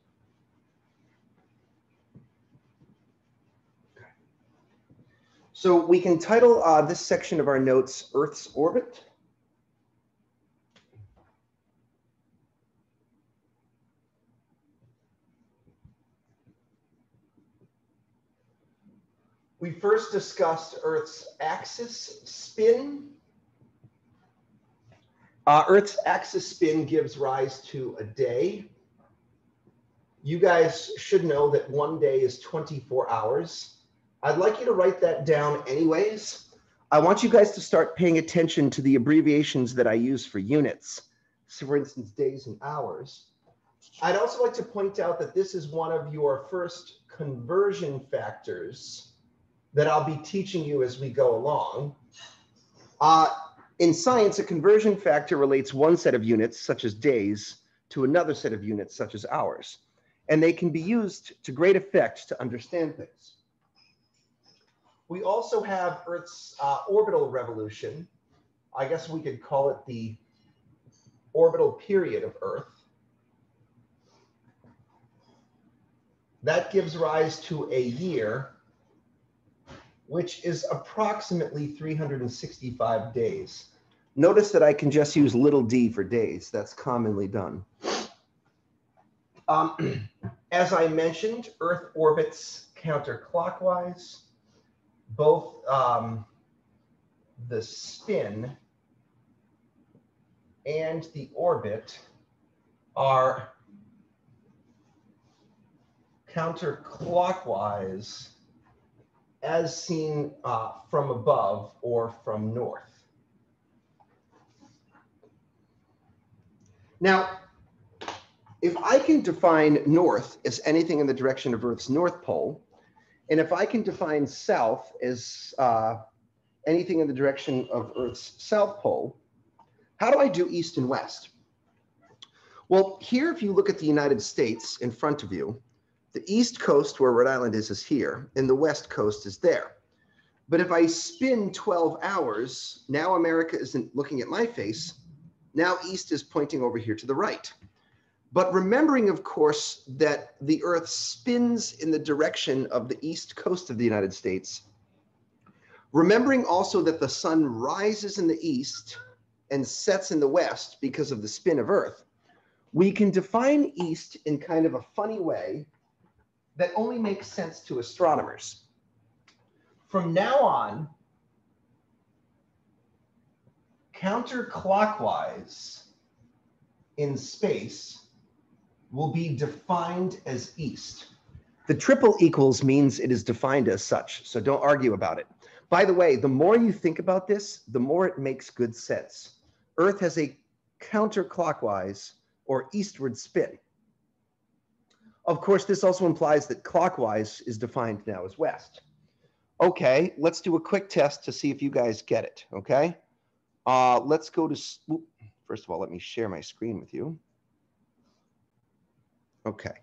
So we can title uh, this section of our notes Earth's Orbit. We first discussed Earth's axis spin. Uh, Earth's axis spin gives rise to a day. You guys should know that one day is 24 hours. I'd like you to write that down anyways. I want you guys to start paying attention to the abbreviations that I use for units. So for instance, days and hours. I'd also like to point out that this is one of your first conversion factors that I'll be teaching you as we go along. Uh, in science, a conversion factor relates one set of units, such as days, to another set of units, such as hours. And they can be used to great effect to understand things. We also have Earth's uh, orbital revolution. I guess we could call it the orbital period of Earth. That gives rise to a year, which is approximately 365 days. Notice that I can just use little d for days. That's commonly done. Um, as I mentioned, Earth orbits counterclockwise both um, the spin and the orbit are counterclockwise as seen uh, from above or from north. Now, if I can define north as anything in the direction of Earth's north pole, and if I can define south as uh, anything in the direction of Earth's south pole, how do I do east and west? Well, here, if you look at the United States in front of you, the east coast where Rhode Island is, is here, and the west coast is there. But if I spin 12 hours, now America isn't looking at my face. Now east is pointing over here to the right. But remembering, of course, that the Earth spins in the direction of the east coast of the United States, remembering also that the sun rises in the east and sets in the west because of the spin of Earth, we can define east in kind of a funny way that only makes sense to astronomers. From now on, counterclockwise in space will be defined as east. The triple equals means it is defined as such, so don't argue about it. By the way, the more you think about this, the more it makes good sense. Earth has a counterclockwise or eastward spin. Of course, this also implies that clockwise is defined now as west. Okay, let's do a quick test to see if you guys get it, okay? Uh, let's go to, first of all, let me share my screen with you. Okay,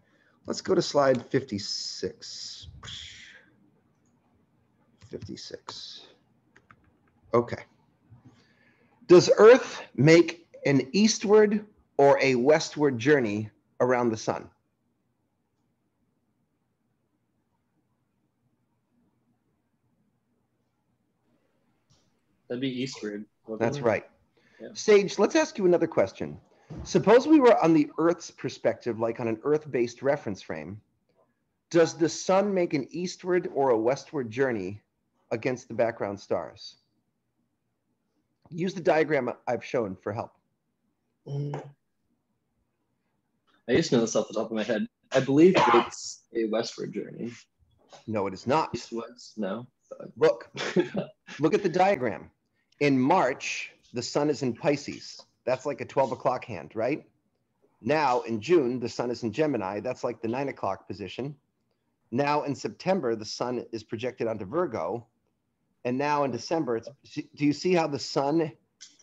let's go to slide 56. 56. Okay. Does Earth make an eastward or a westward journey around the sun? That'd be eastward. That's it? right. Yeah. Sage, let's ask you another question. Suppose we were on the Earth's perspective, like on an Earth based reference frame. Does the sun make an eastward or a westward journey against the background stars? Use the diagram I've shown for help. Mm. I used to know this off the top of my head. I believe it's a westward journey. No, it is not. East west? No. Look, look at the diagram. In March, the sun is in Pisces. That's like a 12 o'clock hand, right? Now in June, the sun is in Gemini. That's like the nine o'clock position. Now in September, the sun is projected onto Virgo. And now in December, it's, do you see how the sun,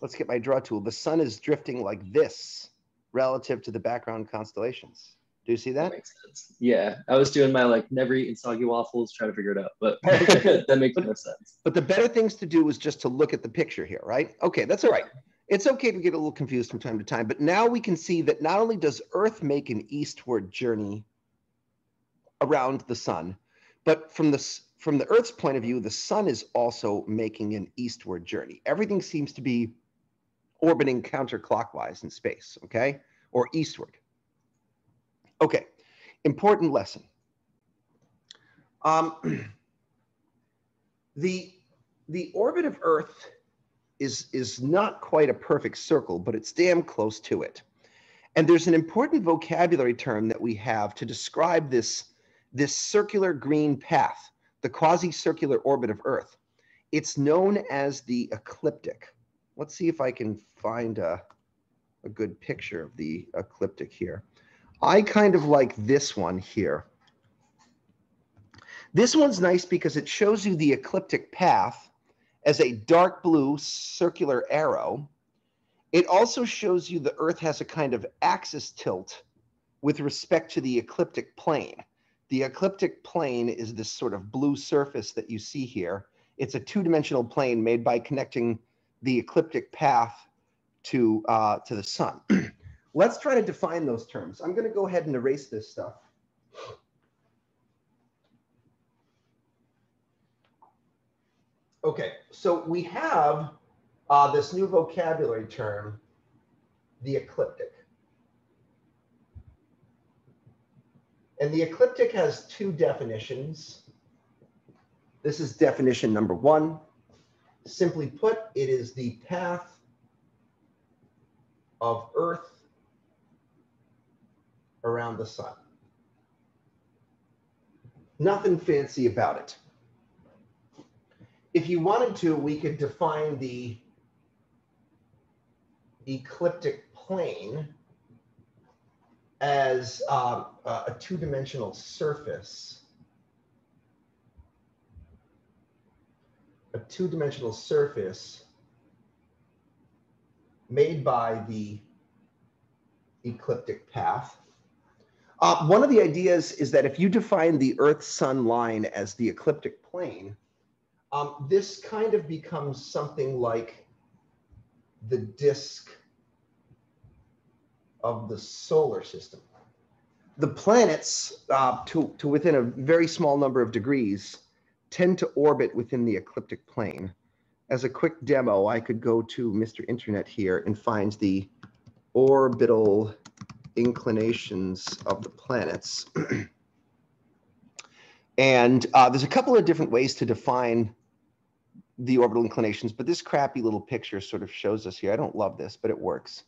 let's get my draw tool, the sun is drifting like this relative to the background constellations. Do you see that that? makes sense. Yeah, I was doing my like never eaten soggy waffles, trying to figure it out, but that makes no sense. But the better things to do was just to look at the picture here, right? Okay, that's all right. It's okay to get a little confused from time to time, but now we can see that not only does Earth make an eastward journey around the sun, but from the from the Earth's point of view, the sun is also making an eastward journey. Everything seems to be orbiting counterclockwise in space, okay? Or eastward. Okay, important lesson. Um, the the orbit of Earth is is not quite a perfect circle, but it's damn close to it. And there's an important vocabulary term that we have to describe this this circular green path, the quasi-circular orbit of Earth. It's known as the ecliptic. Let's see if I can find a, a good picture of the ecliptic here. I kind of like this one here. This one's nice because it shows you the ecliptic path as a dark blue circular arrow. It also shows you the Earth has a kind of axis tilt with respect to the ecliptic plane. The ecliptic plane is this sort of blue surface that you see here. It's a two-dimensional plane made by connecting the ecliptic path to, uh, to the sun. Let's try to define those terms. I'm going to go ahead and erase this stuff. Okay, so we have uh, this new vocabulary term, the ecliptic. And the ecliptic has two definitions. This is definition number one. Simply put, it is the path of Earth around the sun. Nothing fancy about it. If you wanted to, we could define the ecliptic plane as um, a a two-dimensional surface. A two-dimensional surface made by the ecliptic path. Uh, one of the ideas is that if you define the Earth-Sun line as the ecliptic plane, um, this kind of becomes something like the disk of the solar system. The planets, uh, to, to within a very small number of degrees, tend to orbit within the ecliptic plane. As a quick demo, I could go to Mr. Internet here and find the orbital inclinations of the planets. and uh, there's a couple of different ways to define the orbital inclinations, but this crappy little picture sort of shows us here. I don't love this, but it works.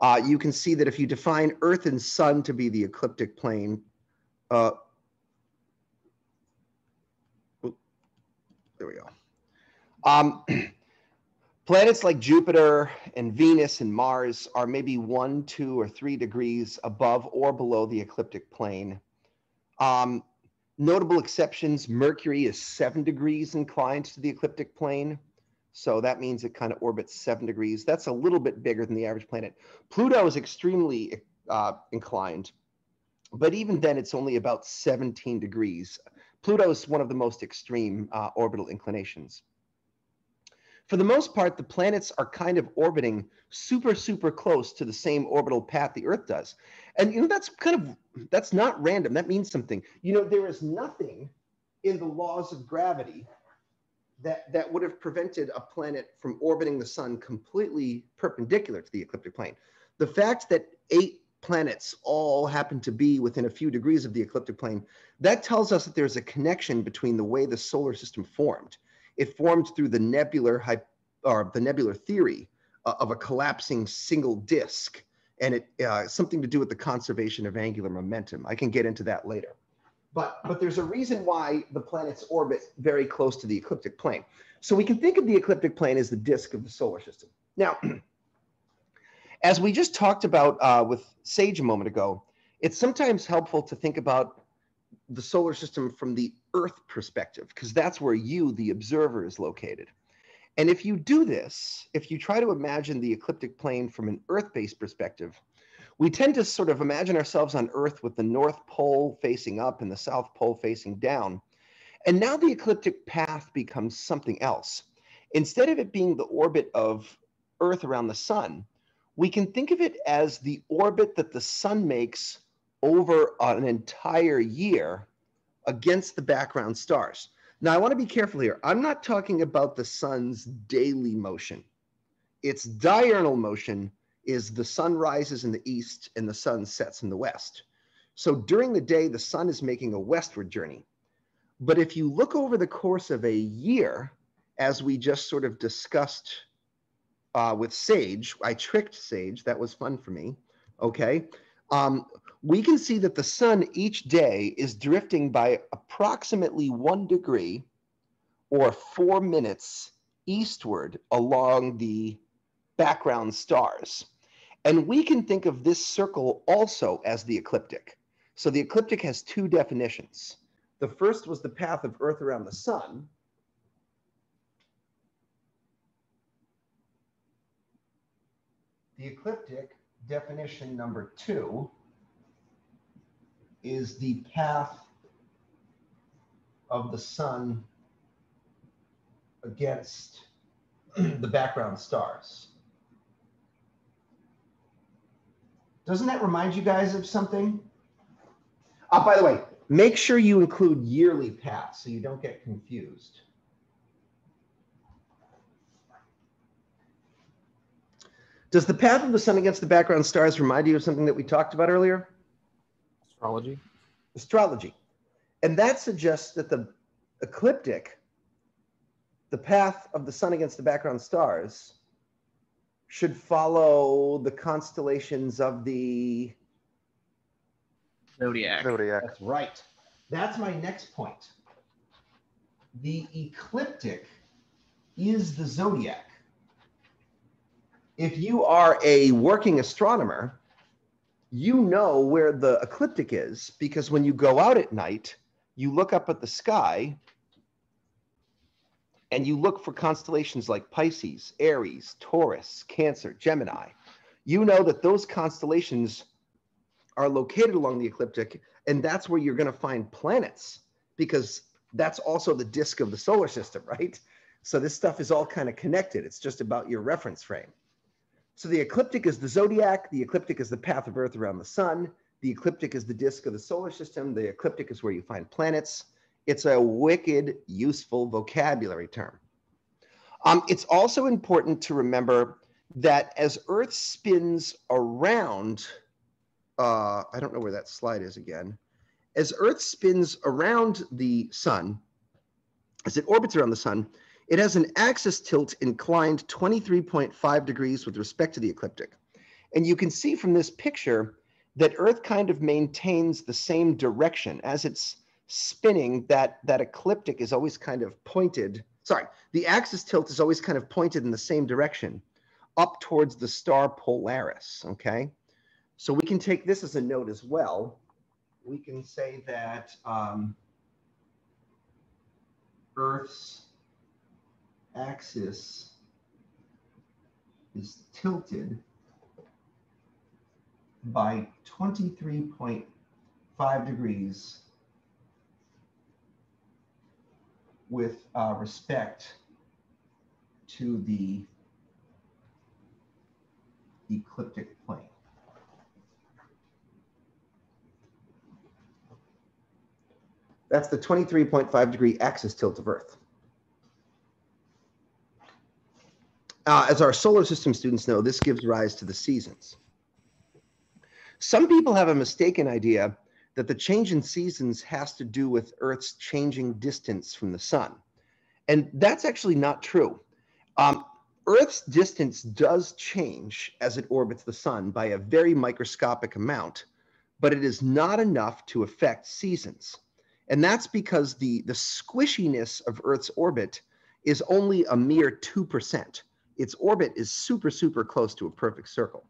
Uh, you can see that if you define Earth and Sun to be the ecliptic plane, uh, there we go. Um, planets like Jupiter and Venus and Mars are maybe one, two, or three degrees above or below the ecliptic plane. Um, notable exceptions, Mercury is seven degrees inclined to the ecliptic plane. So that means it kind of orbits seven degrees. That's a little bit bigger than the average planet. Pluto is extremely uh, inclined, but even then it's only about 17 degrees. Pluto is one of the most extreme uh, orbital inclinations. For the most part, the planets are kind of orbiting super, super close to the same orbital path the Earth does. And you know, that's kind of that's not random. That means something. You know, there is nothing in the laws of gravity that, that would have prevented a planet from orbiting the sun completely perpendicular to the ecliptic plane. The fact that eight planets all happen to be within a few degrees of the ecliptic plane, that tells us that there's a connection between the way the solar system formed. It formed through the nebular or the nebular theory uh, of a collapsing single disk, and it uh, something to do with the conservation of angular momentum. I can get into that later. But, but there's a reason why the planets orbit very close to the ecliptic plane. So we can think of the ecliptic plane as the disk of the solar system. Now, as we just talked about uh, with Sage a moment ago, it's sometimes helpful to think about the solar system from the Earth perspective, because that's where you, the observer, is located. And if you do this, if you try to imagine the ecliptic plane from an Earth-based perspective, we tend to sort of imagine ourselves on Earth with the North Pole facing up and the South Pole facing down. And now the ecliptic path becomes something else. Instead of it being the orbit of Earth around the sun, we can think of it as the orbit that the sun makes over an entire year against the background stars. Now, I want to be careful here. I'm not talking about the sun's daily motion. Its diurnal motion is the sun rises in the east and the sun sets in the west. So during the day, the sun is making a westward journey. But if you look over the course of a year, as we just sort of discussed uh, with Sage, I tricked Sage, that was fun for me, okay? Um, we can see that the sun each day is drifting by approximately one degree or four minutes eastward along the background stars. And we can think of this circle also as the ecliptic. So the ecliptic has two definitions. The first was the path of Earth around the sun. The ecliptic, definition number two, is the path of the sun against the background stars. Doesn't that remind you guys of something? Oh, by the way, make sure you include yearly paths so you don't get confused. Does the path of the sun against the background stars remind you of something that we talked about earlier? Astrology. Astrology. And that suggests that the ecliptic, the path of the sun against the background stars, should follow the constellations of the zodiac. Zodiac. That's right. That's my next point. The ecliptic is the zodiac. If you are a working astronomer, you know where the ecliptic is because when you go out at night, you look up at the sky and you look for constellations like Pisces, Aries, Taurus, Cancer, Gemini, you know that those constellations are located along the ecliptic, and that's where you're going to find planets because that's also the disk of the solar system, right? So this stuff is all kind of connected. It's just about your reference frame. So the ecliptic is the zodiac, the ecliptic is the path of Earth around the sun, the ecliptic is the disk of the solar system, the ecliptic is where you find planets, it's a wicked useful vocabulary term. Um, it's also important to remember that as Earth spins around, uh, I don't know where that slide is again. As Earth spins around the sun, as it orbits around the sun, it has an axis tilt inclined 23.5 degrees with respect to the ecliptic. And you can see from this picture that Earth kind of maintains the same direction as it's spinning, that, that ecliptic is always kind of pointed, sorry, the axis tilt is always kind of pointed in the same direction, up towards the star Polaris, okay? So we can take this as a note as well. We can say that um, Earth's axis is tilted by 23.5 degrees with uh, respect to the ecliptic plane. That's the 23.5 degree axis tilt of Earth. Uh, as our solar system students know, this gives rise to the seasons. Some people have a mistaken idea that the change in seasons has to do with Earth's changing distance from the sun. And that's actually not true. Um, Earth's distance does change as it orbits the sun by a very microscopic amount, but it is not enough to affect seasons. And that's because the, the squishiness of Earth's orbit is only a mere 2%. Its orbit is super, super close to a perfect circle.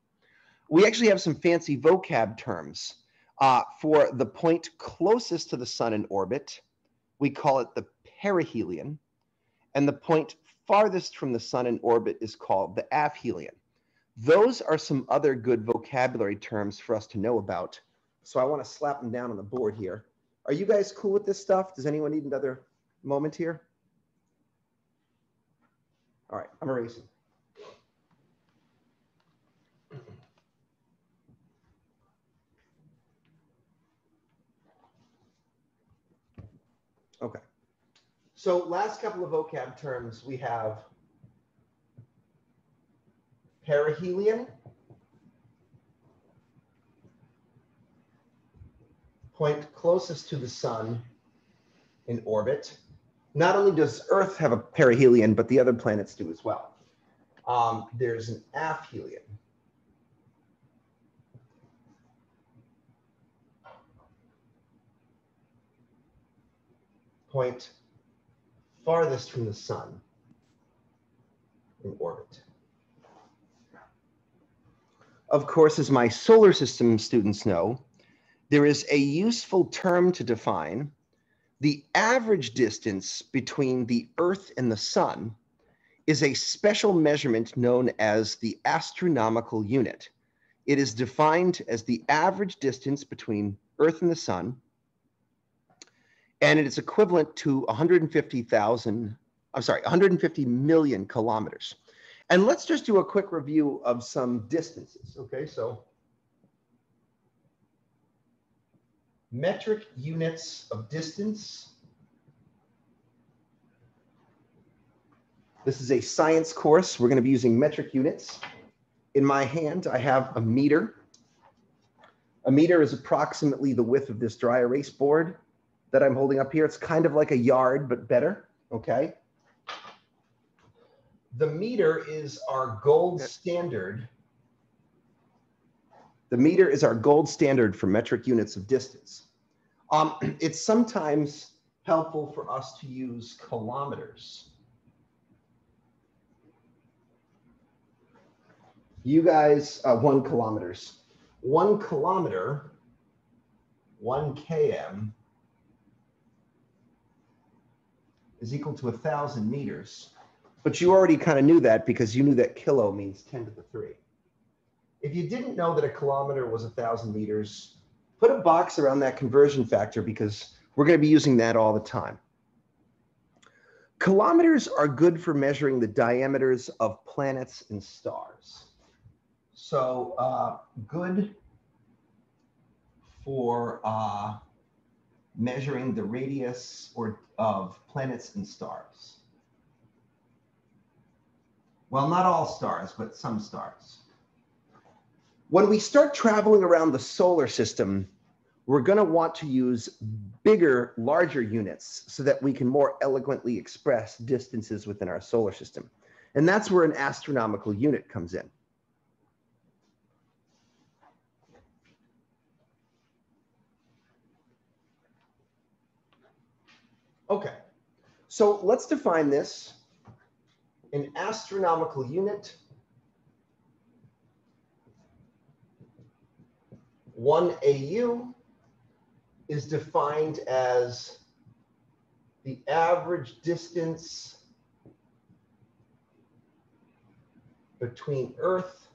We actually have some fancy vocab terms uh, for the point closest to the sun in orbit. We call it the perihelion. And the point farthest from the sun in orbit is called the aphelion. Those are some other good vocabulary terms for us to know about. So I want to slap them down on the board here. Are you guys cool with this stuff? Does anyone need another moment here? All right, I'm erasing. Okay. So last couple of vocab terms we have perihelion, point closest to the sun in orbit. Not only does Earth have a perihelion, but the other planets do as well. Um, there's an aphelion. Point farthest from the sun in orbit. Of course, as my solar system students know, there is a useful term to define the average distance between the Earth and the Sun is a special measurement known as the astronomical unit. It is defined as the average distance between Earth and the Sun, and it is equivalent to 150,000, I'm sorry, 150 million kilometers. And let's just do a quick review of some distances, okay? So metric units of distance. This is a science course. We're going to be using metric units. In my hand, I have a meter. A meter is approximately the width of this dry erase board that I'm holding up here. It's kind of like a yard, but better, okay? The meter is our gold standard the meter is our gold standard for metric units of distance. Um, it's sometimes helpful for us to use kilometers. You guys, uh, one kilometers. One kilometer, one km, is equal to a thousand meters. But you already kind of knew that because you knew that kilo means 10 to the three. If you didn't know that a kilometer was a thousand meters, put a box around that conversion factor because we're going to be using that all the time. Kilometers are good for measuring the diameters of planets and stars. So uh, good for uh, measuring the radius or of planets and stars. Well, not all stars, but some stars. When we start traveling around the solar system, we're going to want to use bigger, larger units so that we can more eloquently express distances within our solar system. And that's where an astronomical unit comes in. Okay, so let's define this. An astronomical unit 1 AU is defined as the average distance between Earth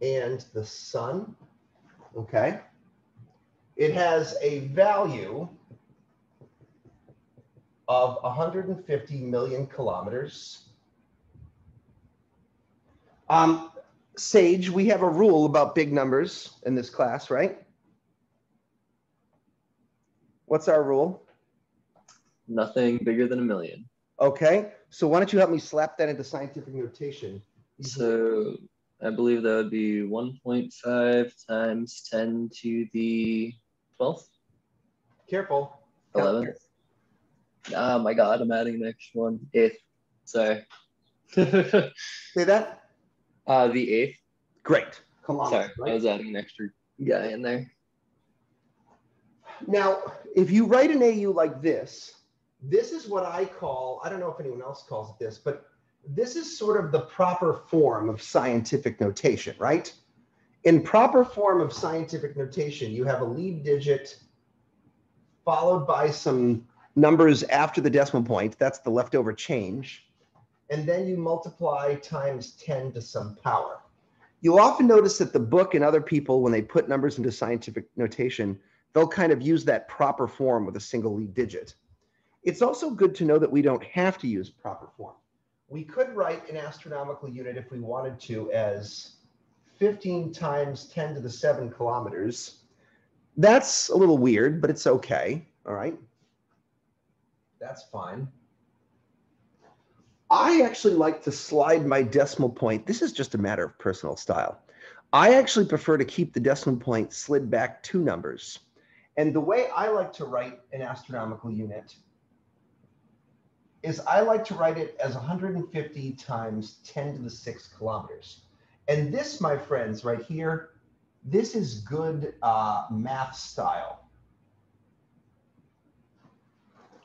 and the sun. Okay. It has a value of 150 million kilometers. Um, Sage, we have a rule about big numbers in this class, right? What's our rule? Nothing bigger than a million. Okay, so why don't you help me slap that into scientific notation? So I believe that would be 1.5 times 10 to the 12th, Careful. 11th. Oh my God, I'm adding an extra one. Eighth. Sorry. uh, Say that? the eighth. Great. Come on. Sorry, I was adding an extra guy in there. Now, if you write an AU like this, this is what I call, I don't know if anyone else calls it this, but this is sort of the proper form of scientific notation, right? In proper form of scientific notation, you have a lead digit followed by some numbers after the decimal point. That's the leftover change. And then you multiply times 10 to some power. You'll often notice that the book and other people, when they put numbers into scientific notation, they'll kind of use that proper form with a single lead digit. It's also good to know that we don't have to use proper form. We could write an astronomical unit if we wanted to as 15 times 10 to the 7 kilometers. That's a little weird, but it's okay. All right. That's fine. I actually like to slide my decimal point. This is just a matter of personal style. I actually prefer to keep the decimal point slid back two numbers. And the way I like to write an astronomical unit is I like to write it as 150 times 10 to the 6 kilometers. And this, my friends, right here, this is good uh, math style.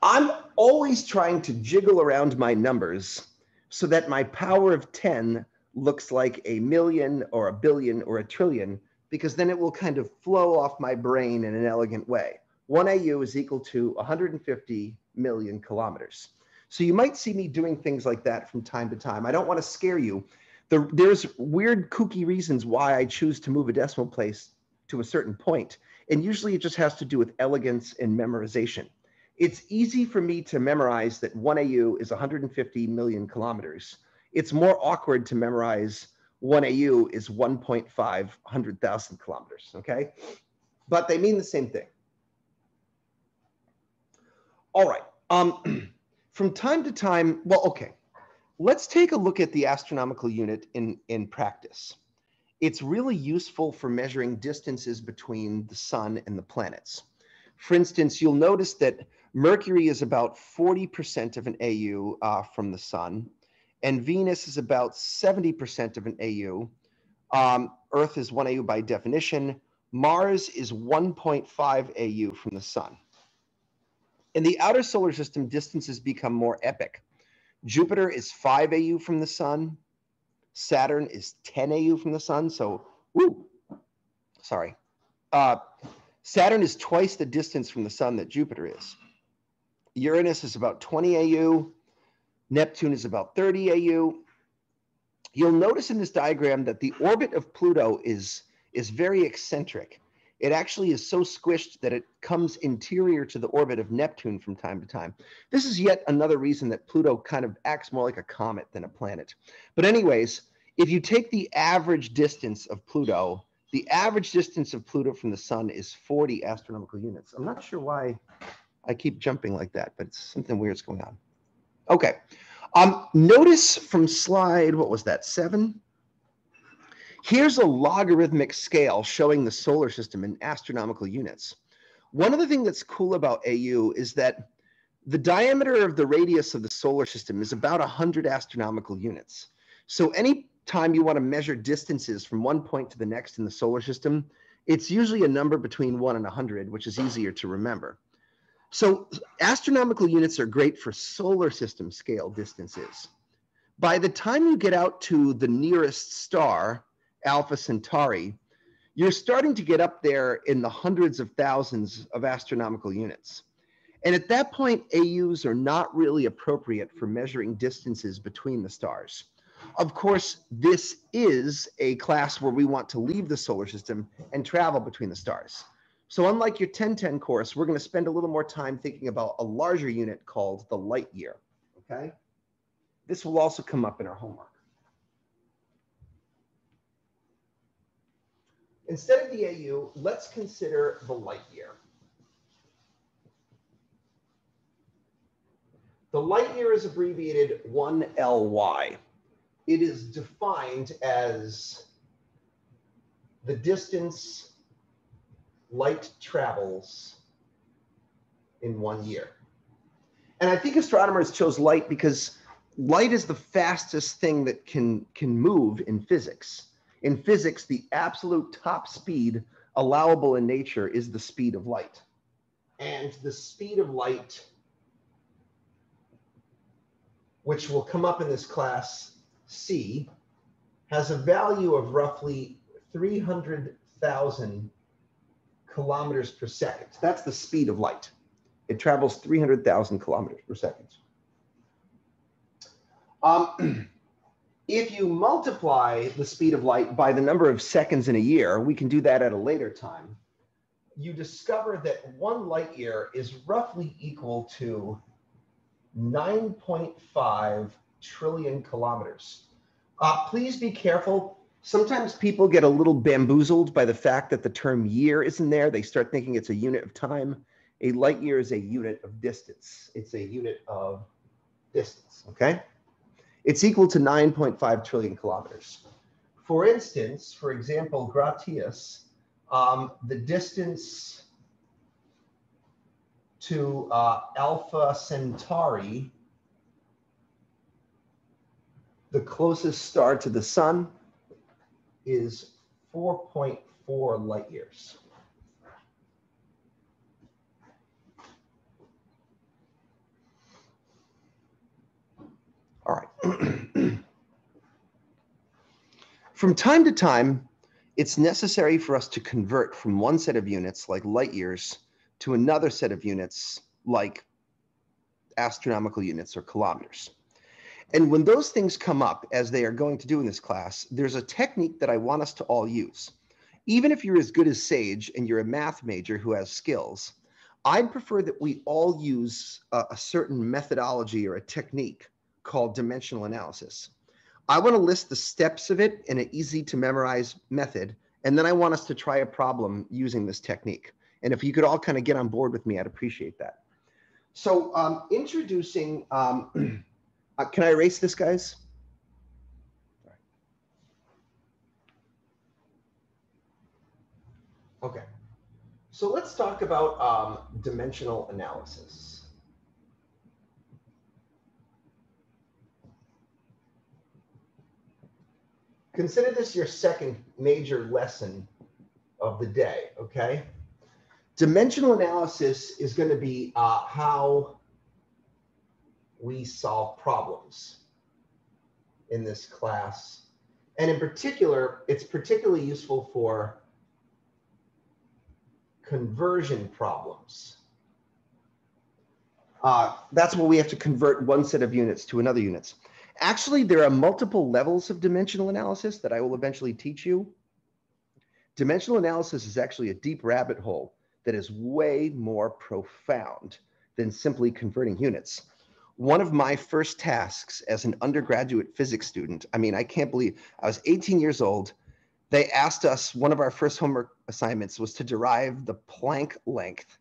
I'm always trying to jiggle around my numbers so that my power of 10 looks like a million or a billion or a trillion, because then it will kind of flow off my brain in an elegant way. 1 AU is equal to 150 million kilometers. So you might see me doing things like that from time to time. I don't want to scare you. The, there's weird, kooky reasons why I choose to move a decimal place to a certain point. And usually it just has to do with elegance and memorization. It's easy for me to memorize that 1 AU is 150 million kilometers. It's more awkward to memorize 1 AU is 1.5 hundred thousand kilometers, okay? But they mean the same thing. All right. Um, from time to time, well, okay, let's take a look at the astronomical unit in, in practice. It's really useful for measuring distances between the sun and the planets. For instance, you'll notice that Mercury is about 40% of an AU uh, from the sun, and Venus is about 70% of an AU. Um, Earth is 1 AU by definition. Mars is 1.5 AU from the sun. In the outer solar system, distances become more epic. Jupiter is 5 AU from the sun. Saturn is 10 AU from the sun. So, woo, sorry. Uh, Saturn is twice the distance from the sun that Jupiter is. Uranus is about 20 AU. Neptune is about 30 AU. You'll notice in this diagram that the orbit of Pluto is, is very eccentric. It actually is so squished that it comes interior to the orbit of Neptune from time to time. This is yet another reason that Pluto kind of acts more like a comet than a planet. But anyways, if you take the average distance of Pluto, the average distance of Pluto from the sun is 40 astronomical units. I'm not sure why I keep jumping like that, but something weird's going on. Okay. Um, notice from slide, what was that, seven? Here's a logarithmic scale showing the solar system in astronomical units. One of the things that's cool about AU is that the diameter of the radius of the solar system is about 100 astronomical units. So any time you want to measure distances from one point to the next in the solar system, it's usually a number between 1 and 100, which is easier to remember. So astronomical units are great for solar system scale distances. By the time you get out to the nearest star, Alpha Centauri, you're starting to get up there in the hundreds of thousands of astronomical units. And at that point, AUs are not really appropriate for measuring distances between the stars. Of course, this is a class where we want to leave the solar system and travel between the stars. So unlike your 1010 course, we're going to spend a little more time thinking about a larger unit called the light year, okay? This will also come up in our homework. instead of the AU, let's consider the light year. The light year is abbreviated 1LY. It is defined as the distance light travels in one year. And I think astronomers chose light because light is the fastest thing that can, can move in physics. In physics, the absolute top speed allowable in nature is the speed of light. And the speed of light, which will come up in this class C, has a value of roughly 300,000 kilometers per second. That's the speed of light. It travels 300,000 kilometers per second. Um, if you multiply the speed of light by the number of seconds in a year, we can do that at a later time, you discover that one light year is roughly equal to 9.5 trillion kilometers. Uh, please be careful. Sometimes people get a little bamboozled by the fact that the term year isn't there. They start thinking it's a unit of time. A light year is a unit of distance. It's a unit of distance, okay? It's equal to 9.5 trillion kilometers. For instance, for example, Gratius, um, the distance to uh, Alpha Centauri, the closest star to the sun, is 4.4 light years. All right. from time to time, it's necessary for us to convert from one set of units, like light years, to another set of units, like astronomical units or kilometers. And when those things come up, as they are going to do in this class, there's a technique that I want us to all use. Even if you're as good as Sage and you're a math major who has skills, I'd prefer that we all use a, a certain methodology or a technique called dimensional analysis. I want to list the steps of it in an easy to memorize method, and then I want us to try a problem using this technique. And if you could all kind of get on board with me, I'd appreciate that. So um, introducing, um, uh, can I erase this, guys? Okay. So let's talk about um, dimensional analysis. consider this your second major lesson of the day, okay? Dimensional analysis is going to be uh, how we solve problems in this class. And in particular, it's particularly useful for conversion problems. Uh, that's where we have to convert one set of units to another units. Actually, there are multiple levels of dimensional analysis that I will eventually teach you. Dimensional analysis is actually a deep rabbit hole that is way more profound than simply converting units. One of my first tasks as an undergraduate physics student, I mean, I can't believe I was 18 years old. They asked us, one of our first homework assignments was to derive the Planck length.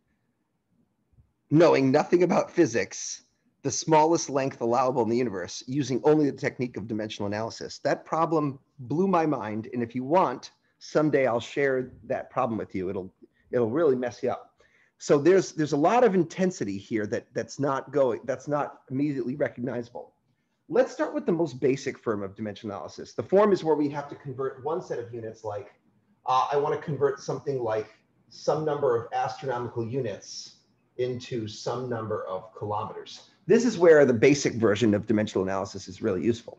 Knowing nothing about physics, the smallest length allowable in the universe using only the technique of dimensional analysis. That problem blew my mind. And if you want, someday I'll share that problem with you. It'll, it'll really mess you up. So there's, there's a lot of intensity here that, that's not going, that's not immediately recognizable. Let's start with the most basic form of dimensional analysis. The form is where we have to convert one set of units like, uh, I want to convert something like some number of astronomical units into some number of kilometers. This is where the basic version of dimensional analysis is really useful.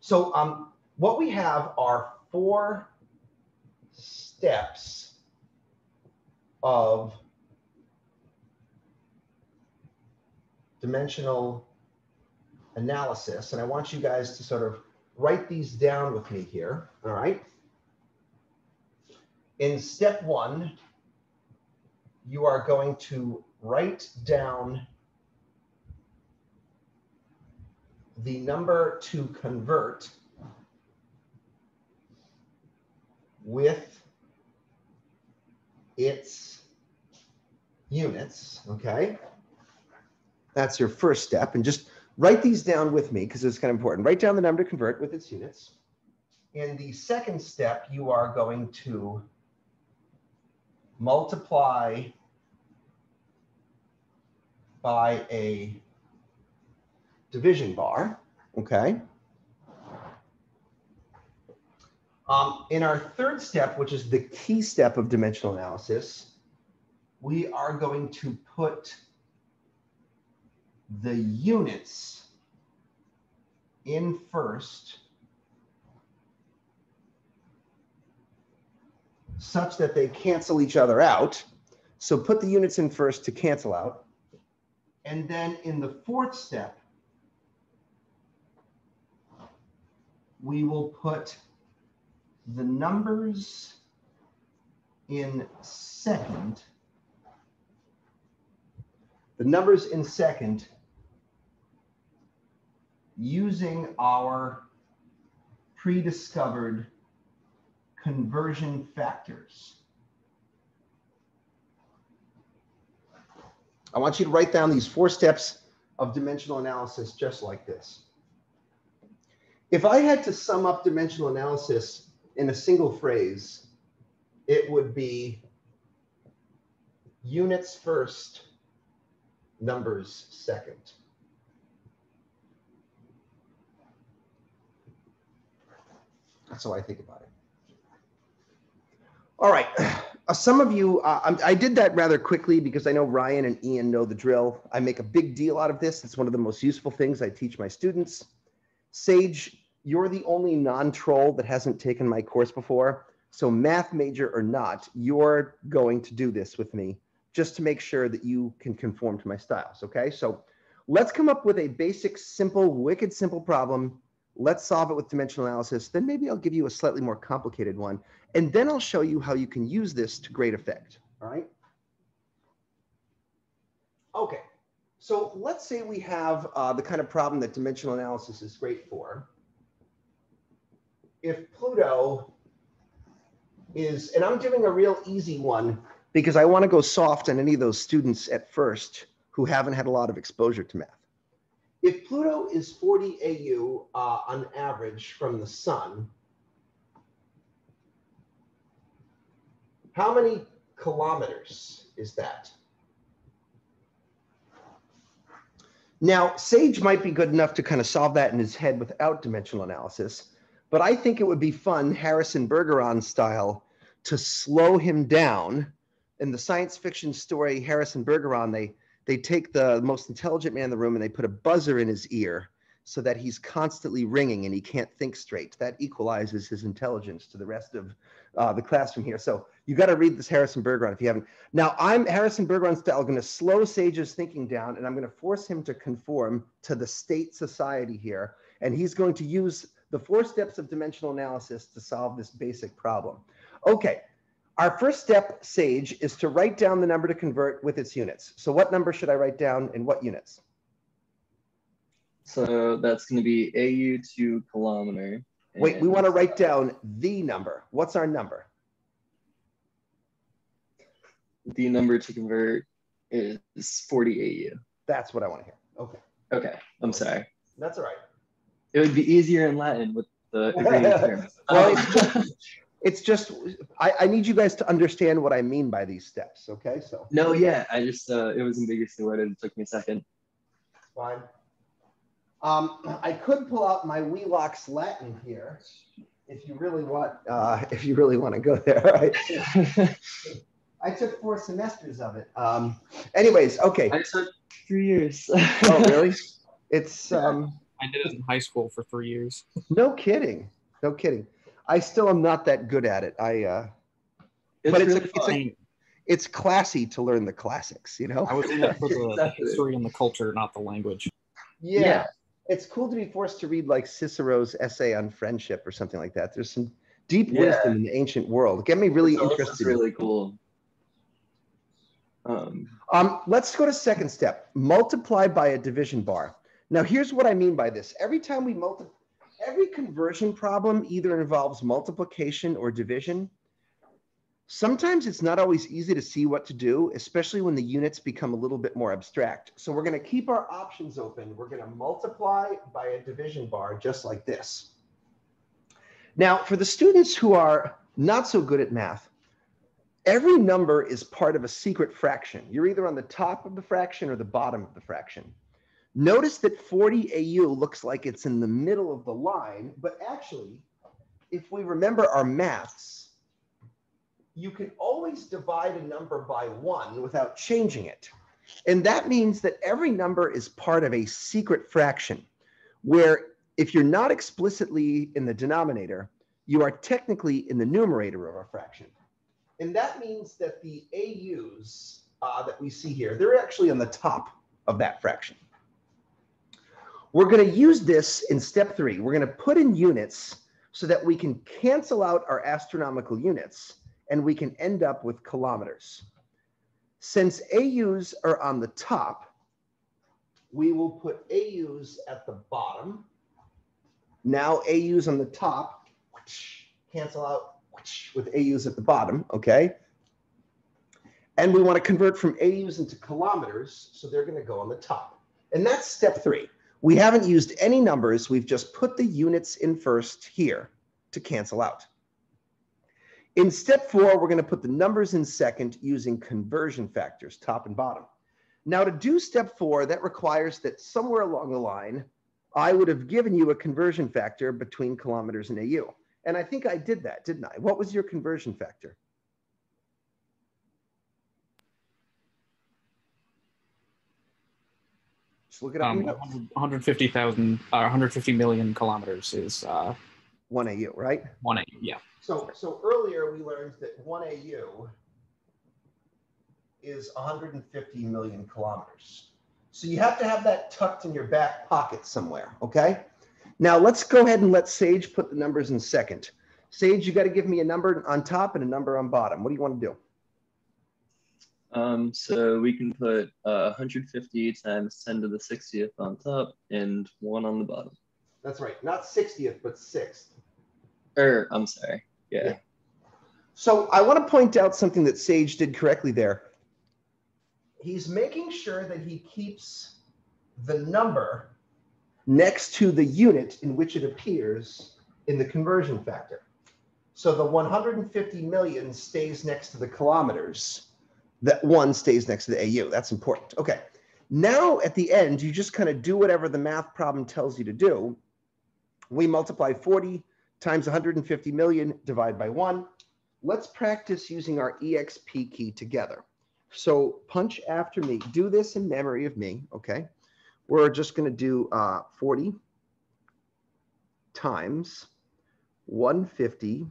So um, what we have are four steps of dimensional analysis. And I want you guys to sort of write these down with me here, all right? In step one, you are going to write down the number to convert with its units, okay? That's your first step. And just write these down with me because it's kind of important. Write down the number to convert with its units. In the second step, you are going to multiply by a division bar, okay? Um, in our third step, which is the key step of dimensional analysis, we are going to put the units in first such that they cancel each other out. So put the units in first to cancel out. And then in the fourth step, we will put the numbers in second. The numbers in second using our pre-discovered conversion factors. I want you to write down these four steps of dimensional analysis just like this. If I had to sum up dimensional analysis in a single phrase, it would be units first, numbers second. That's how I think about it. All right. Uh, some of you, uh, I did that rather quickly because I know Ryan and Ian know the drill. I make a big deal out of this. It's one of the most useful things I teach my students. Sage, you're the only non-troll that hasn't taken my course before. So math major or not, you're going to do this with me just to make sure that you can conform to my styles, okay? So let's come up with a basic, simple, wicked simple problem Let's solve it with dimensional analysis. Then maybe I'll give you a slightly more complicated one. And then I'll show you how you can use this to great effect. All right. Okay. So let's say we have uh, the kind of problem that dimensional analysis is great for. If Pluto is, and I'm doing a real easy one because I want to go soft on any of those students at first who haven't had a lot of exposure to math if Pluto is 40 AU uh, on average from the sun, how many kilometers is that? Now, Sage might be good enough to kind of solve that in his head without dimensional analysis, but I think it would be fun, Harrison Bergeron style, to slow him down. In the science fiction story Harrison Bergeron, they they take the most intelligent man in the room and they put a buzzer in his ear so that he's constantly ringing and he can't think straight. That equalizes his intelligence to the rest of uh, the classroom here. So you got to read this Harrison Bergeron if you haven't. Now I'm Harrison Bergeron style going to slow Sage's thinking down and I'm going to force him to conform to the state society here. And he's going to use the four steps of dimensional analysis to solve this basic problem. Okay, our first step, Sage, is to write down the number to convert with its units. So what number should I write down in what units? So that's going to be AU to kilometer. Wait, we want to write down the number. What's our number? The number to convert is 40 AU. That's what I want to hear. Okay. Okay, I'm sorry. That's all right. It would be easier in Latin with the terms. well, it's just, it's just I, I, need you guys to understand what I mean by these steps. Okay, so no, yeah, I just uh, it was ambiguous ambiguously worded. It took me a second. Fine. Um, I could pull out my Wheelock's Latin here, if you really want. Uh, if you really want to go there, right? I took four semesters of it. Um, anyways, okay. I took three years. oh, really? It's. Um, I did it in high school for three years. No kidding. No kidding. I still am not that good at it. I, uh, it's but really it's, a, it's, a, it's classy to learn the classics, you know? I was in it for the exactly. history and the culture, not the language. Yeah. yeah. It's cool to be forced to read like Cicero's essay on friendship or something like that. There's some deep yeah. wisdom in the ancient world. Get me really it's interested. really cool. Um, um, let's go to second step. Multiply by a division bar. Now, here's what I mean by this. Every time we multiply, every conversion problem either involves multiplication or division. Sometimes it's not always easy to see what to do, especially when the units become a little bit more abstract. So we're gonna keep our options open. We're gonna multiply by a division bar just like this. Now, for the students who are not so good at math, every number is part of a secret fraction. You're either on the top of the fraction or the bottom of the fraction. Notice that 40 AU looks like it's in the middle of the line, but actually, if we remember our maths, you can always divide a number by one without changing it. And that means that every number is part of a secret fraction, where if you're not explicitly in the denominator, you are technically in the numerator of a fraction. And that means that the AUs uh, that we see here, they're actually on the top of that fraction. We're going to use this in step three. We're going to put in units so that we can cancel out our astronomical units and we can end up with kilometers. Since AUs are on the top, we will put AUs at the bottom. Now AUs on the top, cancel out with AUs at the bottom, okay? And we want to convert from AUs into kilometers, so they're going to go on the top. And that's step three. We haven't used any numbers. We've just put the units in first here to cancel out. In step four, we're going to put the numbers in second using conversion factors, top and bottom. Now to do step four, that requires that somewhere along the line, I would have given you a conversion factor between kilometers and AU. And I think I did that, didn't I? What was your conversion factor? Look it up. Um, 150,000, uh, 150 million kilometers is uh, one AU, right? One AU, yeah. So, so earlier we learned that one AU is 150 million kilometers. So you have to have that tucked in your back pocket somewhere, okay? Now let's go ahead and let Sage put the numbers in second. Sage, you got to give me a number on top and a number on bottom. What do you want to do? Um, so we can put uh, 150 times 10 to the 60th on top and one on the bottom. That's right. Not 60th, but sixth. Er, I'm sorry. Yeah. yeah. So I want to point out something that Sage did correctly there. He's making sure that he keeps the number next to the unit in which it appears in the conversion factor. So the 150 million stays next to the kilometers. That one stays next to the AU. That's important. Okay. Now at the end, you just kind of do whatever the math problem tells you to do. We multiply 40 times 150 million divided by one. Let's practice using our EXP key together. So punch after me. Do this in memory of me, okay? We're just going to do uh, 40 times 150.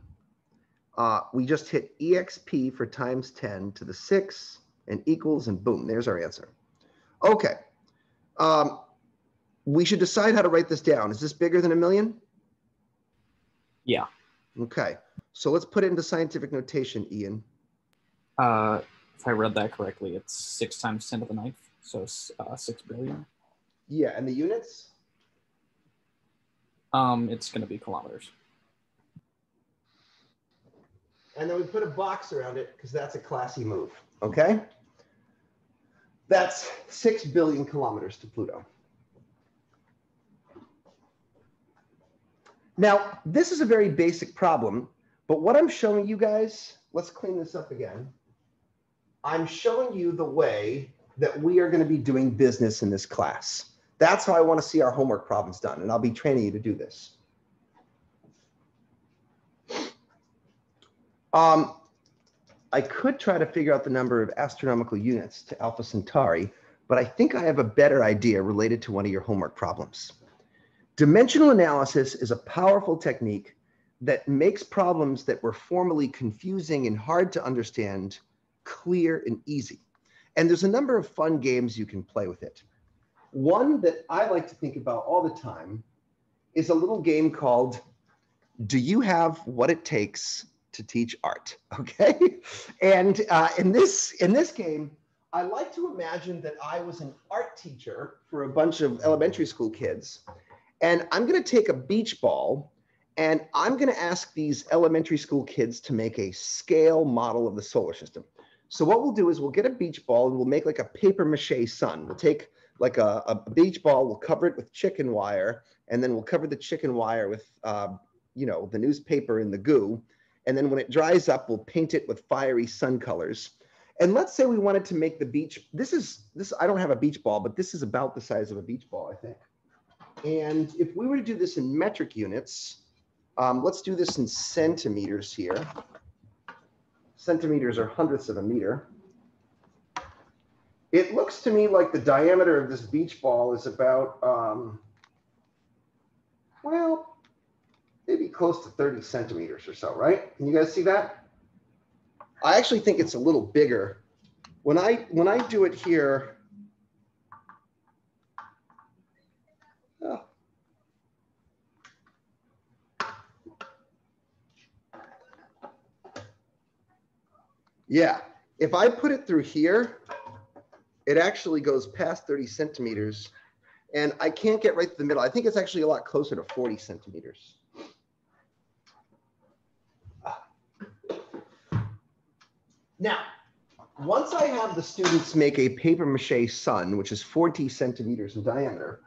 Uh, we just hit EXP for times 10 to the 6 and equals, and boom, there's our answer. Okay. Um, we should decide how to write this down. Is this bigger than a million? Yeah. Okay. So let's put it into scientific notation, Ian. Uh, if I read that correctly, it's six times 10 to the ninth. So uh, six billion. Yeah. And the units? Um, it's going to be kilometers. And then we put a box around it because that's a classy move. Okay. That's 6 billion kilometers to Pluto. Now, this is a very basic problem, but what I'm showing you guys, let's clean this up again. I'm showing you the way that we are going to be doing business in this class. That's how I want to see our homework problems done, and I'll be training you to do this. Um, I could try to figure out the number of astronomical units to Alpha Centauri, but I think I have a better idea related to one of your homework problems. Dimensional analysis is a powerful technique that makes problems that were formerly confusing and hard to understand clear and easy. And there's a number of fun games you can play with it. One that I like to think about all the time is a little game called Do You Have What It Takes to Teach Art? Okay. And uh, in, this, in this game, I like to imagine that I was an art teacher for a bunch of elementary school kids and I'm going to take a beach ball And I'm going to ask these elementary school kids to make a scale model of the solar system. So what we'll do is we'll get a beach ball and we'll make like a paper mache sun. We'll take like a, a beach ball, we'll cover it with chicken wire, and then we'll cover the chicken wire with, uh, you know, the newspaper and the goo. And then when it dries up, we'll paint it with fiery sun colors. And let's say we wanted to make the beach, this is, this, I don't have a beach ball, but this is about the size of a beach ball, I think. And if we were to do this in metric units, um, let's do this in centimeters here. Centimeters are hundredths of a meter. It looks to me like the diameter of this beach ball is about, um, well, maybe close to 30 centimeters or so, right? Can you guys see that? I actually think it's a little bigger. When I when I do it here, oh. yeah, if I put it through here, it actually goes past 30 centimeters and I can't get right to the middle. I think it's actually a lot closer to 40 centimeters. Now, once I have the students make a paper mache sun, which is 40 centimeters in diameter,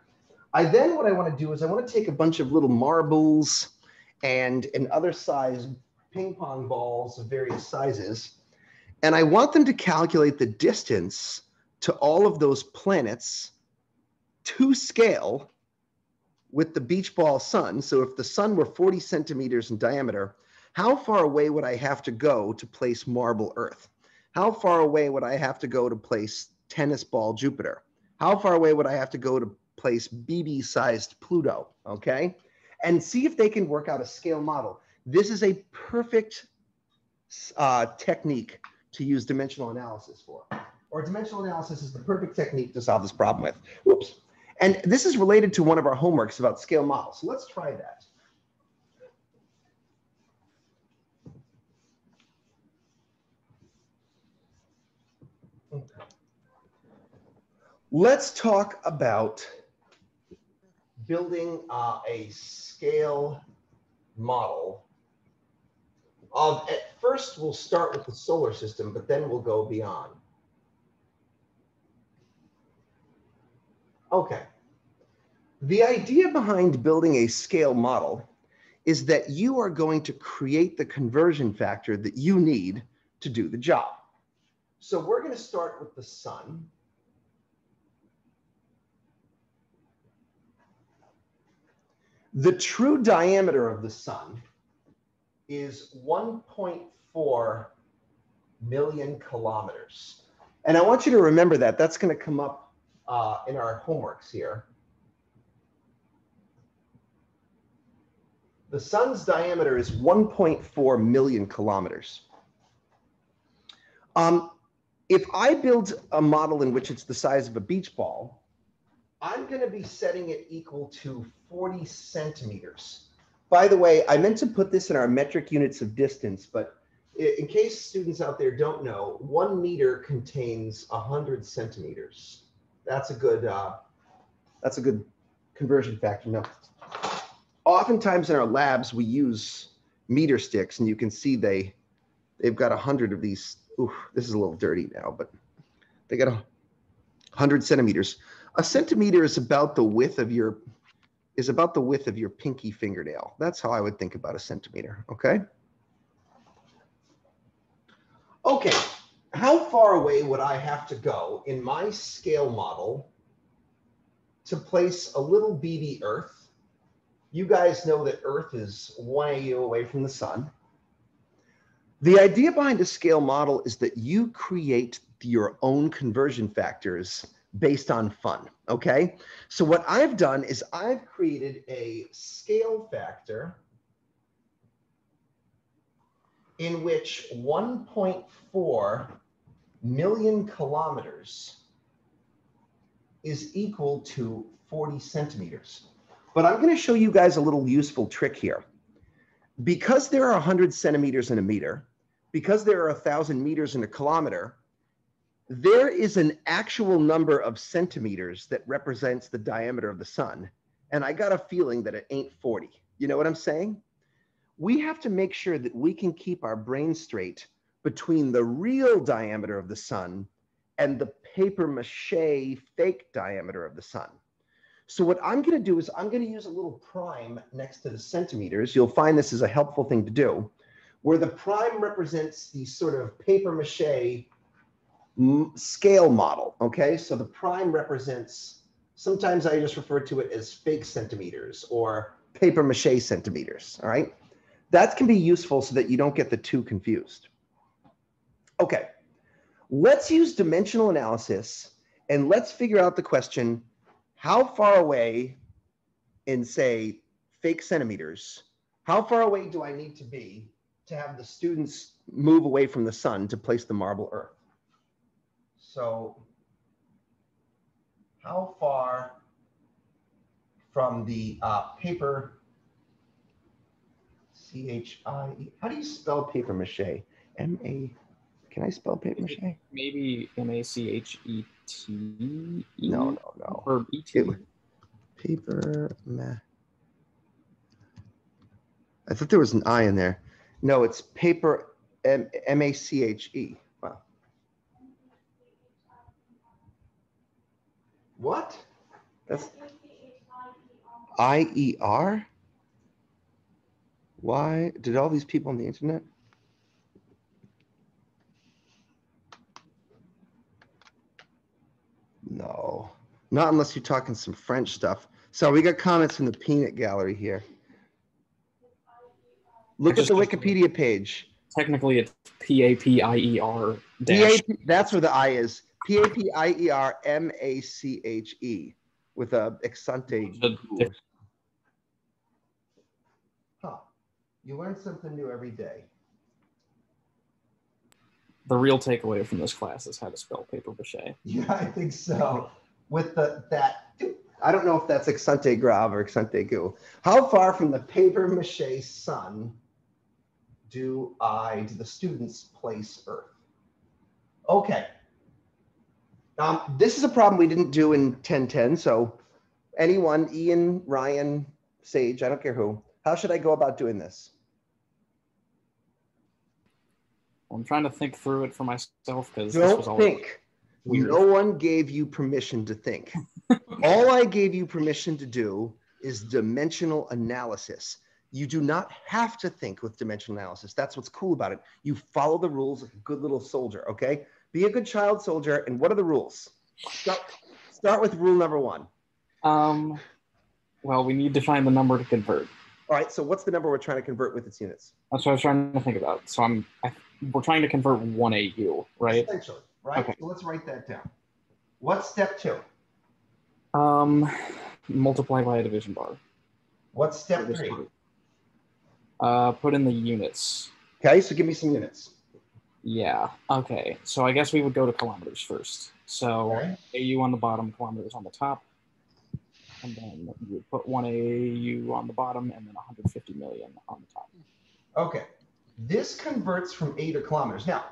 I then what I want to do is I want to take a bunch of little marbles and, and other size ping pong balls of various sizes, and I want them to calculate the distance to all of those planets to scale with the beach ball sun. So if the sun were 40 centimeters in diameter, how far away would I have to go to place marble Earth? How far away would I have to go to place tennis ball Jupiter? How far away would I have to go to place BB sized Pluto? Okay. And see if they can work out a scale model. This is a perfect uh, technique to use dimensional analysis for. Or dimensional analysis is the perfect technique to solve this problem with. Whoops. And this is related to one of our homeworks about scale models. So let's try that. Let's talk about building uh, a scale model of, at first we'll start with the solar system, but then we'll go beyond. Okay. The idea behind building a scale model is that you are going to create the conversion factor that you need to do the job. So we're going to start with the sun. The true diameter of the sun is 1.4 million kilometers. And I want you to remember that. That's going to come up uh, in our homeworks here. The sun's diameter is 1.4 million kilometers. Um, if I build a model in which it's the size of a beach ball, I'm going to be setting it equal to 40 centimeters. By the way, I meant to put this in our metric units of distance, but in case students out there don't know, one meter contains 100 centimeters. That's a good, uh, that's a good conversion factor. Now, oftentimes in our labs, we use meter sticks, and you can see they, they've got 100 of these. Ooh, this is a little dirty now, but they got a 100 centimeters. A centimeter is about the width of your is about the width of your pinky fingernail. That's how I would think about a centimeter, okay? Okay, how far away would I have to go in my scale model to place a little BB Earth? You guys know that Earth is way away from the sun. The idea behind a scale model is that you create your own conversion factors based on fun. Okay. So what I've done is I've created a scale factor in which 1.4 million kilometers is equal to 40 centimeters. But I'm going to show you guys a little useful trick here. Because there are 100 centimeters in a meter, because there are 1,000 meters in a kilometer, there is an actual number of centimeters that represents the diameter of the sun. And I got a feeling that it ain't 40. You know what I'm saying? we have to make sure that we can keep our brain straight between the real diameter of the sun and the paper mache fake diameter of the sun. So what I'm going to do is I'm going to use a little prime next to the centimeters. You'll find this is a helpful thing to do, where the prime represents the sort of paper mache scale model. Okay, so the prime represents, sometimes I just refer to it as fake centimeters or paper mache centimeters. All right, that can be useful so that you don't get the two confused. Okay, let's use dimensional analysis and let's figure out the question how far away in say fake centimeters, how far away do I need to be to have the students move away from the sun to place the marble earth? So how far from the uh, paper C-H-I-E, how do you spell paper mache? M-A, can I spell paper mache? Maybe M A C H E T. No, no, no. Or E T. It- Paper ma. I thought there was an I in there. No, it's paper M M A C H E. Wow. What? That's I E R? Why did all these people on the internet? No, not unless you're talking some French stuff. So we got comments from the peanut gallery here. Look at the Wikipedia page. Technically, it's P A P I E R dash. P-A-P that's where the I is. P A P I E R M A C H E with a exante. Huh. You learn something new every day. The real takeaway from this class is how to spell paper mache. Yeah, I think so. With the that, I don't know if that's accent grave or accent aigu. How far from the paper mache sun do I, do the students place Earth? Okay. Um, this is a problem we didn't do in 1010. So anyone, Ian, Ryan, Sage, I don't care who, how should I go about doing this? I'm trying to think through it for myself because this was Don't all think. weird. No one gave you permission to think. All I gave you permission to do is dimensional analysis. You do not have to think with dimensional analysis. That's what's cool about it. You follow the rules good little soldier, okay? Be a good child soldier. And what are the rules? Start, start with rule number one. Um, well, we need to find the number to convert. All right, so what's the number we're trying to convert with its units? That's what I was trying to think about. So I'm, I, we're trying to convert one AU, right? Essentially, right? Okay. So let's write that down. What's step two? Um, multiply by a division bar. What's step three? Uh, put in the units. Okay, so give me some units. Yeah. Okay. So I guess we would go to kilometers first. So Okay. AU on the bottom, kilometers on the top. And then you put one AU on the bottom and then 150 million on the top. Okay, this converts from A to kilometers. Now,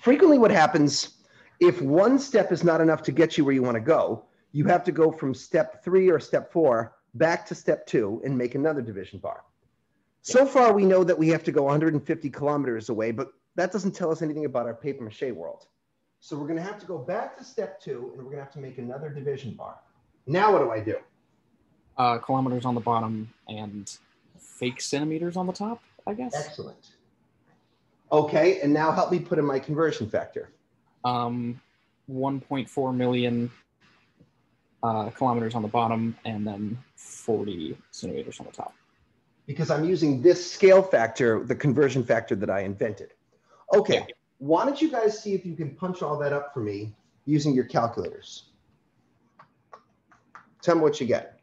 frequently what happens if one step is not enough to get you where you want to go, you have to go from step three or step four back to step two and make another division bar. So far, we know that we have to go 150 kilometers away, but that doesn't tell us anything about our paper mache world. So we're going to have to go back to step two and we're going to have to make another division bar. Now, what do I do? Uh, kilometers on the bottom and fake centimeters on the top, I guess. Excellent. Okay, and now help me put in my conversion factor. Um, 1.4 million uh, kilometers on the bottom and then 40 centimeters on the top. because I'm using this scale factor, the conversion factor that I invented. Okay, why don't you guys see if you can punch all that up for me using your calculators? Tell me what you get.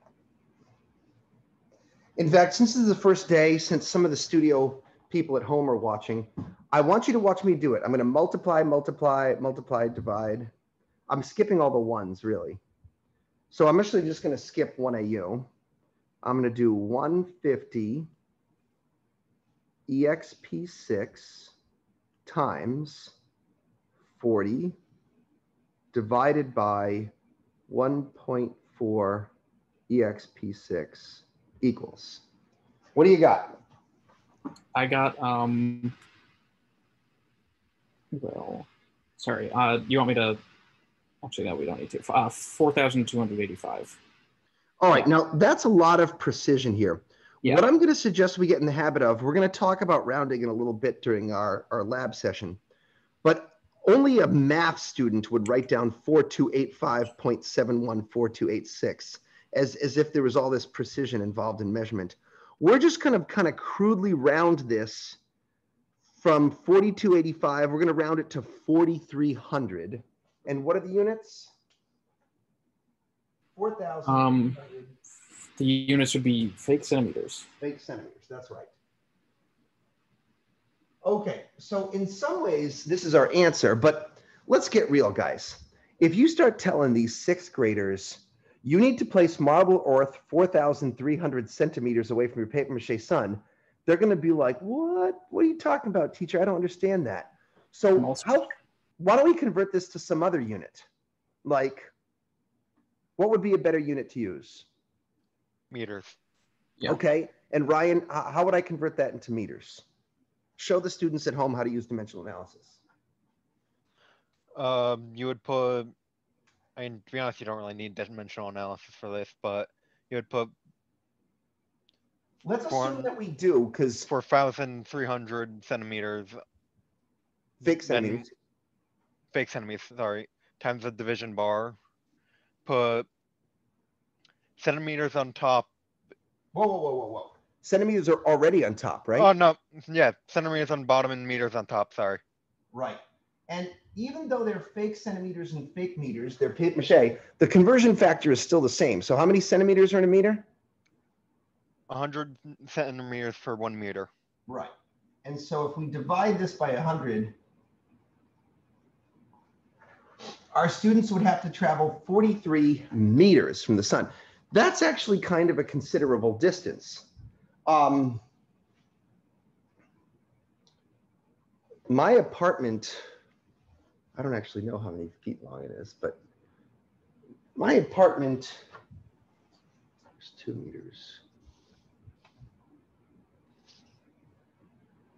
In fact, since this is the first day, since some of the studio people at home are watching, I want you to watch me do it. I'm going to multiply, multiply, multiply, divide. I'm skipping all the ones, really. So I'm actually just going to skip 1AU. I'm going to do 150 EXP6 times 40 divided by 1.4 EXP6 equals. What do you got? I got um. Well, sorry. Uh, you want me to? Actually, no, we don't need to. Uh, four thousand two hundred eighty-five. All right, now that's a lot of precision here. Yeah. What I'm going to suggest we get in the habit of, we're going to talk about rounding in a little bit during our, our lab session, but only a math student would write down 4285.714286 as, as if there was all this precision involved in measurement. We're just going to kind of crudely round this from 4285. We're going to round it to 4300. And what are the units? 4,000. Um, the units would be fake centimeters. Fake centimeters, that's right. Okay, so in some ways, this is our answer, but let's get real, guys. If you start telling these sixth graders, you need to place marble earth 4,300 centimeters away from your paper mache sun, they're going to be like, what? What are you talking about, teacher? I don't understand that. So Also- how, why don't we convert this to some other unit? Like, what would be a better unit to use? Meters. Yeah. Okay. And Ryan, how would I convert that into meters? Show the students at home how to use dimensional analysis. Um, you would put, I mean, to be honest, you don't really need dimensional analysis for this, but you would put Let's Four- assume that we do, because four thousand three hundred centimeters, fake Then- centimeters. fake centimeters, sorry, times the division bar. Put centimeters on top. Whoa, whoa, whoa, whoa, whoa. Centimeters are already on top, right? Oh no, yeah, centimeters on bottom and meters on top. Sorry. Right. And even though they're fake centimeters and fake meters, they're paper mache, the conversion factor is still the same. So how many centimeters are in a meter? hundred centimeters per one meter. Right. And so if we divide this by 100, our students would have to travel 43 meters from the sun. That's actually kind of a considerable distance. Um, my apartment, I don't actually know how many feet long it is, but my apartment is two meters.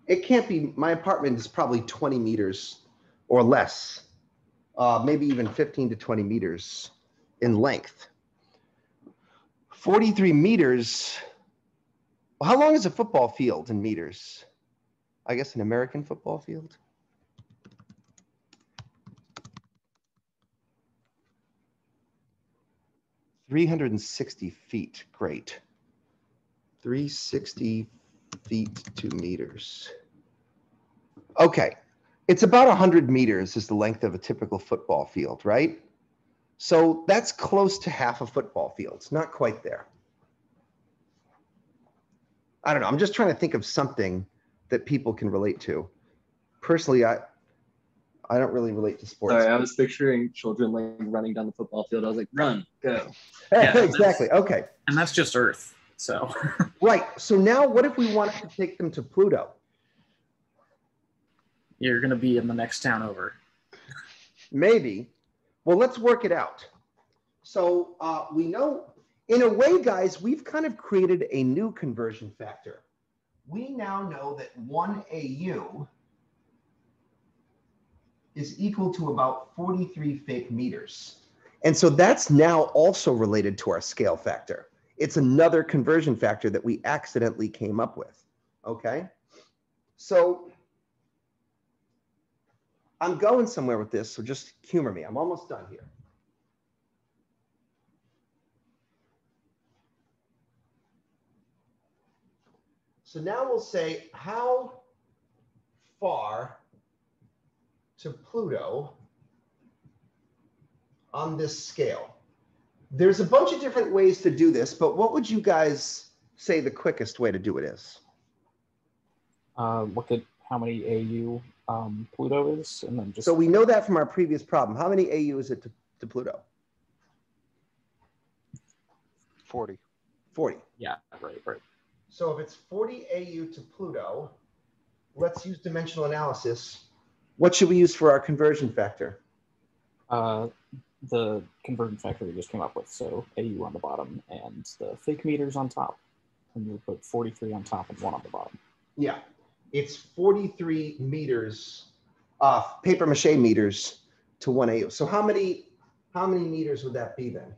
it can't be my apartment is probably 20 meters or less uh, maybe even 15 to 20 meters in length 43 meters well, how long is a football field in meters i guess an american football field Three hundred and sixty feet. Great. Three sixty feet to meters. Okay, it's about 100 meters is the length of a typical football field, right? So that's close to half a football field. It's not quite there. I don't know. I'm just trying to think of something that people can relate to. Personally, I I don't really relate to sports. Sorry, I was picturing children like running down the football field. I was like, run, go. yeah, exactly. Okay. And that's just Earth. So Right. So now what if we wanted to take them to Pluto? you're going to be in the next town over. Maybe. Well, let's work it out. So uh, we know, in a way, guys, we've kind of created a new conversion factor. We now know that one AU is equal to about 43 fake meters. And so that's now also related to our scale factor. It's another conversion factor that we accidentally came up with. Okay. So I'm going somewhere with this, so just humor me. I'm almost done here. So now we'll say how far to Pluto on this scale. There's a bunch of different ways to do this, but what would you guys say the quickest way to do it is? Uh, look at how many AU um, Pluto is, and then just So we know that from our previous problem. How many AU is it to, to Pluto? Forty. 40. yeah, right, right. So if it's 40 AU to Pluto, let's use dimensional analysis. What should we use for our conversion factor? Uh, the conversion factor we just came up with. So AU on the bottom and the fake meters on top, and you put 43 on top and one on the bottom. Yeah, it's 43 meters, uh, paper mache meters to one AU. So how many, how many meters would that be then?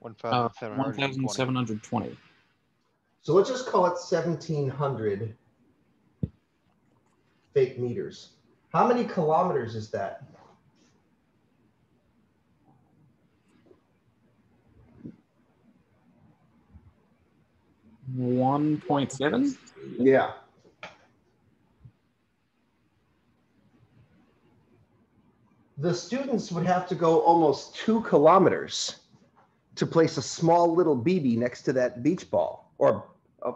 One Uh, thousand seven one hundred thousand seven hundred twenty. So let's just call it 1700 fake meters. How many kilometers is that? One point seven. Yeah. The students would have to go almost two kilometers to place a small little BB next to that beach ball or uh,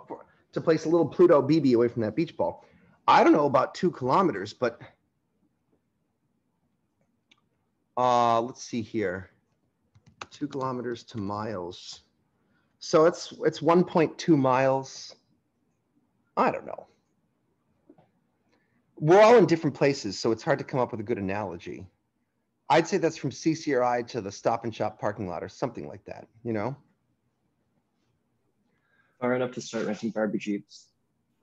to place a little Pluto BB away from that beach ball. I don't know about two kilometers, but uh, let's see here. Two kilometers to miles. So it's it's 1.2 miles. I don't know. We're all in different places, so it's hard to come up with a good analogy. I'd say that's from CCRI to the Stop and Shop parking lot or something like that, you know? Far enough to start renting Barbie Jeeps.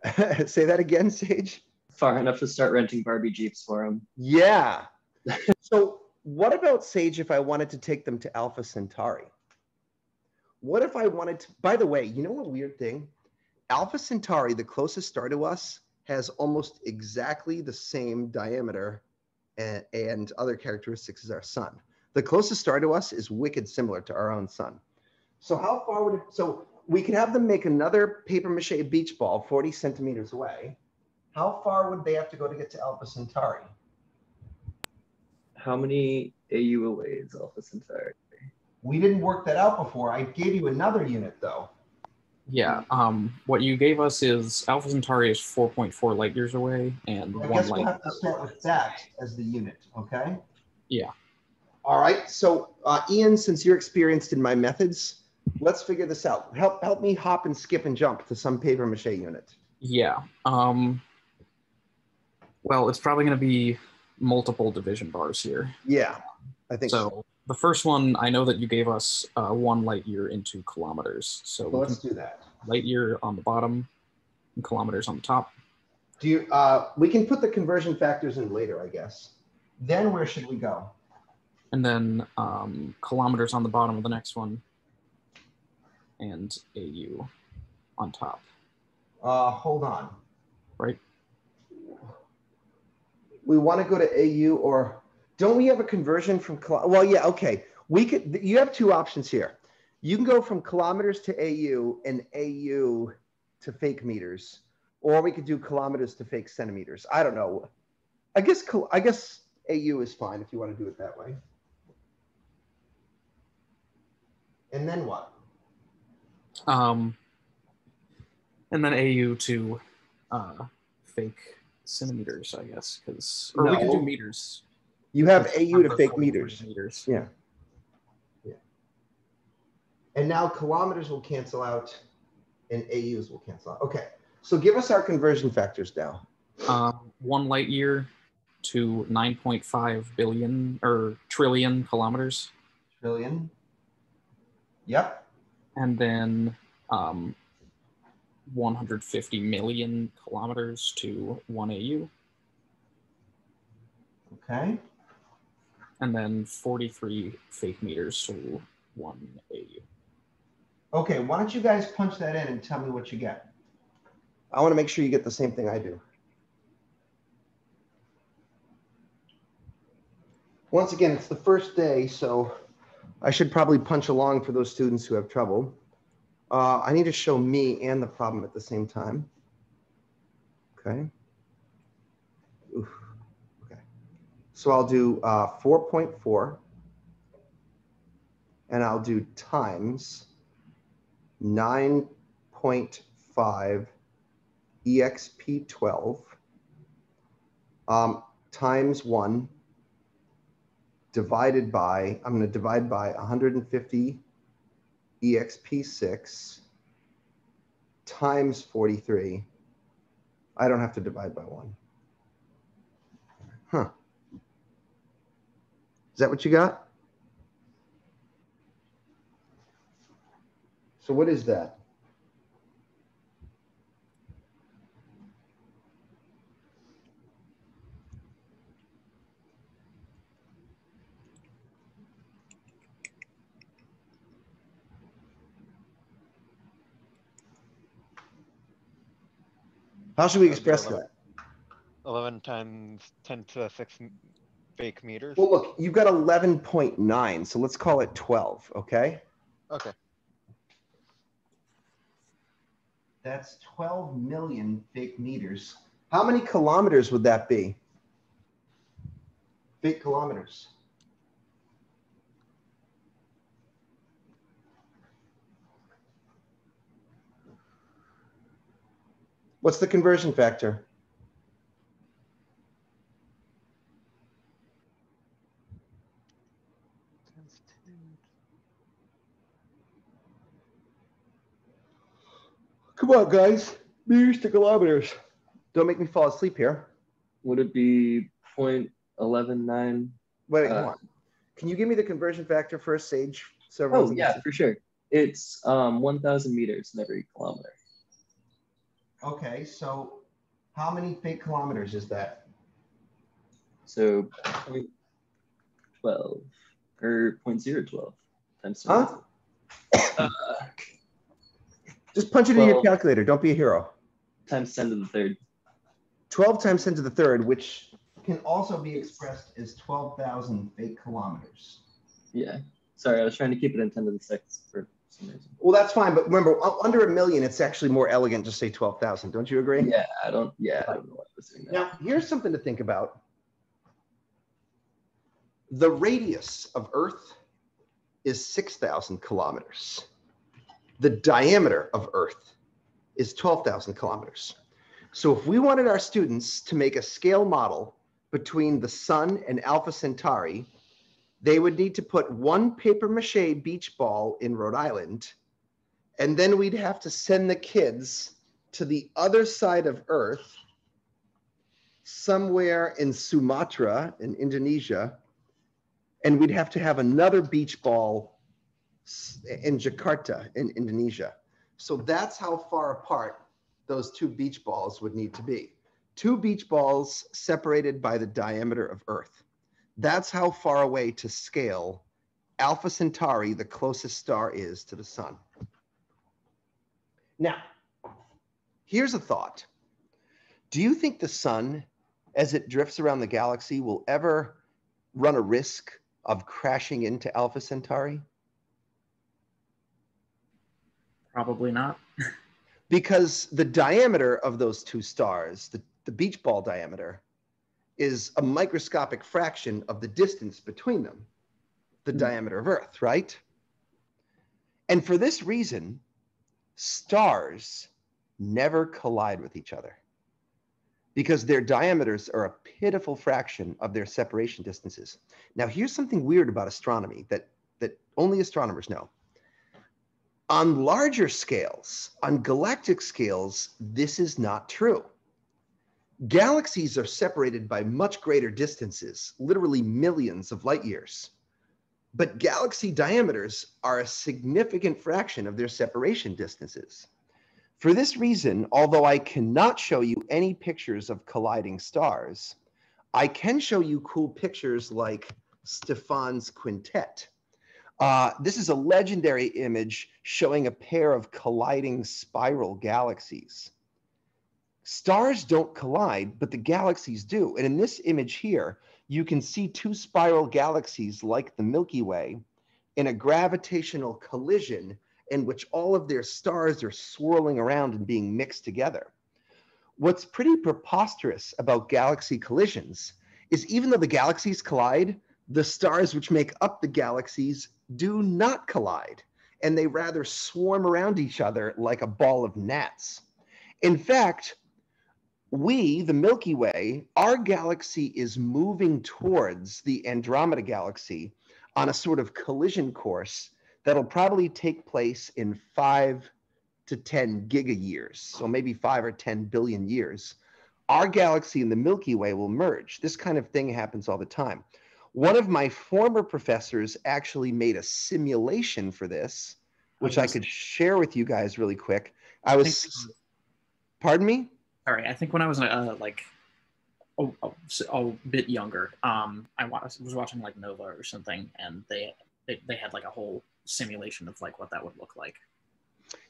say that again, Sage. Far enough to start renting Barbie Jeeps for them. Yeah. so, what about Sage if I wanted to take them to Alpha Centauri? What if I wanted to? By the way, you know a weird thing? Alpha Centauri, the closest star to us, has almost exactly the same diameter and, and other characteristics as our sun. The closest star to us is wicked similar to our own sun. So, how far would? So, we could have them make another paper mache beach ball 40 centimeters away. How far would they have to go to get to Alpha Centauri? How many AU away is Alpha Centauri? We didn't work that out before. I gave you another unit though. Yeah. Um. What you gave us is Alpha Centauri is four point four light years away, and I one guess we'll light. have to start with that as the unit, okay? Yeah. All right, so uh, Ian, since you're experienced in my methods, let's figure this out. Help help me hop and skip and jump to some paper mache unit. Yeah. Um. Well, it's probably going to be multiple division bars here. Yeah, I think so. So the first one, I know that you gave us uh, one light year into kilometers. So So we let's do that. light year on the bottom, and kilometers on the top. Do you? Uh, we can put the conversion factors in later, I guess. Then where should we go? and then um, kilometers on the bottom of the next one, and AU on top. Uh, hold on. Right. We want to go to AU or don't we have a conversion from, well, yeah, okay. We could, you have two options here. You can go from kilometers to AU and AU to fake meters, or we could do kilometers to fake centimeters. I don't know. I guess, I guess AU is fine if you want to do it that way. And then what? Um, and then AU to uh, fake centimeters, I guess, because or we can do meters. You have Because AU to fake meters. Meters. Yeah. Yeah. And now kilometers will cancel out and AUs will cancel out. Okay. So give us our conversion factors now. Um, one light year to 9.5 billion or trillion kilometers, Trillion. Yep. and then um, 150 million kilometers to one AU, Okay. And then 43 fake meters to one AU. Okay. Why don't you guys punch that in and tell me what you get? I want to make sure you get the same thing I do. Once again, it's the first day, so I should probably punch along for those students who have trouble. Uh, I need to show me and the problem at the same time. Okay. Oof. Okay. So I'll do uh, 4.4 and I'll do times 9.5 EXP12 um, times 1 divided by, I'm going to divide by 150 EXP6 times 43. I don't have to divide by 1. Huh. Is that what you got? So what is that? How should we express that? Eleven times ten to the six m- fake meters. Well, look, you've got 11.9, so let's call it 12, okay? Okay, That's 12 million fake meters. How many kilometers would that be? Fake kilometers. What's the conversion factor? Come on, guys. Meters to kilometers. Don't make me fall asleep here. Would it be point eleven nine? Wait, wait, Uh, hold on. Can you give me the conversion factor first, Sage? So Oh yeah, for sure. It's um one thousand meters in every kilometer. Okay, so how many fake kilometers is that? So point twelve or point zero twelve times. Huh? Uh, Just punch it in your calculator. Don't be a hero. times ten to the third. 12 times 10 to the third, which can also be expressed as 12,000 fake kilometers. Yeah. Sorry, I was trying to keep it in ten to the sixth for some reason. Well, that's fine, but remember, under a million, it's actually more elegant to say 12,000. Don't you agree? Yeah, I don't. Yeah, I don't know why I was doing that. Now, here's something to think about. The radius of Earth is 6,000 kilometers. The diameter of Earth is 12,000 kilometers. So if we wanted our students to make a scale model between the sun and Alpha Centauri, they would need to put one paper mache beach ball in Rhode Island, and then we'd have to send the kids to the other side of Earth somewhere in Sumatra in Indonesia, and we'd have to have another beach ball in Jakarta in Indonesia. So that's how far apart those two beach balls would need to be. Two beach balls separated by the diameter of Earth. That's how far away to scale Alpha Centauri, the closest star, is to the sun. Now, here's a thought. Do you think the sun, as it drifts around the galaxy, will ever run a risk of crashing into Alpha Centauri? Probably not. Because the diameter of those two stars, the, the beach ball diameter, is a microscopic fraction of the distance between them, the Hmm. diameter of Earth, right? And for this reason, stars never collide with each other because their diameters are a pitiful fraction of their separation distances. Now, here's something weird about astronomy that, that only astronomers know. On larger scales, on galactic scales, this is not true. Galaxies are separated by much greater distances, literally millions of light years. But galaxy diameters are a significant fraction of their separation distances. For this reason, although I cannot show you any pictures of colliding stars, I can show you cool pictures like Stephan's quintet. Uh, this is a legendary image showing a pair of colliding spiral galaxies. Stars don't collide, but the galaxies do. And in this image here, you can see two spiral galaxies like the Milky Way in a gravitational collision in which all of their stars are swirling around and being mixed together. What's pretty preposterous about galaxy collisions is even though the galaxies collide, the stars which make up the galaxies do not collide, and they rather swarm around each other like a ball of gnats. In fact, we, the Milky Way, our galaxy is moving towards the Andromeda galaxy on a sort of collision course that'll probably take place in five to 10 giga years, so maybe five or 10 billion years. Our galaxy and the Milky Way will merge. This kind of thing happens all the time. One of my former professors actually made a simulation for this, which I was- could share with you guys really quick. I I was, think- pardon me? Sorry, I think when I was uh, like a, a, a bit younger, um, I wa- was watching like Nova or something, and they, they they had like a whole simulation of like what that would look like.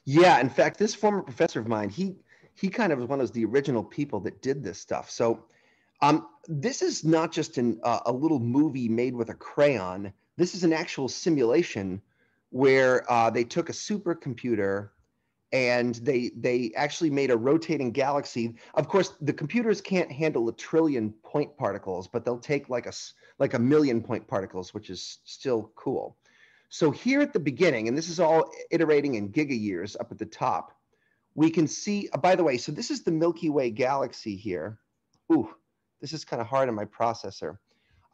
Yeah, in fact, this former professor of mine, he he kind of was one of the original people that did this stuff. So, um, this is not just an, uh, a little movie made with a crayon. This is an actual simulation where uh, they took a supercomputer and they they actually made a rotating galaxy. Of course, the computers can't handle a trillion point particles, but they'll take like a like a million point particles, which is still cool. So here at the beginning, and this is all iterating in giga years up at the top, we can see, uh, by the way, so this is the Milky Way galaxy here. Ooh, this is kind of hard on my processor.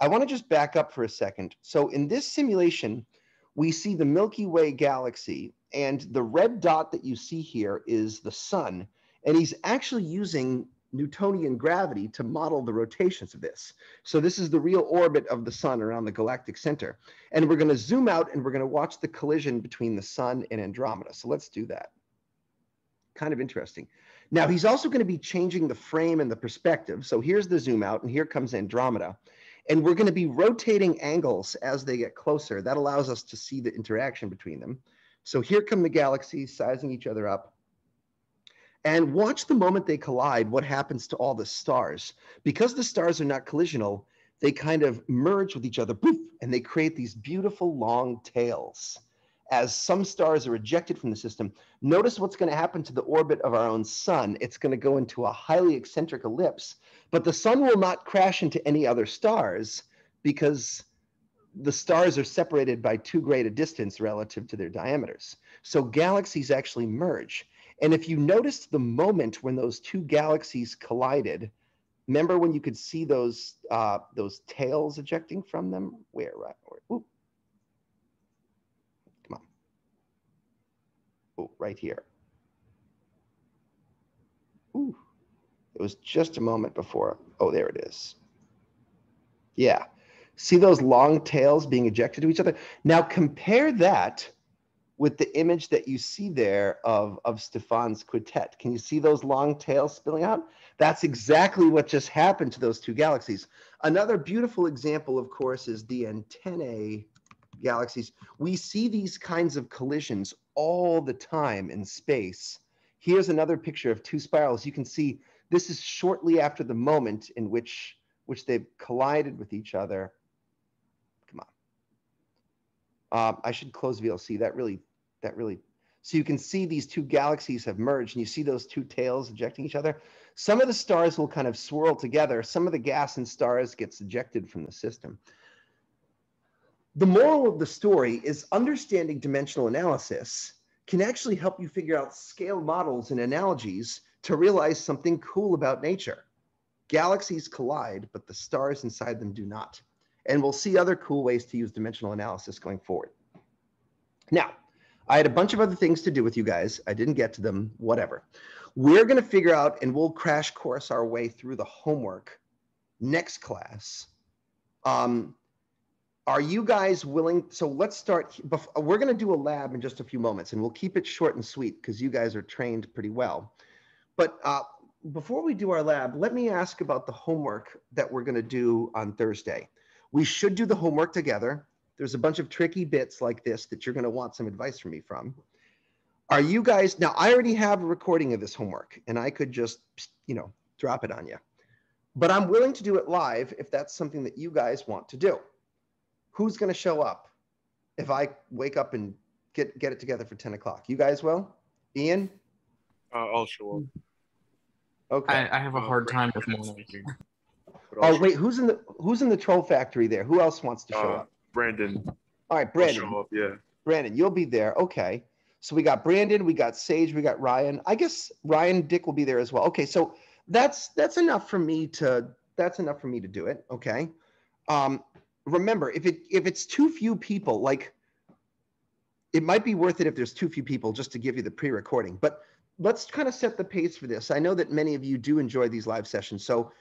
I want to just back up for a second. So in this simulation, we see the Milky Way galaxy, and the red dot that you see here is the sun. And he's actually using Newtonian gravity to model the rotations of this. So this is the real orbit of the sun around the galactic center. And we're going to zoom out and we're going to watch the collision between the sun and Andromeda. So let's do that. Kind of interesting. Now he's also going to be changing the frame and the perspective. So here's the zoom out and here comes Andromeda. And we're going to be rotating angles as they get closer. That allows us to see the interaction between them. So here come the galaxies sizing each other up. And watch the moment they collide, what happens to all the stars. Because the stars are not collisional, they kind of merge with each other, poof, and they create these beautiful long tails. As some stars are ejected from the system, notice what's going to happen to the orbit of our own sun. It's going to go into a highly eccentric ellipse, but the sun will not crash into any other stars because the stars are separated by too great a distance relative to their diameters. So galaxies actually merge. And if you noticed the moment when those two galaxies collided, remember when you could see those uh, those tails ejecting from them? Where right? Where, ooh. Come on. Oh, right here. Ooh. It was just a moment before. Oh, there it is. Yeah. See those long tails being ejected to each other? Now compare that with the image that you see there of, of Stephan's quintet. Can you see those long tails spilling out? That's exactly what just happened to those two galaxies. Another beautiful example, of course, is the antennae galaxies. We see these kinds of collisions all the time in space. Here's another picture of two spirals. You can see this is shortly after the moment in which, which they've collided with each other. Come on. Um, I should close VLC. That really, that really. So you can see these two galaxies have merged, and you see those two tails ejecting each other. Some of the stars will kind of swirl together. Some of the gas and stars gets ejected from the system. The moral of the story is understanding dimensional analysis can actually help you figure out scale models and analogies to realize something cool about nature. Galaxies collide, but the stars inside them do not. And we'll see other cool ways to use dimensional analysis going forward. Now, I had a bunch of other things to do with you guys. I didn't get to them, whatever. We're going to figure out and we'll crash course our way through the homework next class. Um, are you guys willing? So let's start. We're going to do a lab in just a few moments and we'll keep it short and sweet because you guys are trained pretty well. But uh, before we do our lab, let me ask about the homework that we're going to do on Thursday. We should do the homework together. There's a bunch of tricky bits like this that you're going to want some advice from me from. Are you guys now? I already have a recording of this homework and I could just, you know, drop it on you. But I'm willing to do it live if that's something that you guys want to do. Who's going to show up if I wake up and get get it together for 10 o'clock? You guys will? Ian? Uh, I'll show up. Okay. I, I have a Uh, hard time with morning. mornings. speaking, Oh wait, who's in the who's in the troll factory there? Who else wants to show uh, up? Brandon. All right, I'll Brandon. show up. Yeah. Brandon, you'll be there. Okay. So we got Brandon, we got Sage, we got Ryan. I guess Ryan Dick will be there as well. Okay, so that's that's enough for me to that's enough for me to do it. Okay. Um, remember, if it if it's too few people, like it might be worth it if there's too few people just to give you the pre-recording. But let's kind of set the pace for this. I know that many of you do enjoy these live sessions. So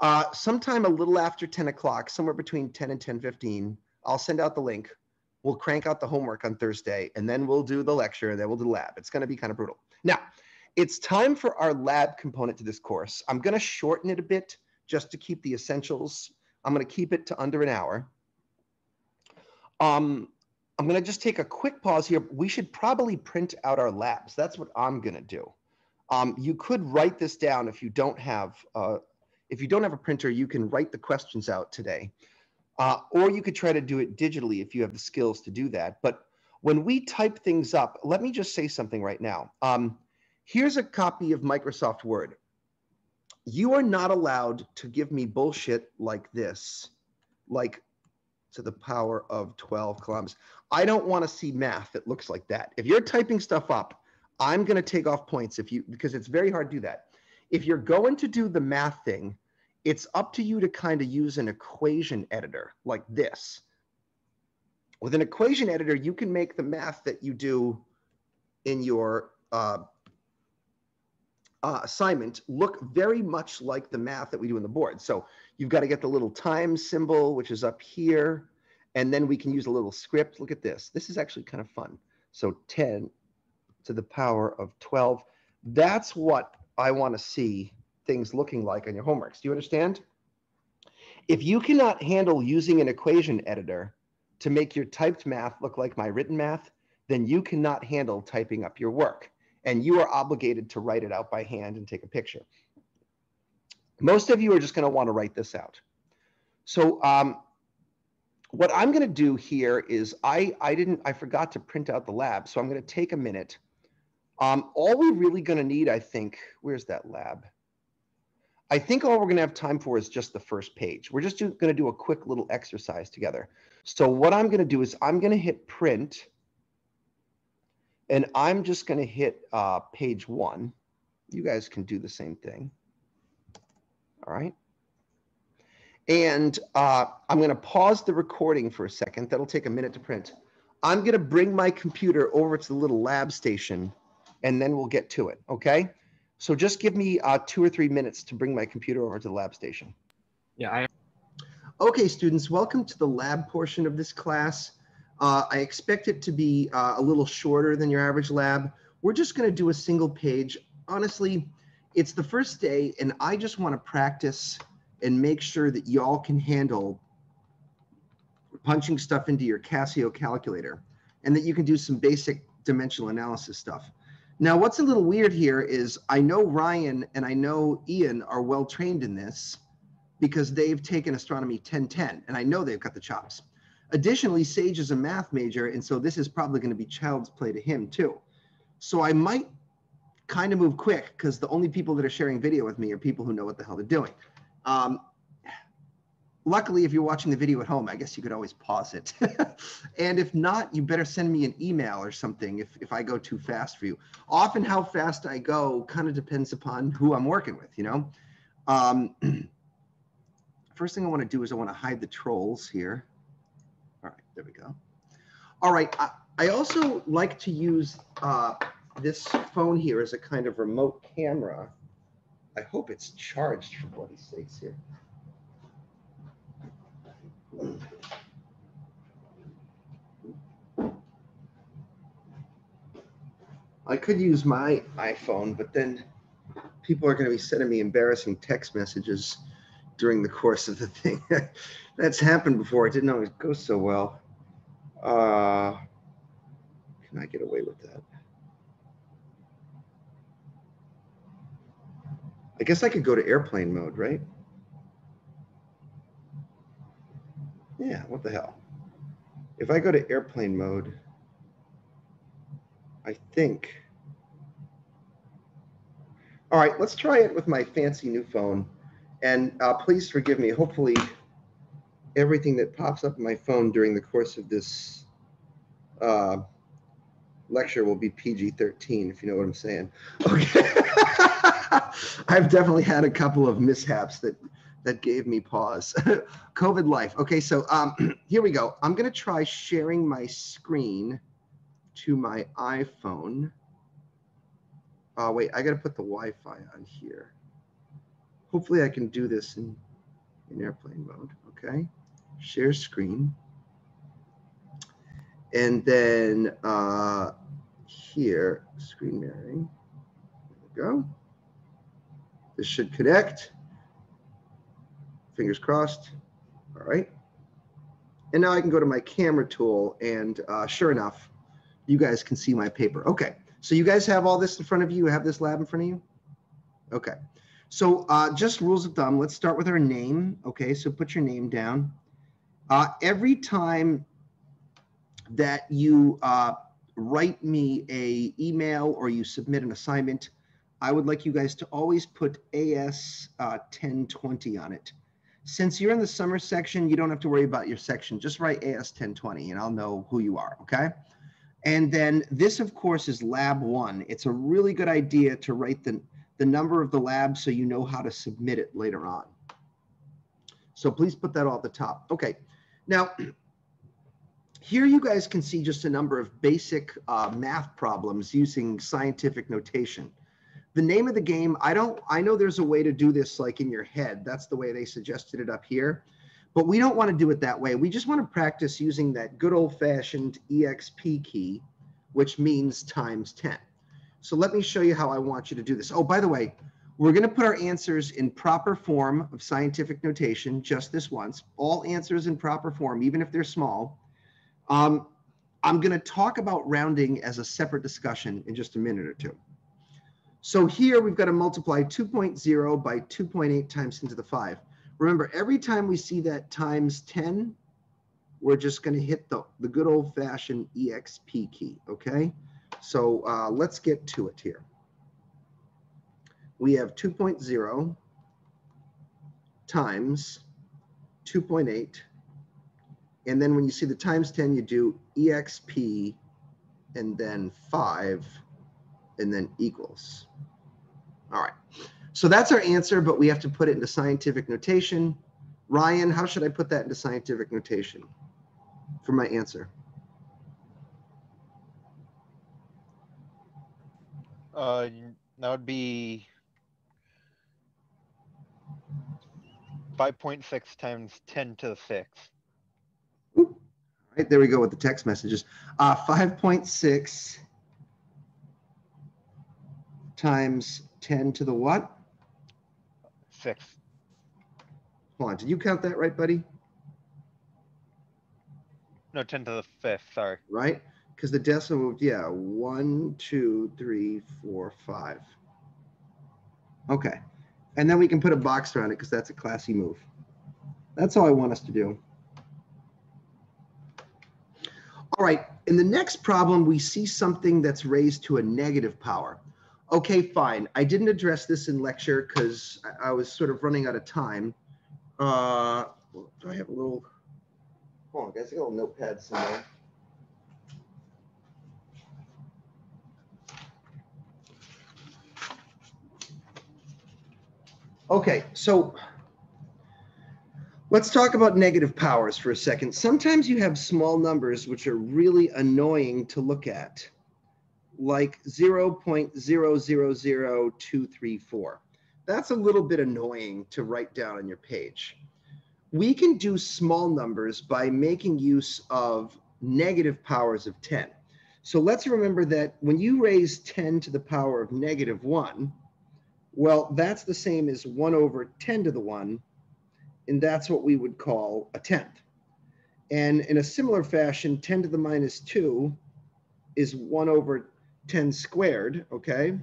Uh, sometime a little after 10 o'clock, somewhere between 10 and 10:15, I'll send out the link. We'll crank out the homework on Thursday, and then we'll do the lecture, and then we'll do the lab. It's going to be kind of brutal. Now, it's time for our lab component to this course. I'm going to shorten it a bit just to keep the essentials. I'm going to keep it to under an hour. Um, I'm going to just take a quick pause here. We should probably print out our labs. That's what I'm going to do. Um, you could write this down if you don't have uh, if you don't have a printer, you can write the questions out today. Uh, or you could try to do it digitally if you have the skills to do that. But when we type things up, let me just say something right now. Um, here's a copy of Microsoft Word. You are not allowed to give me bullshit like this, like to the power of 12 kilometers. I don't want to see math that looks like that. If you're typing stuff up, I'm going to take off points if you because it's very hard to do that. If you're going to do the math thing, it's up to you to kind of use an equation editor like this. With an equation editor, you can make the math that you do in your uh, uh, assignment look very much like the math that we do in the board. So you've got to get the little time symbol, which is up here. And then we can use a little script. Look at this. This is actually kind of fun. So 10 to the power of 12. That's what I want to see things looking like on your homeworks. Do you understand? If you cannot handle using an equation editor to make your typed math look like my written math, then you cannot handle typing up your work and you are obligated to write it out by hand and take a picture. Most of you are just going to want to write this out. So um, what I'm going to do here is I, I didn't, I forgot to print out the lab. So I'm going to take a minute. Um, all we're really going to need, I think, where's that lab? I think all we're going to have time for is just the first page. We're just going to do a quick little exercise together. So what I'm going to do is I'm going to hit print and I'm just going to hit uh, page one. You guys can do the same thing. All right. And uh, I'm going to pause the recording for a second. That'll take a minute to print. I'm going to bring my computer over to the little lab station and then we'll get to it. Okay. So just give me uh, two or three minutes to bring my computer over to the lab station. Yeah, I Okay, students, welcome to the lab portion of this class. Uh, I expect it to be uh, a little shorter than your average lab. We're just going to do a single page. Honestly, it's the first day, and I just want to practice and make sure that y'all can handle punching stuff into your Casio calculator and that you can do some basic dimensional analysis stuff. Now, what's a little weird here is I know Ryan and I know Ian are well trained in this because they've taken astronomy 1010 and I know they've got the chops. Additionally, Sage is a math major, and so this is probably going to be child's play to him too. So I might kind of move quick because the only people that are sharing video with me are people who know what the hell they're doing. Um, luckily, if you're watching the video at home, I guess you could always pause it. and if not, you better send me an email or something if, if I go too fast for you. Often how fast I go kind of depends upon who I'm working with, you know? Um, first thing I want to do is I want to hide the trolls here. All right, there we go. All right, I, I also like to use uh, this phone here as a kind of remote camera. I hope it's charged for bloody sakes here. I could use my iPhone, but then people are going to be sending me embarrassing text messages during the course of the thing. That's happened before. It didn't always go so well. Uh, can I get away with that? I guess I could go to airplane mode, right? Yeah, what the hell? If I go to airplane mode, I think. All right, let's try it with my fancy new phone. And uh, please forgive me. Hopefully, everything that pops up on my phone during the course of this uh, lecture will be PG 13, if you know what I'm saying. Okay. I've definitely had a couple of mishaps that that gave me pause. COVID life. Okay, so um, here we go. I'm going to try sharing my screen to my iPhone. Oh, wait, I got to put the Wi Fi on here. Hopefully, I can do this in in airplane mode. Okay. Share screen. And then uh, here, screen mirroring. There we go. This should connect. Fingers crossed. All right. And now I can go to my camera tool and uh, sure enough, you guys can see my paper. Okay. So you guys have all this in front of you. You have this lab in front of you? Okay. So uh, just rules of thumb. Let's start with our name. Okay. So put your name down. Uh, every time that you uh, write me a email or you submit an assignment, I would like you guys to always put AS uh, 1020 on it. Since you're in the summer section, you don't have to worry about your section. Just write AS 1020 and I'll know who you are, okay? And then this, of course, is lab one. It's a really good idea to write the, the number of the lab so you know how to submit it later on. So please put that all at the top. Okay, now here you guys can see just a number of basic uh, math problems using scientific notation. The name of the game, I don't, I know there's a way to do this like in your head. That's the way they suggested it up here. But we don't want to do it that way. We just want to practice using that good old fashioned EXP key, which means times 10. So let me show you how I want you to do this. Oh, by the way, we're going to put our answers in proper form of scientific notation just this once. All answers in proper form, even if they're small. Um, I'm going to talk about rounding as a separate discussion in just a minute or two. So here we've got to multiply 2.0 by 2.8 times 10 to the 5. Remember, every time we see that times 10, we're just going to hit the, the good old fashioned EXP key, okay? So uh, let's get to it here. We have 2.0 times 2.8. And then when you see the times 10, you do EXP and then 5 and then equals. All right. So that's our answer, but we have to put it into scientific notation. Ryan, how should I put that into scientific notation for my answer? Uh, that would be five point six times ten to the six. All right, there we go with the text messages. Uh, 5.6 times 10 to the what? Six. Hold on, did you count that right, buddy? No, ten to the fifth. Sorry. Right? Because the decimal yeah, one, two, three, four, five. Okay. And then we can put a box around it because that's a classy move. That's all I want us to do. All right, in the next problem, we see something that's raised to a negative power. Okay, fine. I didn't address this in lecture because I, was sort of running out of time. Uh, do I have a little, hold on, guys, I got a little notepad somewhere. Okay, so let's talk about negative powers for a second. Sometimes you have small numbers which are really annoying to look at, like 0.000234. That's a little bit annoying to write down on your page. We can do small numbers by making use of negative powers of 10. So let's remember that when you raise 10 to the power of negative 1, well, that's the same as 1 over 10 to the 1, and that's what we would call a tenth. And in a similar fashion, 10 to the minus 2 is 1 over 10 squared, okay?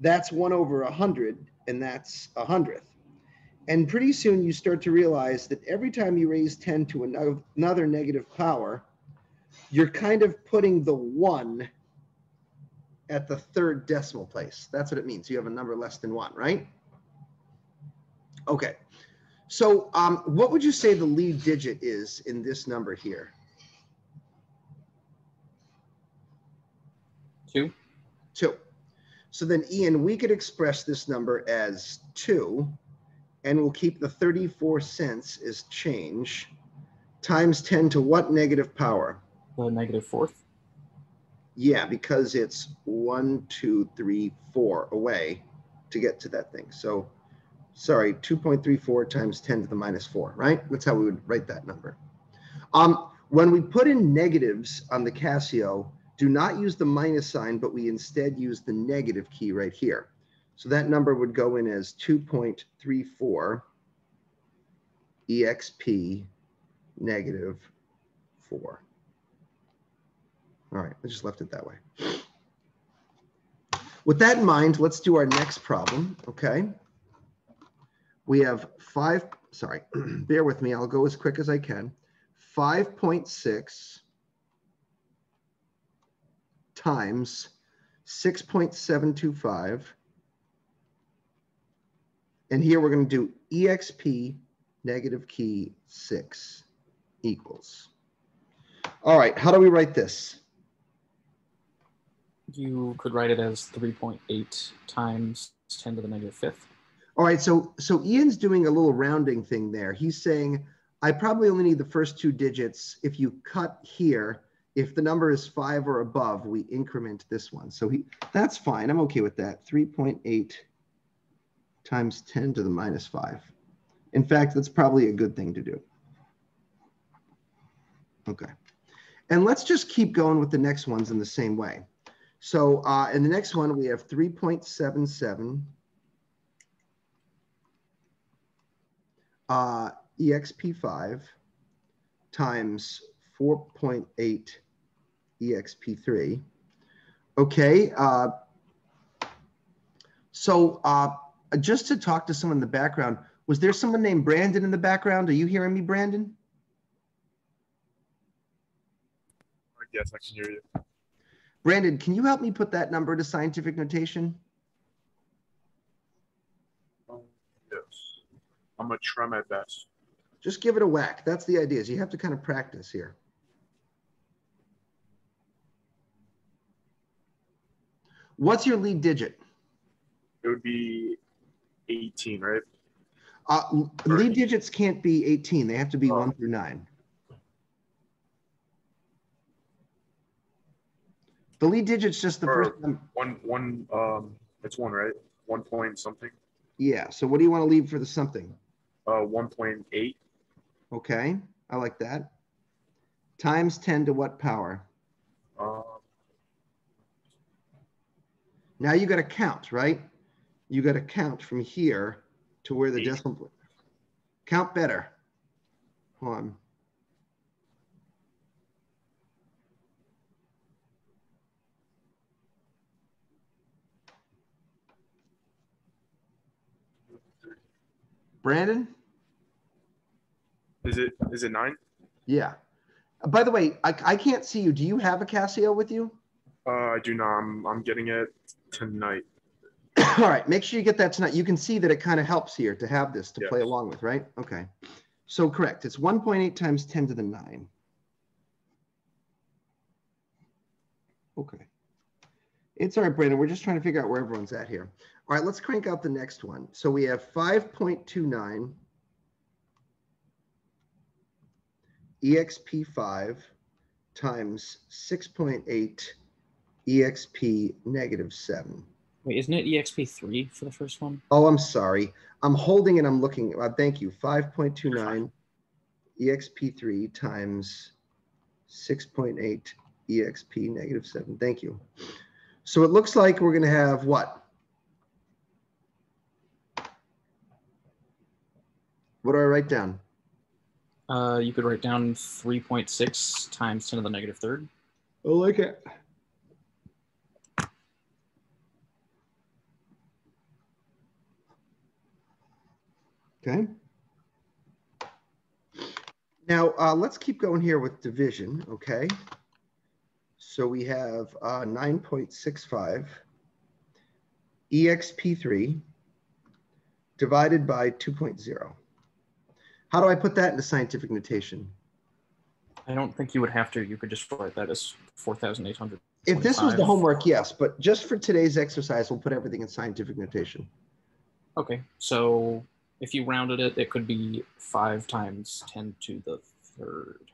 That's 1 over 100, and that's a hundredth. And pretty soon you start to realize that every time you raise 10 to another, another negative power, you're kind of putting the 1 at the third decimal place. That's what it means. You have a number less than 1, right? Okay. So um, what would you say the lead digit is in this number here? Two. Two. So then Ian, we could express this number as two, and we'll keep the 34 cents as change times 10 to what negative power? The negative fourth. Yeah, because it's one, two, three, four away to get to that thing. So sorry, 2.34 times 10 to the minus 4, right? That's how we would write that number. Um, when we put in negatives on the Casio, do not use the minus sign, but we instead use the negative key right here. So that number would go in as 2.34 EXP negative 4. All right, I just left it that way. With that in mind, let's do our next problem, okay? We have five, sorry, bear with me, I'll go as quick as I can. 5.6 times 6.725. And here we're going to do EXP negative key 6 equals. All right, how do we write this? You could write it as 3.8 times 10 to the negative fifth. All right, so so Ian's doing a little rounding thing there. He's saying I probably only need the first two digits. If you cut here, if the number is five or above, we increment this one. So he that's fine. I'm okay with that. 3.8 times 10 to the minus five. In fact, that's probably a good thing to do. Okay. And let's just keep going with the next ones in the same way. So uh, in the next one, we have 3.77 uh, EXP5 times 4.8 EXP3. Okay, uh, so uh, just to talk to someone in the background, was there someone named Brandon in the background? Are you hearing me, Brandon? Yes, I can hear you. Brandon, can you help me put that number to scientific notation? Yes. I'm a trim at best. Just give it a whack. That's the idea. Is you have to kind of practice here. What's your lead digit? It would be 18, right? Uh, lead digits can't be 18. They have to be Oh. one through nine. The lead digit's just the Or- first One, one, um, it's one, right? One point something. Yeah. So what do you want to leave for the something? Uh, 1.8. Okay. I like that. Times 10 to what power? Uh, Now you got to count, right? You got to count from here to where the Eight. decimal. point- Count better. Hold on. Brandon? is it, is it nine? Yeah. By the way, I, I can't see you. Do you have a Casio with you? Uh, I do not. I'm, I'm getting it tonight. All right, make sure you get that tonight. You can see that it kind of helps here to have this to play along with, right? Okay. So correct, it's 1.8 times 10 to the 9. Okay. It's all right, Brandon. We're just trying to figure out where everyone's at here. All right, let's crank out the next one. So we have 5.29 EXP5 times 6.8 EXP negative 7. Wait, isn't it EXP3 for the first one? Oh, I'm sorry. I'm holding and I'm looking. Uh, thank you. 5.29 EXP3 times 6.8 EXP negative 7. Thank you. So it looks like we're going to have what? What do I write down? Uh, you could write down 3.6 times 10 to the negative third. I like it. Okay. Now, uh, let's keep going here with division, okay? So we have uh, 9.65 EXP3 divided by 2.0. How do I put that into scientific notation? I don't think you would have to. You could just write that as 4,800. If this was the homework, yes, but just for today's exercise, we'll put everything in scientific notation. Okay, so if you rounded it, it could be 5 times 10 to the third.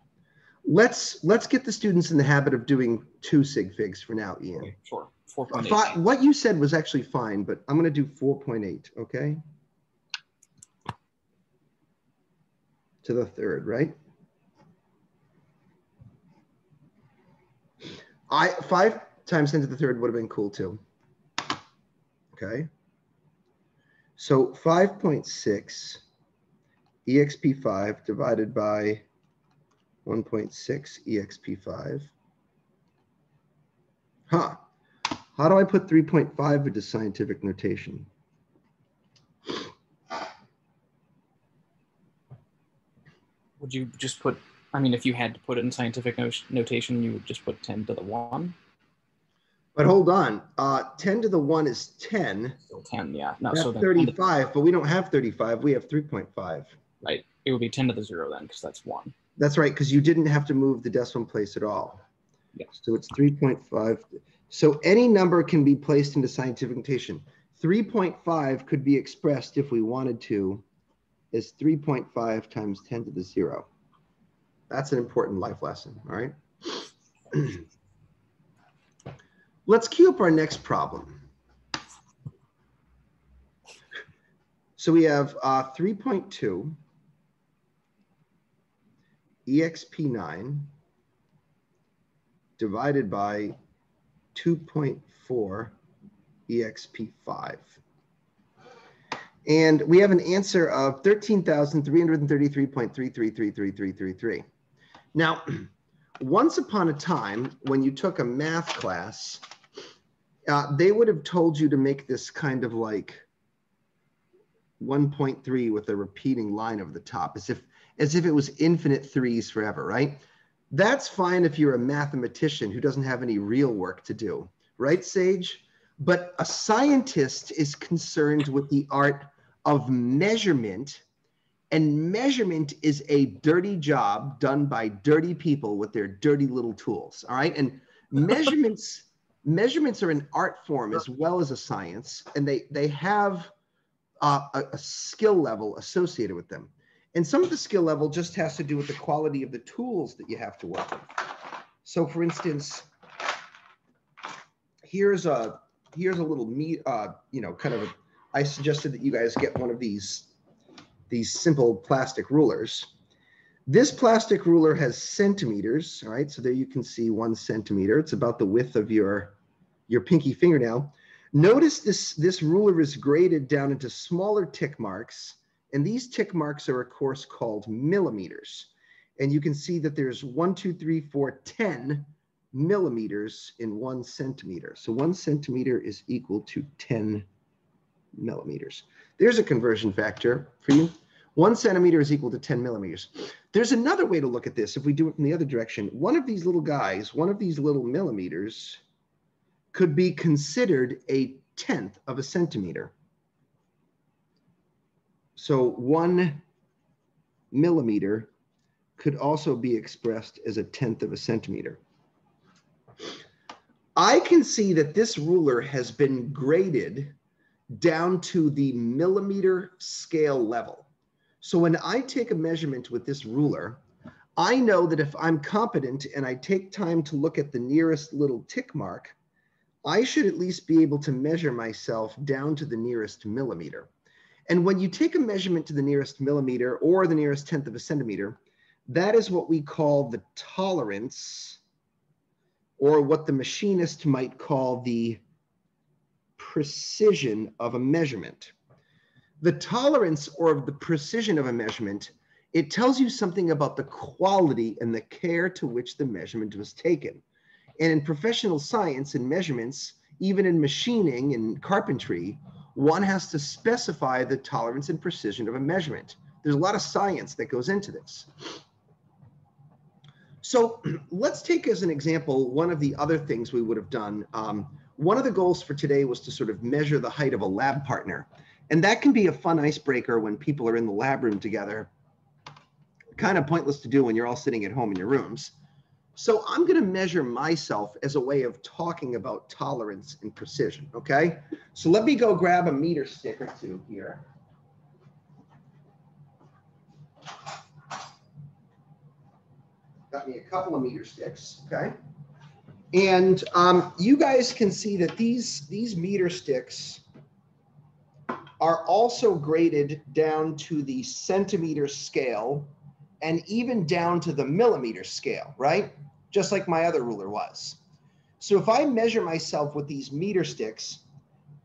Let's let's get the students in the habit of doing two sig figs for now, Ian. Okay, sure. Uh, 4.8. what you said was actually fine, but I'm going to do 4.8. Okay. To the third, right? I five times 10 to the third would have been cool too. Okay. So 5.6 exp5 divided by 1.6 exp5. Huh. How do I put 3.5 into scientific notation? Would you just put? I mean, if you had to put it in scientific no- notation, you would just put ten to the one. But hold on, uh, 10 to the 1 is 10. Still ten, yeah. No, so then 10 to- 35, but we don't have 35. We have 3.5. right, it would be ten to the zero then, because that's one. That's right, because you didn't have to move the decimal place at all. Yes. So it's 3.5. So any number can be placed into scientific notation. 3.5 could be expressed if we wanted to as 3.5 times 10 to the zero. That's an important life lesson, all right? Let's queue up our next problem. So we have uh, 3.2 exp9 divided by 2.4 exp5. And we have an answer of 13,333.33333333. Now, once upon a time, when you took a math class, uh, they would have told you to make this kind of like 1.3 with a repeating line over the top, as if as if it was infinite threes forever, right? That's fine if you're a mathematician who doesn't have any real work to do, right, Sage? But a scientist is concerned with the art of measurement, and measurement is a dirty job done by dirty people with their dirty little tools, all right? And measurements measurements are an art form as well as a science, and they they have uh, a, a skill level associated with them. And some of the skill level just has to do with the quality of the tools that you have to work with. So for instance, here's a here's a little meat, uh, you know, kind of a, I suggested that you guys get one of these these simple plastic rulers. This plastic ruler has centimeters, all right? So there you can see one centimeter. It's about the width of your, your pinky fingernail. Notice this, this ruler is graded down into smaller tick marks, and these tick marks are, of course, called millimeters. And you can see that there's one, two, three, four, 10 millimeters in one centimeter. So one centimeter is equal to 10 millimeters. There's a conversion factor for you. One centimeter is equal to 10 millimeters. There's another way to look at this if we do it from the other direction. One of these little guys, one of these little millimeters, could be considered a tenth of a centimeter. So one millimeter could also be expressed as a tenth of a centimeter. I can see that this ruler has been graded down to the millimeter scale level. So when I take a measurement with this ruler, I know that if I'm competent and I take time to look at the nearest little tick mark, I should at least be able to measure myself down to the nearest millimeter. And when you take a measurement to the nearest millimeter or the nearest tenth of a centimeter, that is what we call the tolerance, or what the machinist might call the precision of a measurement. The tolerance or the precision of a measurement, it tells you something about the quality and the care to which the measurement was taken. And in professional science and measurements, even in machining and carpentry, one has to specify the tolerance and precision of a measurement. There's a lot of science that goes into this. So let's take as an example one of the other things we would have done. Um, one of the goals for today was to sort of measure the height of a lab partner. And that can be a fun icebreaker when people are in the lab room together. Kind of pointless to do when you're all sitting at home in your rooms. So I'm going to measure myself as a way of talking about tolerance and precision, okay? So let me go grab a meter stick or two here. Got me a couple of meter sticks, okay? And um, you guys can see that these, these meter sticks are also graded down to the centimeter scale and even down to the millimeter scale, right? Just like my other ruler was. So if I measure myself with these meter sticks,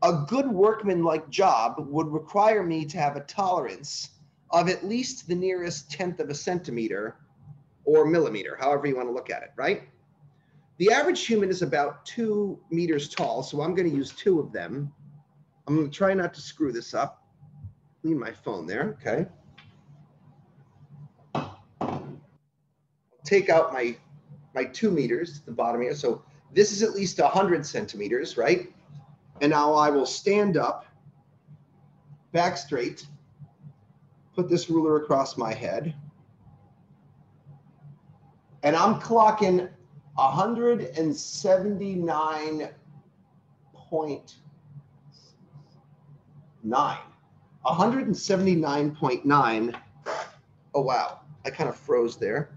a good workman-like job would require me to have a tolerance of at least the nearest tenth of a centimeter or millimeter, however you want to look at it, right? The average human is about two meters tall, so I'm going to use two of them. I'm going to try not to screw this up. Leave my phone there, okay? Take out my, my two meters the bottom here. So this is at least 100 centimeters, right? And now I will stand up, back straight, put this ruler across my head. And I'm clocking 179.9. 179.9. Oh, wow. I kind of froze there.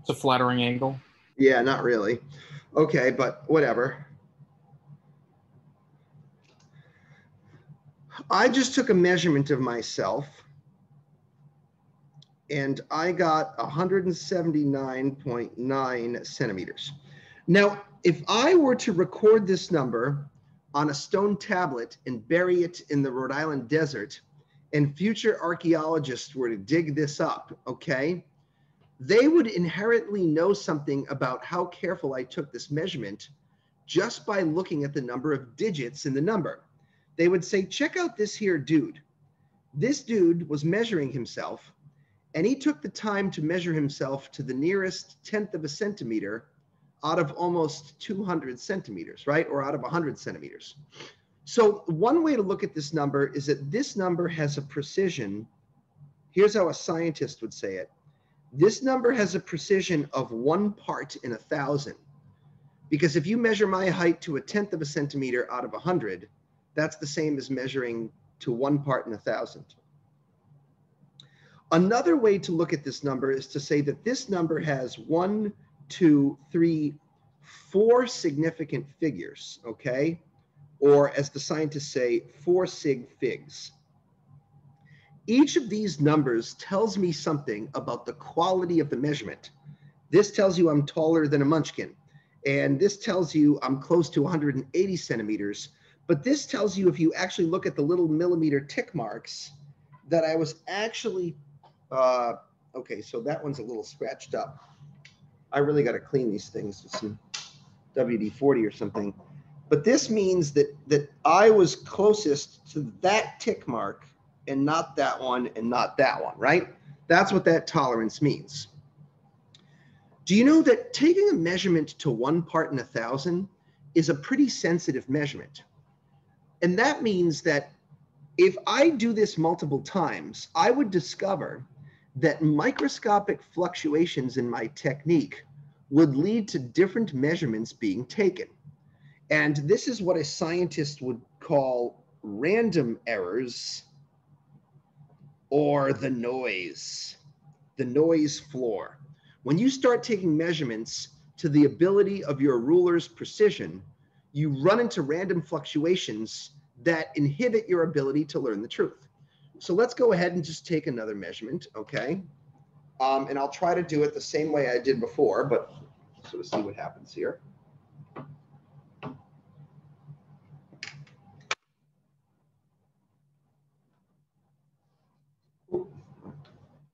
It's a flattering angle. Yeah, not really. Okay, but whatever. I just took a measurement of myself and I got 179.9 centimeters. Now, if I were to record this number on a stone tablet and bury it in the Rhode Island desert, and future archaeologists were to dig this up, okay, they would inherently know something about how careful I took this measurement just by looking at the number of digits in the number. They would say, check out this here dude. This dude was measuring himself and he took the time to measure himself to the nearest tenth of a centimeter out of almost 200 centimeters, right? Or out of 100 centimeters. So one way to look at this number is that this number has a precision. Here's how a scientist would say it. This number has a precision of one part in a thousand. Because if you measure my height to a tenth of a centimeter out of a hundred, that's the same as measuring to one part in a thousand. Another way to look at this number is to say that this number has one, two, three, four significant figures, okay? Or as the scientists say, four sig figs. Each of these numbers tells me something about the quality of the measurement. This tells you I'm taller than a munchkin. And this tells you I'm close to 180 centimeters. But this tells you if you actually look at the little millimeter tick marks that I was actually, uh, okay, so that one's a little scratched up. I really got to clean these things with some WD-40 or something. But this means that, that I was closest to that tick mark and not that one and not that one, right? That's what that tolerance means. Do you know that taking a measurement to one part in a thousand is a pretty sensitive measurement? And that means that if I do this multiple times, I would discover that microscopic fluctuations in my technique would lead to different measurements being taken. And this is what a scientist would call random errors or the noise, the noise floor. When you start taking measurements to the ability of your ruler's precision, you run into random fluctuations that inhibit your ability to learn the truth. So let's go ahead and just take another measurement, okay? Um, and I'll try to do it the same way I did before, but sort of see what happens here.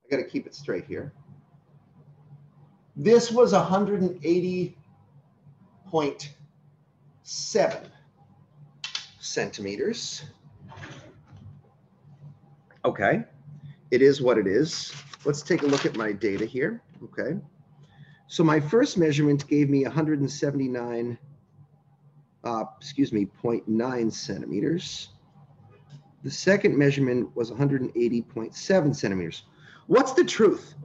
I got to keep it straight here. This was 180.7 centimeters. Okay, it is what it is. Let's take a look at my data here. Okay, so my first measurement gave me 179, uh, excuse me, 0.9 centimeters. The second measurement was 180.7 centimeters. What's the truth?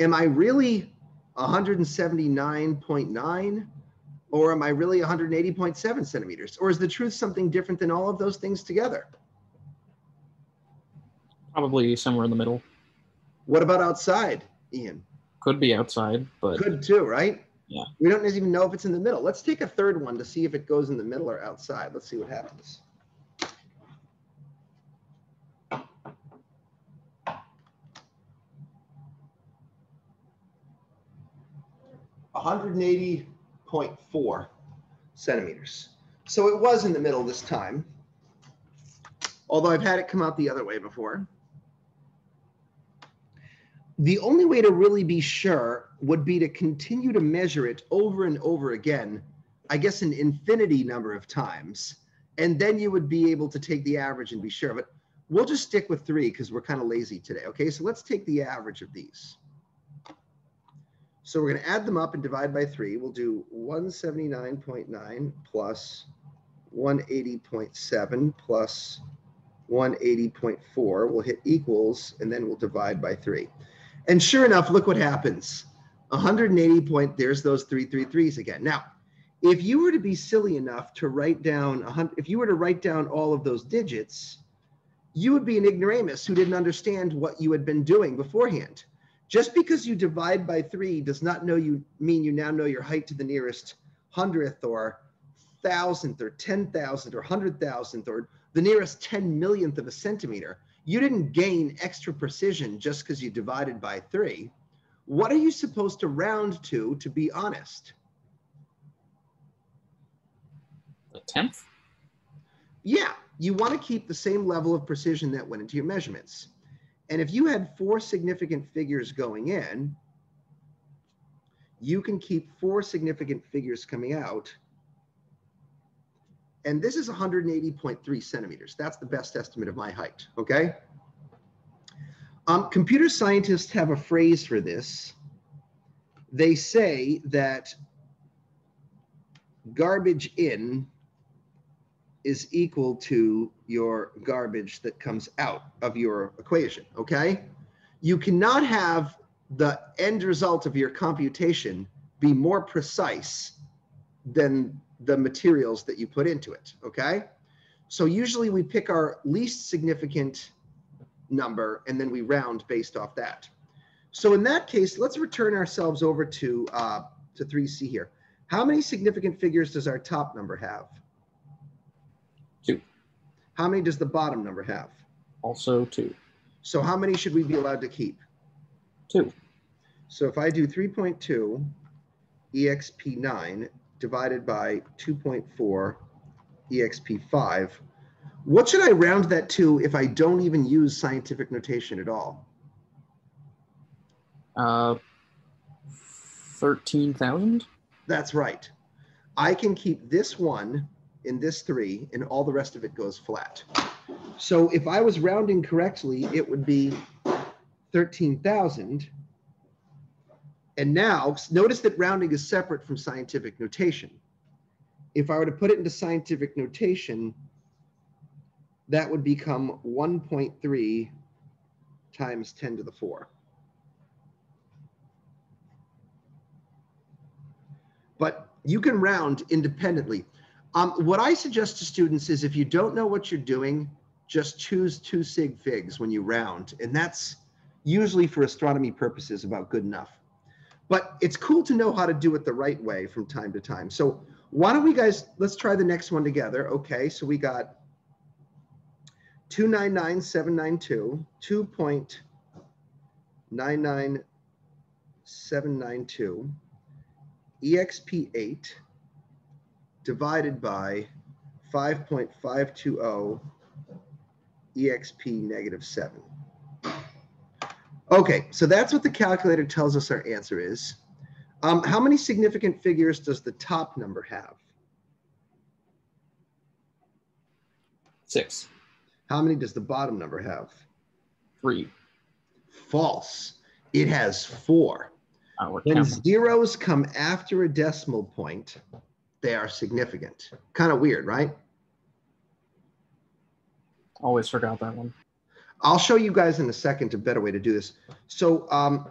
Am I really 179.9 or am I really 180.7 centimeters? Or is the truth something different than all of those things together? Probably somewhere in the middle. What about outside, Ian? Could be outside, but could too, right? Yeah. We don't even know if it's in the middle. Let's take a third one to see if it goes in the middle or outside. Let's see what happens. One hundred eighty point four centimeters. So it was in the middle this time, although I've had it come out the other way before. The only way to really be sure would be to continue to measure it over and over again, I guess an infinity number of times. And then you would be able to take the average and be sure. But we'll just stick with three because we're kind of lazy today. Okay, so let's take the average of these. So we're going to add them up and divide by three. We'll do 179.9 plus 180.7 plus 180.4. We'll hit equals, and then we'll divide by three. And sure enough, look what happens. 180 point, there's those three three threes again. Now, if you were to be silly enough to write down, 100, if you were to write down all of those digits, you would be an ignoramus who didn't understand what you had been doing beforehand. Just because you divide by three does not know you mean you now know your height to the nearest hundredth or thousandth or ten thousandth or hundred thousandth or the nearest ten millionth of a centimeter. You didn't gain extra precision just because you divided by three. What are you supposed to round to to be honest? A tenth? Yeah, you want to keep the same level of precision that went into your measurements. And if you had four significant figures going in, you can keep four significant figures coming out. And this is 180.3 centimeters. That's the best estimate of my height, okay? Um, computer scientists have a phrase for this. They say that garbage in is equal to your garbage that comes out of your equation, okay? You cannot have the end result of your computation be more precise than the materials that you put into it, okay? So usually we pick our least significant number and then we round based off that. So in that case, let's return ourselves over to, uh, to 3C here. How many significant figures does our top number have? Two. How many does the bottom number have? Also two. So how many should we be allowed to keep? Two. So if I do 3.2 exp9 divided by 2.4 exp5, what should I round that to if I don't even use scientific notation at all? Uh, 13,000? That's right. I can keep this one in this three and all the rest of it goes flat. So if I was rounding correctly, it would be 13,000. And now notice that rounding is separate from scientific notation. If I were to put it into scientific notation, that would become 1.3 times 10 to the 4. But you can round independently. Um, what I suggest to students is if you don't know what you're doing, just choose two sig figs when you round. And that's usually for astronomy purposes about good enough. But it's cool to know how to do it the right way from time to time. So why don't we guys, let's try the next one together. Okay, so we got 299792, 2.99792, EXP8 divided by 5.520 EXP negative 7. Okay, so that's what the calculator tells us our answer is. Um, how many significant figures does the top number have? Six. How many does the bottom number have? Three. False. It has four. Uh, When counting. zeros come after a decimal point, they are significant. Kind of weird, right? Always forgot that one. I'll show you guys in a second a better way to do this. So um,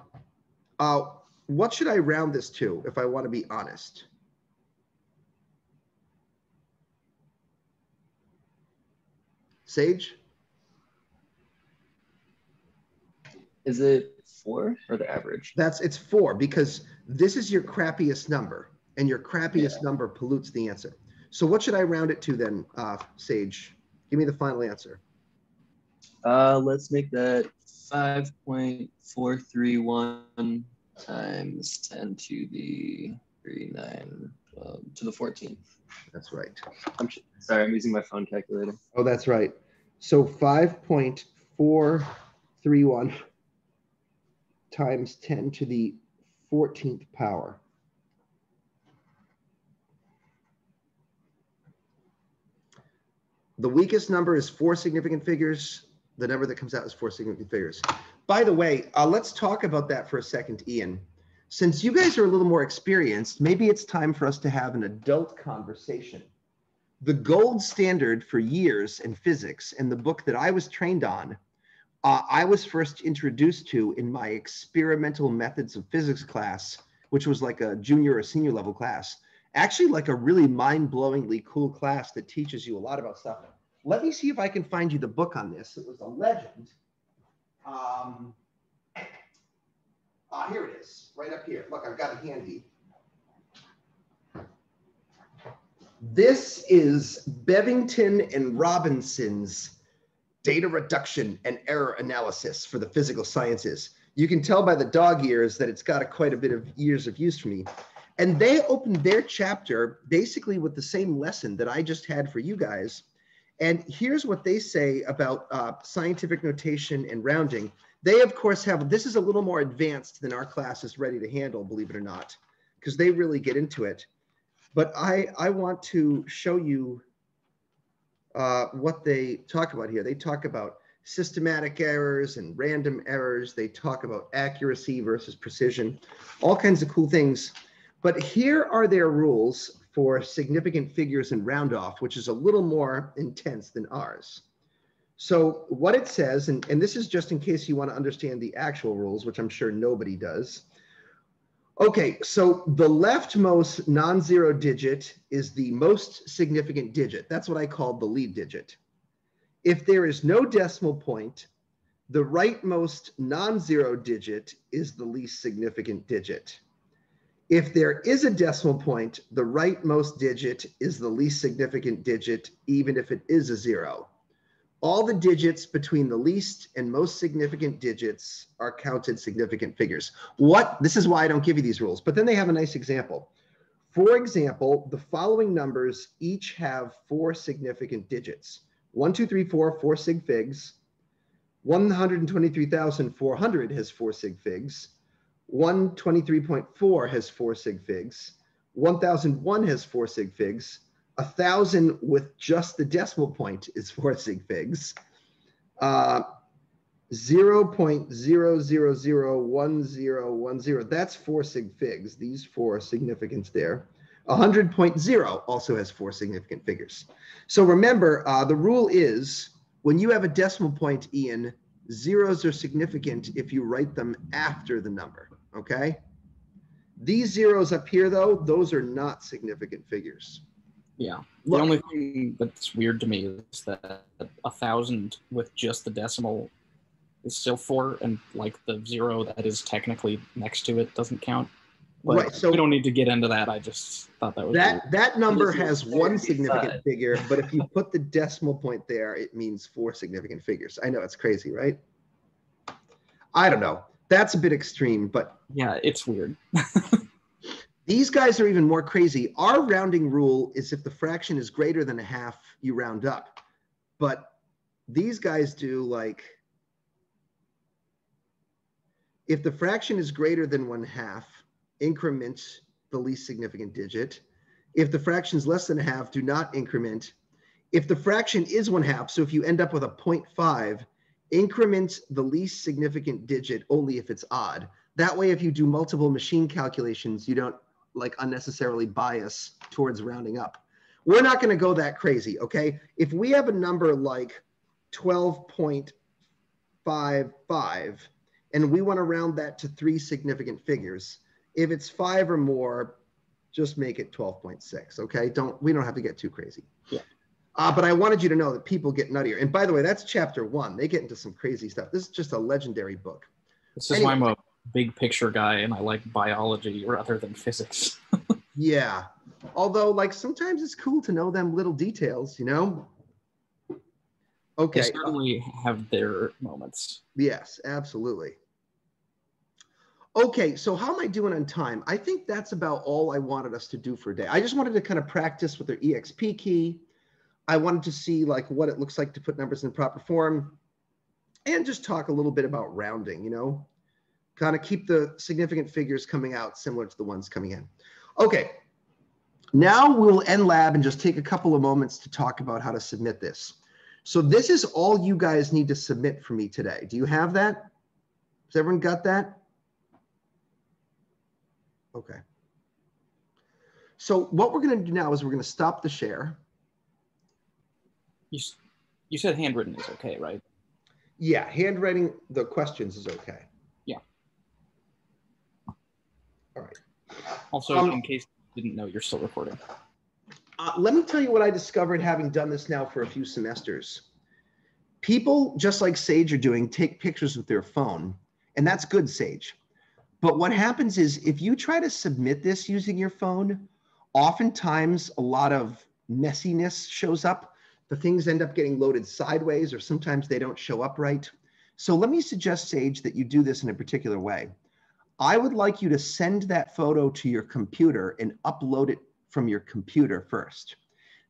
uh, what should I round this to if I want to be honest? Sage? Is it four or the average? That's it's four because this is your crappiest number, and your crappiest number pollutes the answer. So what should I round it to then, uh, Sage? Give me the final answer. Uh, let's make that five point four three one times 10 to the 3, 9, to the 14th. That's right. I'm sorry, I'm using my phone calculator. Oh, that's right. So five point four three one times ten to the fourteenth power. The weakest number is four significant figures. The number that comes out is four significant figures. By the way, uh, let's talk about that for a second, Ian. Since you guys are a little more experienced, maybe it's time for us to have an adult conversation the gold standard for years in physics and the book that I was trained on, uh, I was first introduced to in my experimental methods of physics class, which was like a junior or senior level class. Actually, like a really mind blowingly cool class that teaches you a lot about stuff. Let me see if I can find you the book on this. It was a legend. Um, ah, here it is, right up here. Look, I've got it handy. This is Bevington and Robinson's data reduction and error analysis for the physical sciences. You can tell by the dog ears that it's got a, quite a bit of years of use for me. And they opened their chapter basically with the same lesson that I just had for you guys. And here's what they say about uh, scientific notation and rounding. They, of course, have this is a little more advanced than our class is ready to handle, believe it or not, because they really get into it. But I, I want to show you uh, what they talk about here. They talk about systematic errors and random errors. They talk about accuracy versus precision, all kinds of cool things. But here are their rules for significant figures and round off, which is a little more intense than ours. So what it says, and, and this is just in case you want to understand the actual rules, which I'm sure nobody does. Okay, so the leftmost non-zero digit is the most significant digit. That's what I call the lead digit. If there is no decimal point, the rightmost non-zero digit is the least significant digit. If there is a decimal point, the rightmost digit is the least significant digit, even if it is a zero. All the digits between the least and most significant digits are counted significant figures. What, this is why I don't give you these rules, but then they have a nice example. For example, the following numbers each have four significant digits. One, two, three, four, four sig figs. 123,400 has four sig figs. 123.4 has four sig figs. 1001 has four sig figs a thousand with just the decimal point is four sig figs. Uh, 0.0001010, that's four sig figs, these four significance there. 100.0 also has four significant figures. So remember, uh, the rule is when you have a decimal point, Ian, zeros are significant if you write them after the number, okay? These zeros up here, though, those are not significant figures. Yeah. The only thing that's weird to me is that a thousand with just the decimal is still four, and like the zero that is technically next to it doesn't count. But Right, so- we don't need to get into that. I just thought that was weird. That that number has one 35. significant figure, but if you put the decimal point there, it means four significant figures. I know it's crazy, right? I don't know. That's a bit extreme, but yeah, it's weird. these guys are even more crazy. Our rounding rule is if the fraction is greater than a half, you round up. But these guys do like if the fraction is greater than one half, increment the least significant digit. If the fraction is less than a half, do not increment. If the fraction is one half, so if you end up with a 0.5, increment the least significant digit only if it's odd. That way, if you do multiple machine calculations, you don't like unnecessarily bias towards rounding up. We're not going to go that crazy, okay? If we have a number like 12.55 and we want to round that to three significant figures, if it's five or more, just make it 12.6, okay? Don't we don't have to get too crazy. Yeah. Uh, but I wanted you to know that people get nuttier. And by the way, that's chapter one. They get into some crazy stuff. This is just a legendary book. This is why I'm a big picture guy and I like biology rather than physics. Yeah. Although, like, sometimes it's cool to know them little details, you know? They Okay. certainly have their moments. Yes, absolutely. Okay, so how am I doing on time? I think that's about all I wanted us to do for a day. I just wanted to kind of practice with their EXP key. I wanted to see like what it looks like to put numbers in proper form and just talk a little bit about rounding, you know, kind of keep the significant figures coming out similar to the ones coming in. Okay, now we'll end lab and just take a couple of moments to talk about how to submit this. So this is all you guys need to submit for me today. Do you have that? Has everyone got that? Okay. So what we're going to do now is we're going to stop the share. You, you said handwritten is okay, right? Yeah, handwriting the questions is okay. Yeah. All right. Also, Um, in case you didn't know, you're still recording. Uh, let me tell you what I discovered having done this now for a few semesters. People, just like Sage are doing, take pictures with their phone, and that's good, Sage. But what happens is if you try to submit this using your phone, oftentimes a lot of messiness shows up. The things end up getting loaded sideways, or sometimes they don't show up right. So let me suggest, Sage, that you do this in a particular way. I would like you to send that photo to your computer and upload it from your computer first.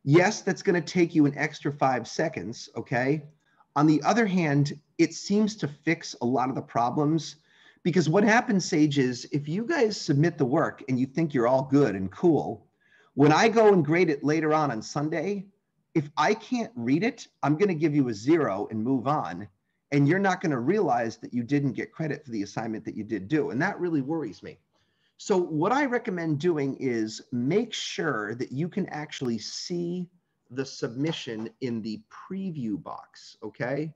Yes, that's going to take you an extra five seconds, okay? On the other hand, it seems to fix a lot of the problems because what happens, Sage, is if you guys submit the work and you think you're all good and cool, when I go and grade it later on on Sunday, if I can't read it, I'm going to give you a zero and move on. And you're not going to realize that you didn't get credit for the assignment that you did do. And that really worries me. So what I recommend doing is make sure that you can actually see the submission in the preview box, okay?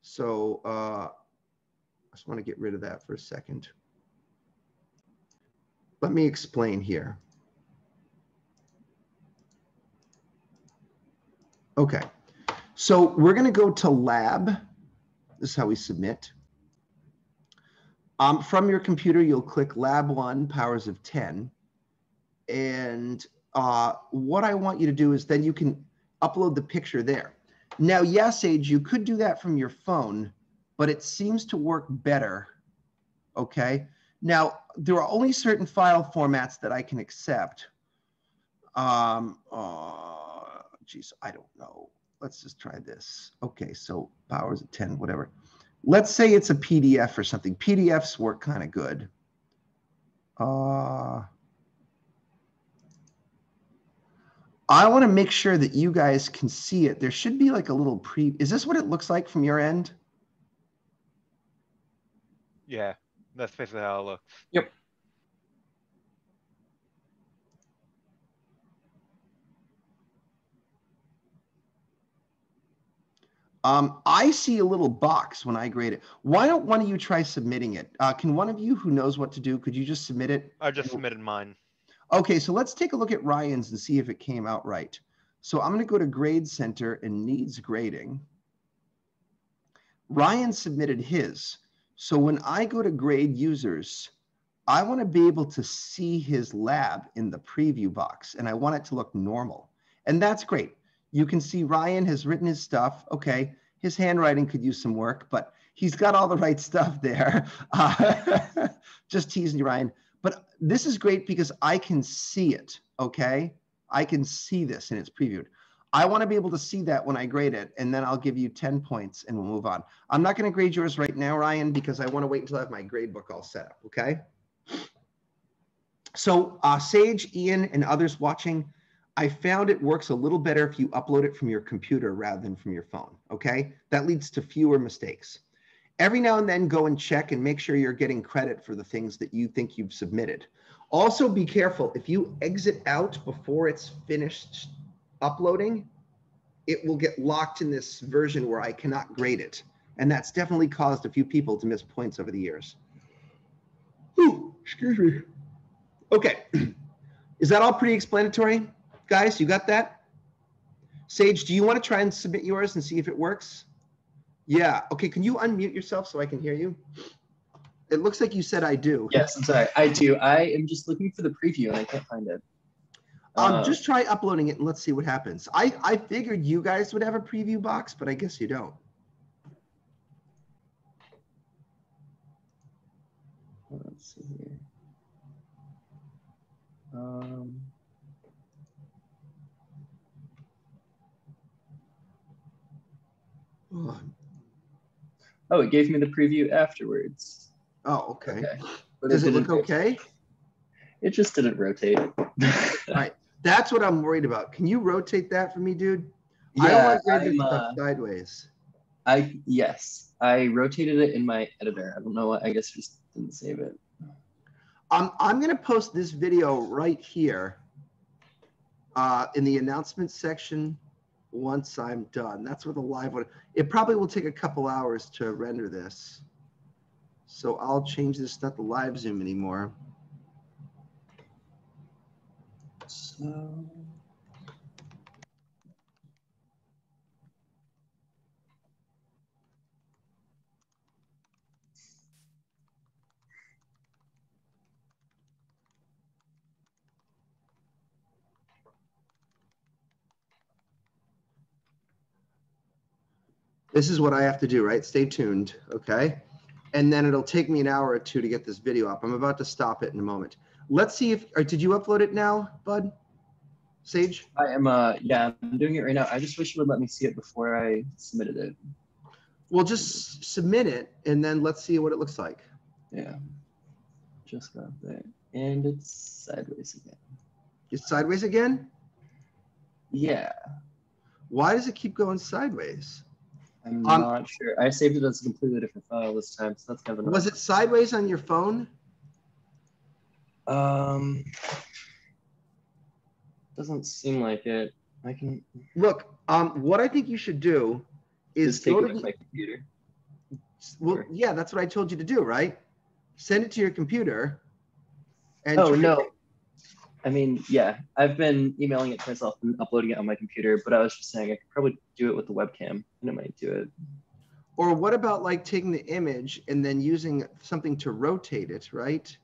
So uh, I just want to get rid of that for a second. Let me explain here. Okay, so we're going to go to lab. This is how we submit. Um, from your computer, you'll click Lab 1, Powers of 10. And uh, what I want you to do is then you can upload the picture there. Now, yes, Sage, you could do that from your phone, but it seems to work better. Okay. Now, there are only certain file formats that I can accept. Um, uh, geez, I don't know. Let's just try this. Okay, so powers of 10, whatever. Let's say it's a PDF or something. PDFs work kind of good. Uh, I want to make sure that you guys can see it. There should be like a little pre. Is this what it looks like from your end? Yeah, that's basically how it looks. Um, I see a little box when I grade it. Why don't one of you try submitting it? Uh, can one of you who knows what to do, could you just submit it? I just submitted mine. Okay, so let's take a look at Ryan's and see if it came out right. So I'm going to go to Grade Center and Needs Grading. Ryan submitted his. So when I go to Grade Users, I want to be able to see his lab in the preview box, and I want it to look normal. And that's great. You can see Ryan has written his stuff. Okay, his handwriting could use some work, but he's got all the right stuff there. Uh, just teasing you, Ryan. But this is great because I can see it. Okay, I can see this and it's previewed. I want to be able to see that when I grade it, and then I'll give you 10 points and we'll move on. I'm not going to grade yours right now, Ryan, because I want to wait until I have my grade book all set up. Okay. So, uh, Sage, Ian, and others watching, I found it works a little better if you upload it from your computer rather than from your phone. Okay. That leads to fewer mistakes. Every now and then go and check and make sure you're getting credit for the things that you think you've submitted. Also, be careful if you exit out before it's finished uploading, it will get locked in this version where I cannot grade it. And that's definitely caused a few people to miss points over the years. Ooh, excuse me. Okay. Is that all pretty explanatory? Guys, you got that? Sage, do you want to try and submit yours and see if it works? Yeah. Okay. Can you unmute yourself so I can hear you? It looks like you said I do. Yes, I'm sorry. I do. I am just looking for the preview and I can't find it. Um, Uh, just try uploading it and let's see what happens. I, I figured you guys would have a preview box, but I guess you don't. Let's see here. Um, Oh, oh, it gave me the preview afterwards. Oh, okay. Okay. Does it look didn't- okay? It just didn't rotate. right. That's what I'm worried about. Can you rotate that for me, dude? Yeah, I don't want I'm, stuff uh, sideways. I yes, I rotated it in my editor. I don't know what. I guess just didn't save it. I'm, I'm going to post this video right here uh, in the announcement section once I'm done. That's where the live one. It probably will take a couple hours to render this. So I'll change this, not the live Zoom anymore. So This is what I have to do, right? Stay tuned, okay? And then it'll take me an hour or two to get this video up. I'm about to stop it in a moment. Let's see if, or did you upload it now, bud? Sage? I am. Uh, yeah, I'm doing it right now. I just wish you would let me see it before I submitted it. Well, just submit it and then let's see what it looks like. Yeah, just got there, and it's sideways again. It's sideways again? Yeah, Why does it keep going sideways? I'm Um, not sure. I saved it as a completely different file this time, so that's kind of annoying. Was it sideways on your phone? Um, doesn't seem like it. I can Look, um, what I think you should do is just take go it to the, my computer. well, Sure. yeah, that's what I told you to do, right? Send it to your computer. And Oh no. I mean, yeah, I've been emailing it to myself and uploading it on my computer, but I was just saying I could probably do it with the webcam, and it might do it. Or what about like taking the image and then using something to rotate it, right?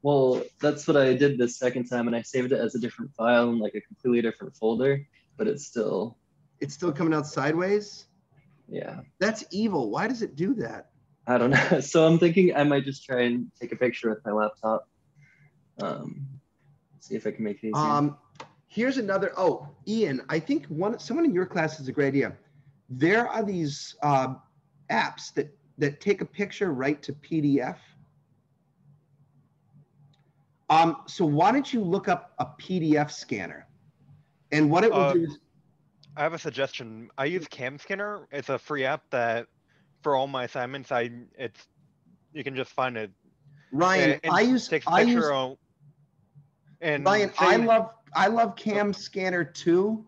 Well, that's what I did the second time, and I saved it as a different file in like a completely different folder, but it's still, It's still coming out sideways. yeah, That's evil. Why does it do that? I don't know. So I'm thinking I might just try and take a picture with my laptop. Um, see if I can make it easier. Um, here's another. Oh, Ian, I think one someone in your class has a great idea. There are these uh, apps that that take a picture right to PDF. Um, so why don't you look up a PDF scanner? And what it will Uh, do is I have a suggestion. I use Cam Scanner. It's a free app that for all my assignments, I it's you can just find it. Ryan, and- and I use takes a I use of- and Ryan, I love I love Cam Scanner too.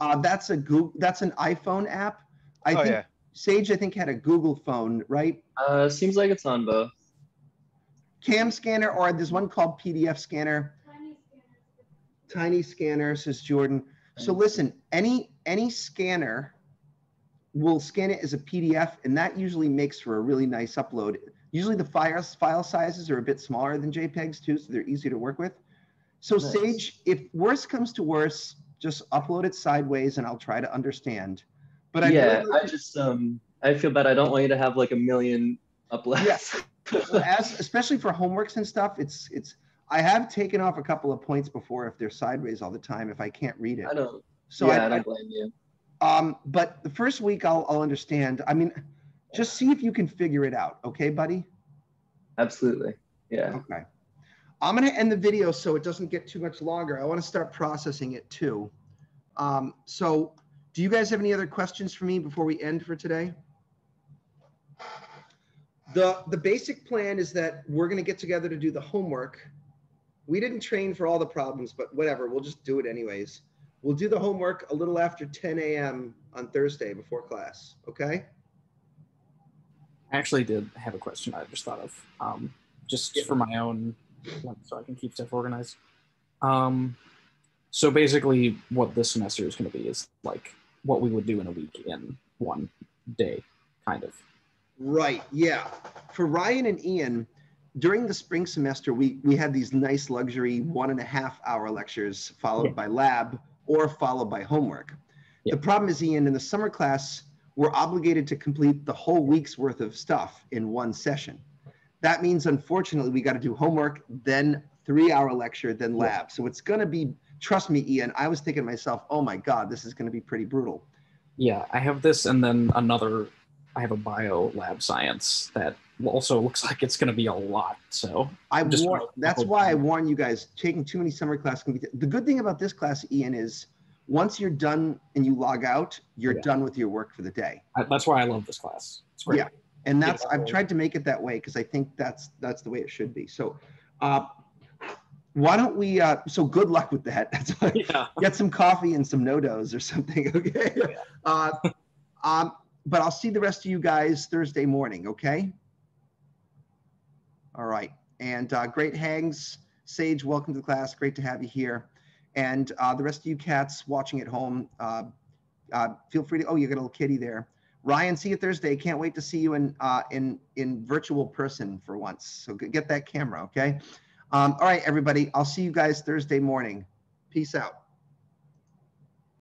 Uh, that's a Google that's an iPhone app. I oh think yeah, Sage I think had a Google phone, right? Uh, seems like it's on both. Cam scanner, or there's one called PDF scanner. Tiny scanner, says Jordan. So listen, any any scanner will scan it as a PDF, and that usually makes for a really nice upload. Usually the file file sizes are a bit smaller than JPEGs too, so they're easy to work with. So Nice. Sage, if worse comes to worse, just upload it sideways, and I'll try to understand. But I yeah, I just um, I feel bad. I don't want you to have like a million uploads. Yes. as especially for homeworks and stuff, it's it's. I have taken off a couple of points before if they're sideways all the time if I can't read it. I don't. So yeah, I, I, don't blame you. um, but the first week I'll I'll understand. I mean, just see if you can figure it out, okay, buddy? Absolutely. Yeah. Okay. I'm gonna end the video so it doesn't get too much longer. I want to start processing it too. Um, so, do you guys have any other questions for me before we end for today? The the basic plan is that we're gonna get together to do the homework. We didn't train for all the problems, but whatever, we'll just do it anyways. We'll do the homework a little after 10 a.m. on Thursday before class. Okay? I actually did have a question I just thought of, um, just Yeah. for my own, so I can keep stuff organized. Um, so basically, what this semester is going to be is like what we would do in a week in one day, kind of. Right. Yeah. For Ryan and Ian, during the spring semester, we we had these nice luxury one and a half hour lectures followed Yeah. by lab or followed by homework. Yeah. The problem is, Ian, in the summer class, we're obligated to complete the whole week's worth of stuff in one session. That means unfortunately we got to do homework, then three hour lecture, then lab. So it's going to be, trust me, Ian, I was thinking to myself, oh my God, this is going to be pretty brutal. Yeah, I have this and then another. I have a bio lab science that also looks like it's going to be a lot. So I Just war- that's why I warn you guys, taking too many summer classes can be, the good thing about this class, Ian, is once you're done and you log out, you're Yeah. done with your work for the day. I, that's why I love this class. It's great. Yeah. And that's. I've tried to make it that way because I think that's, that's the way it should be. So, uh, why don't we, uh, so good luck with that. That's why, Yeah. get some coffee and some NoDoz or something, okay? Uh, um, but I'll see the rest of you guys Thursday morning, okay? All right, and uh, great hangs. Sage, welcome to the class. Great to have you here. And uh, the rest of you cats watching at home, uh, uh, feel free to, oh, you got a little kitty there. Ryan, see you Thursday. Can't wait to see you in uh, in in virtual person for once. So get that camera, okay? Um, all right, everybody. I'll see you guys Thursday morning. Peace out.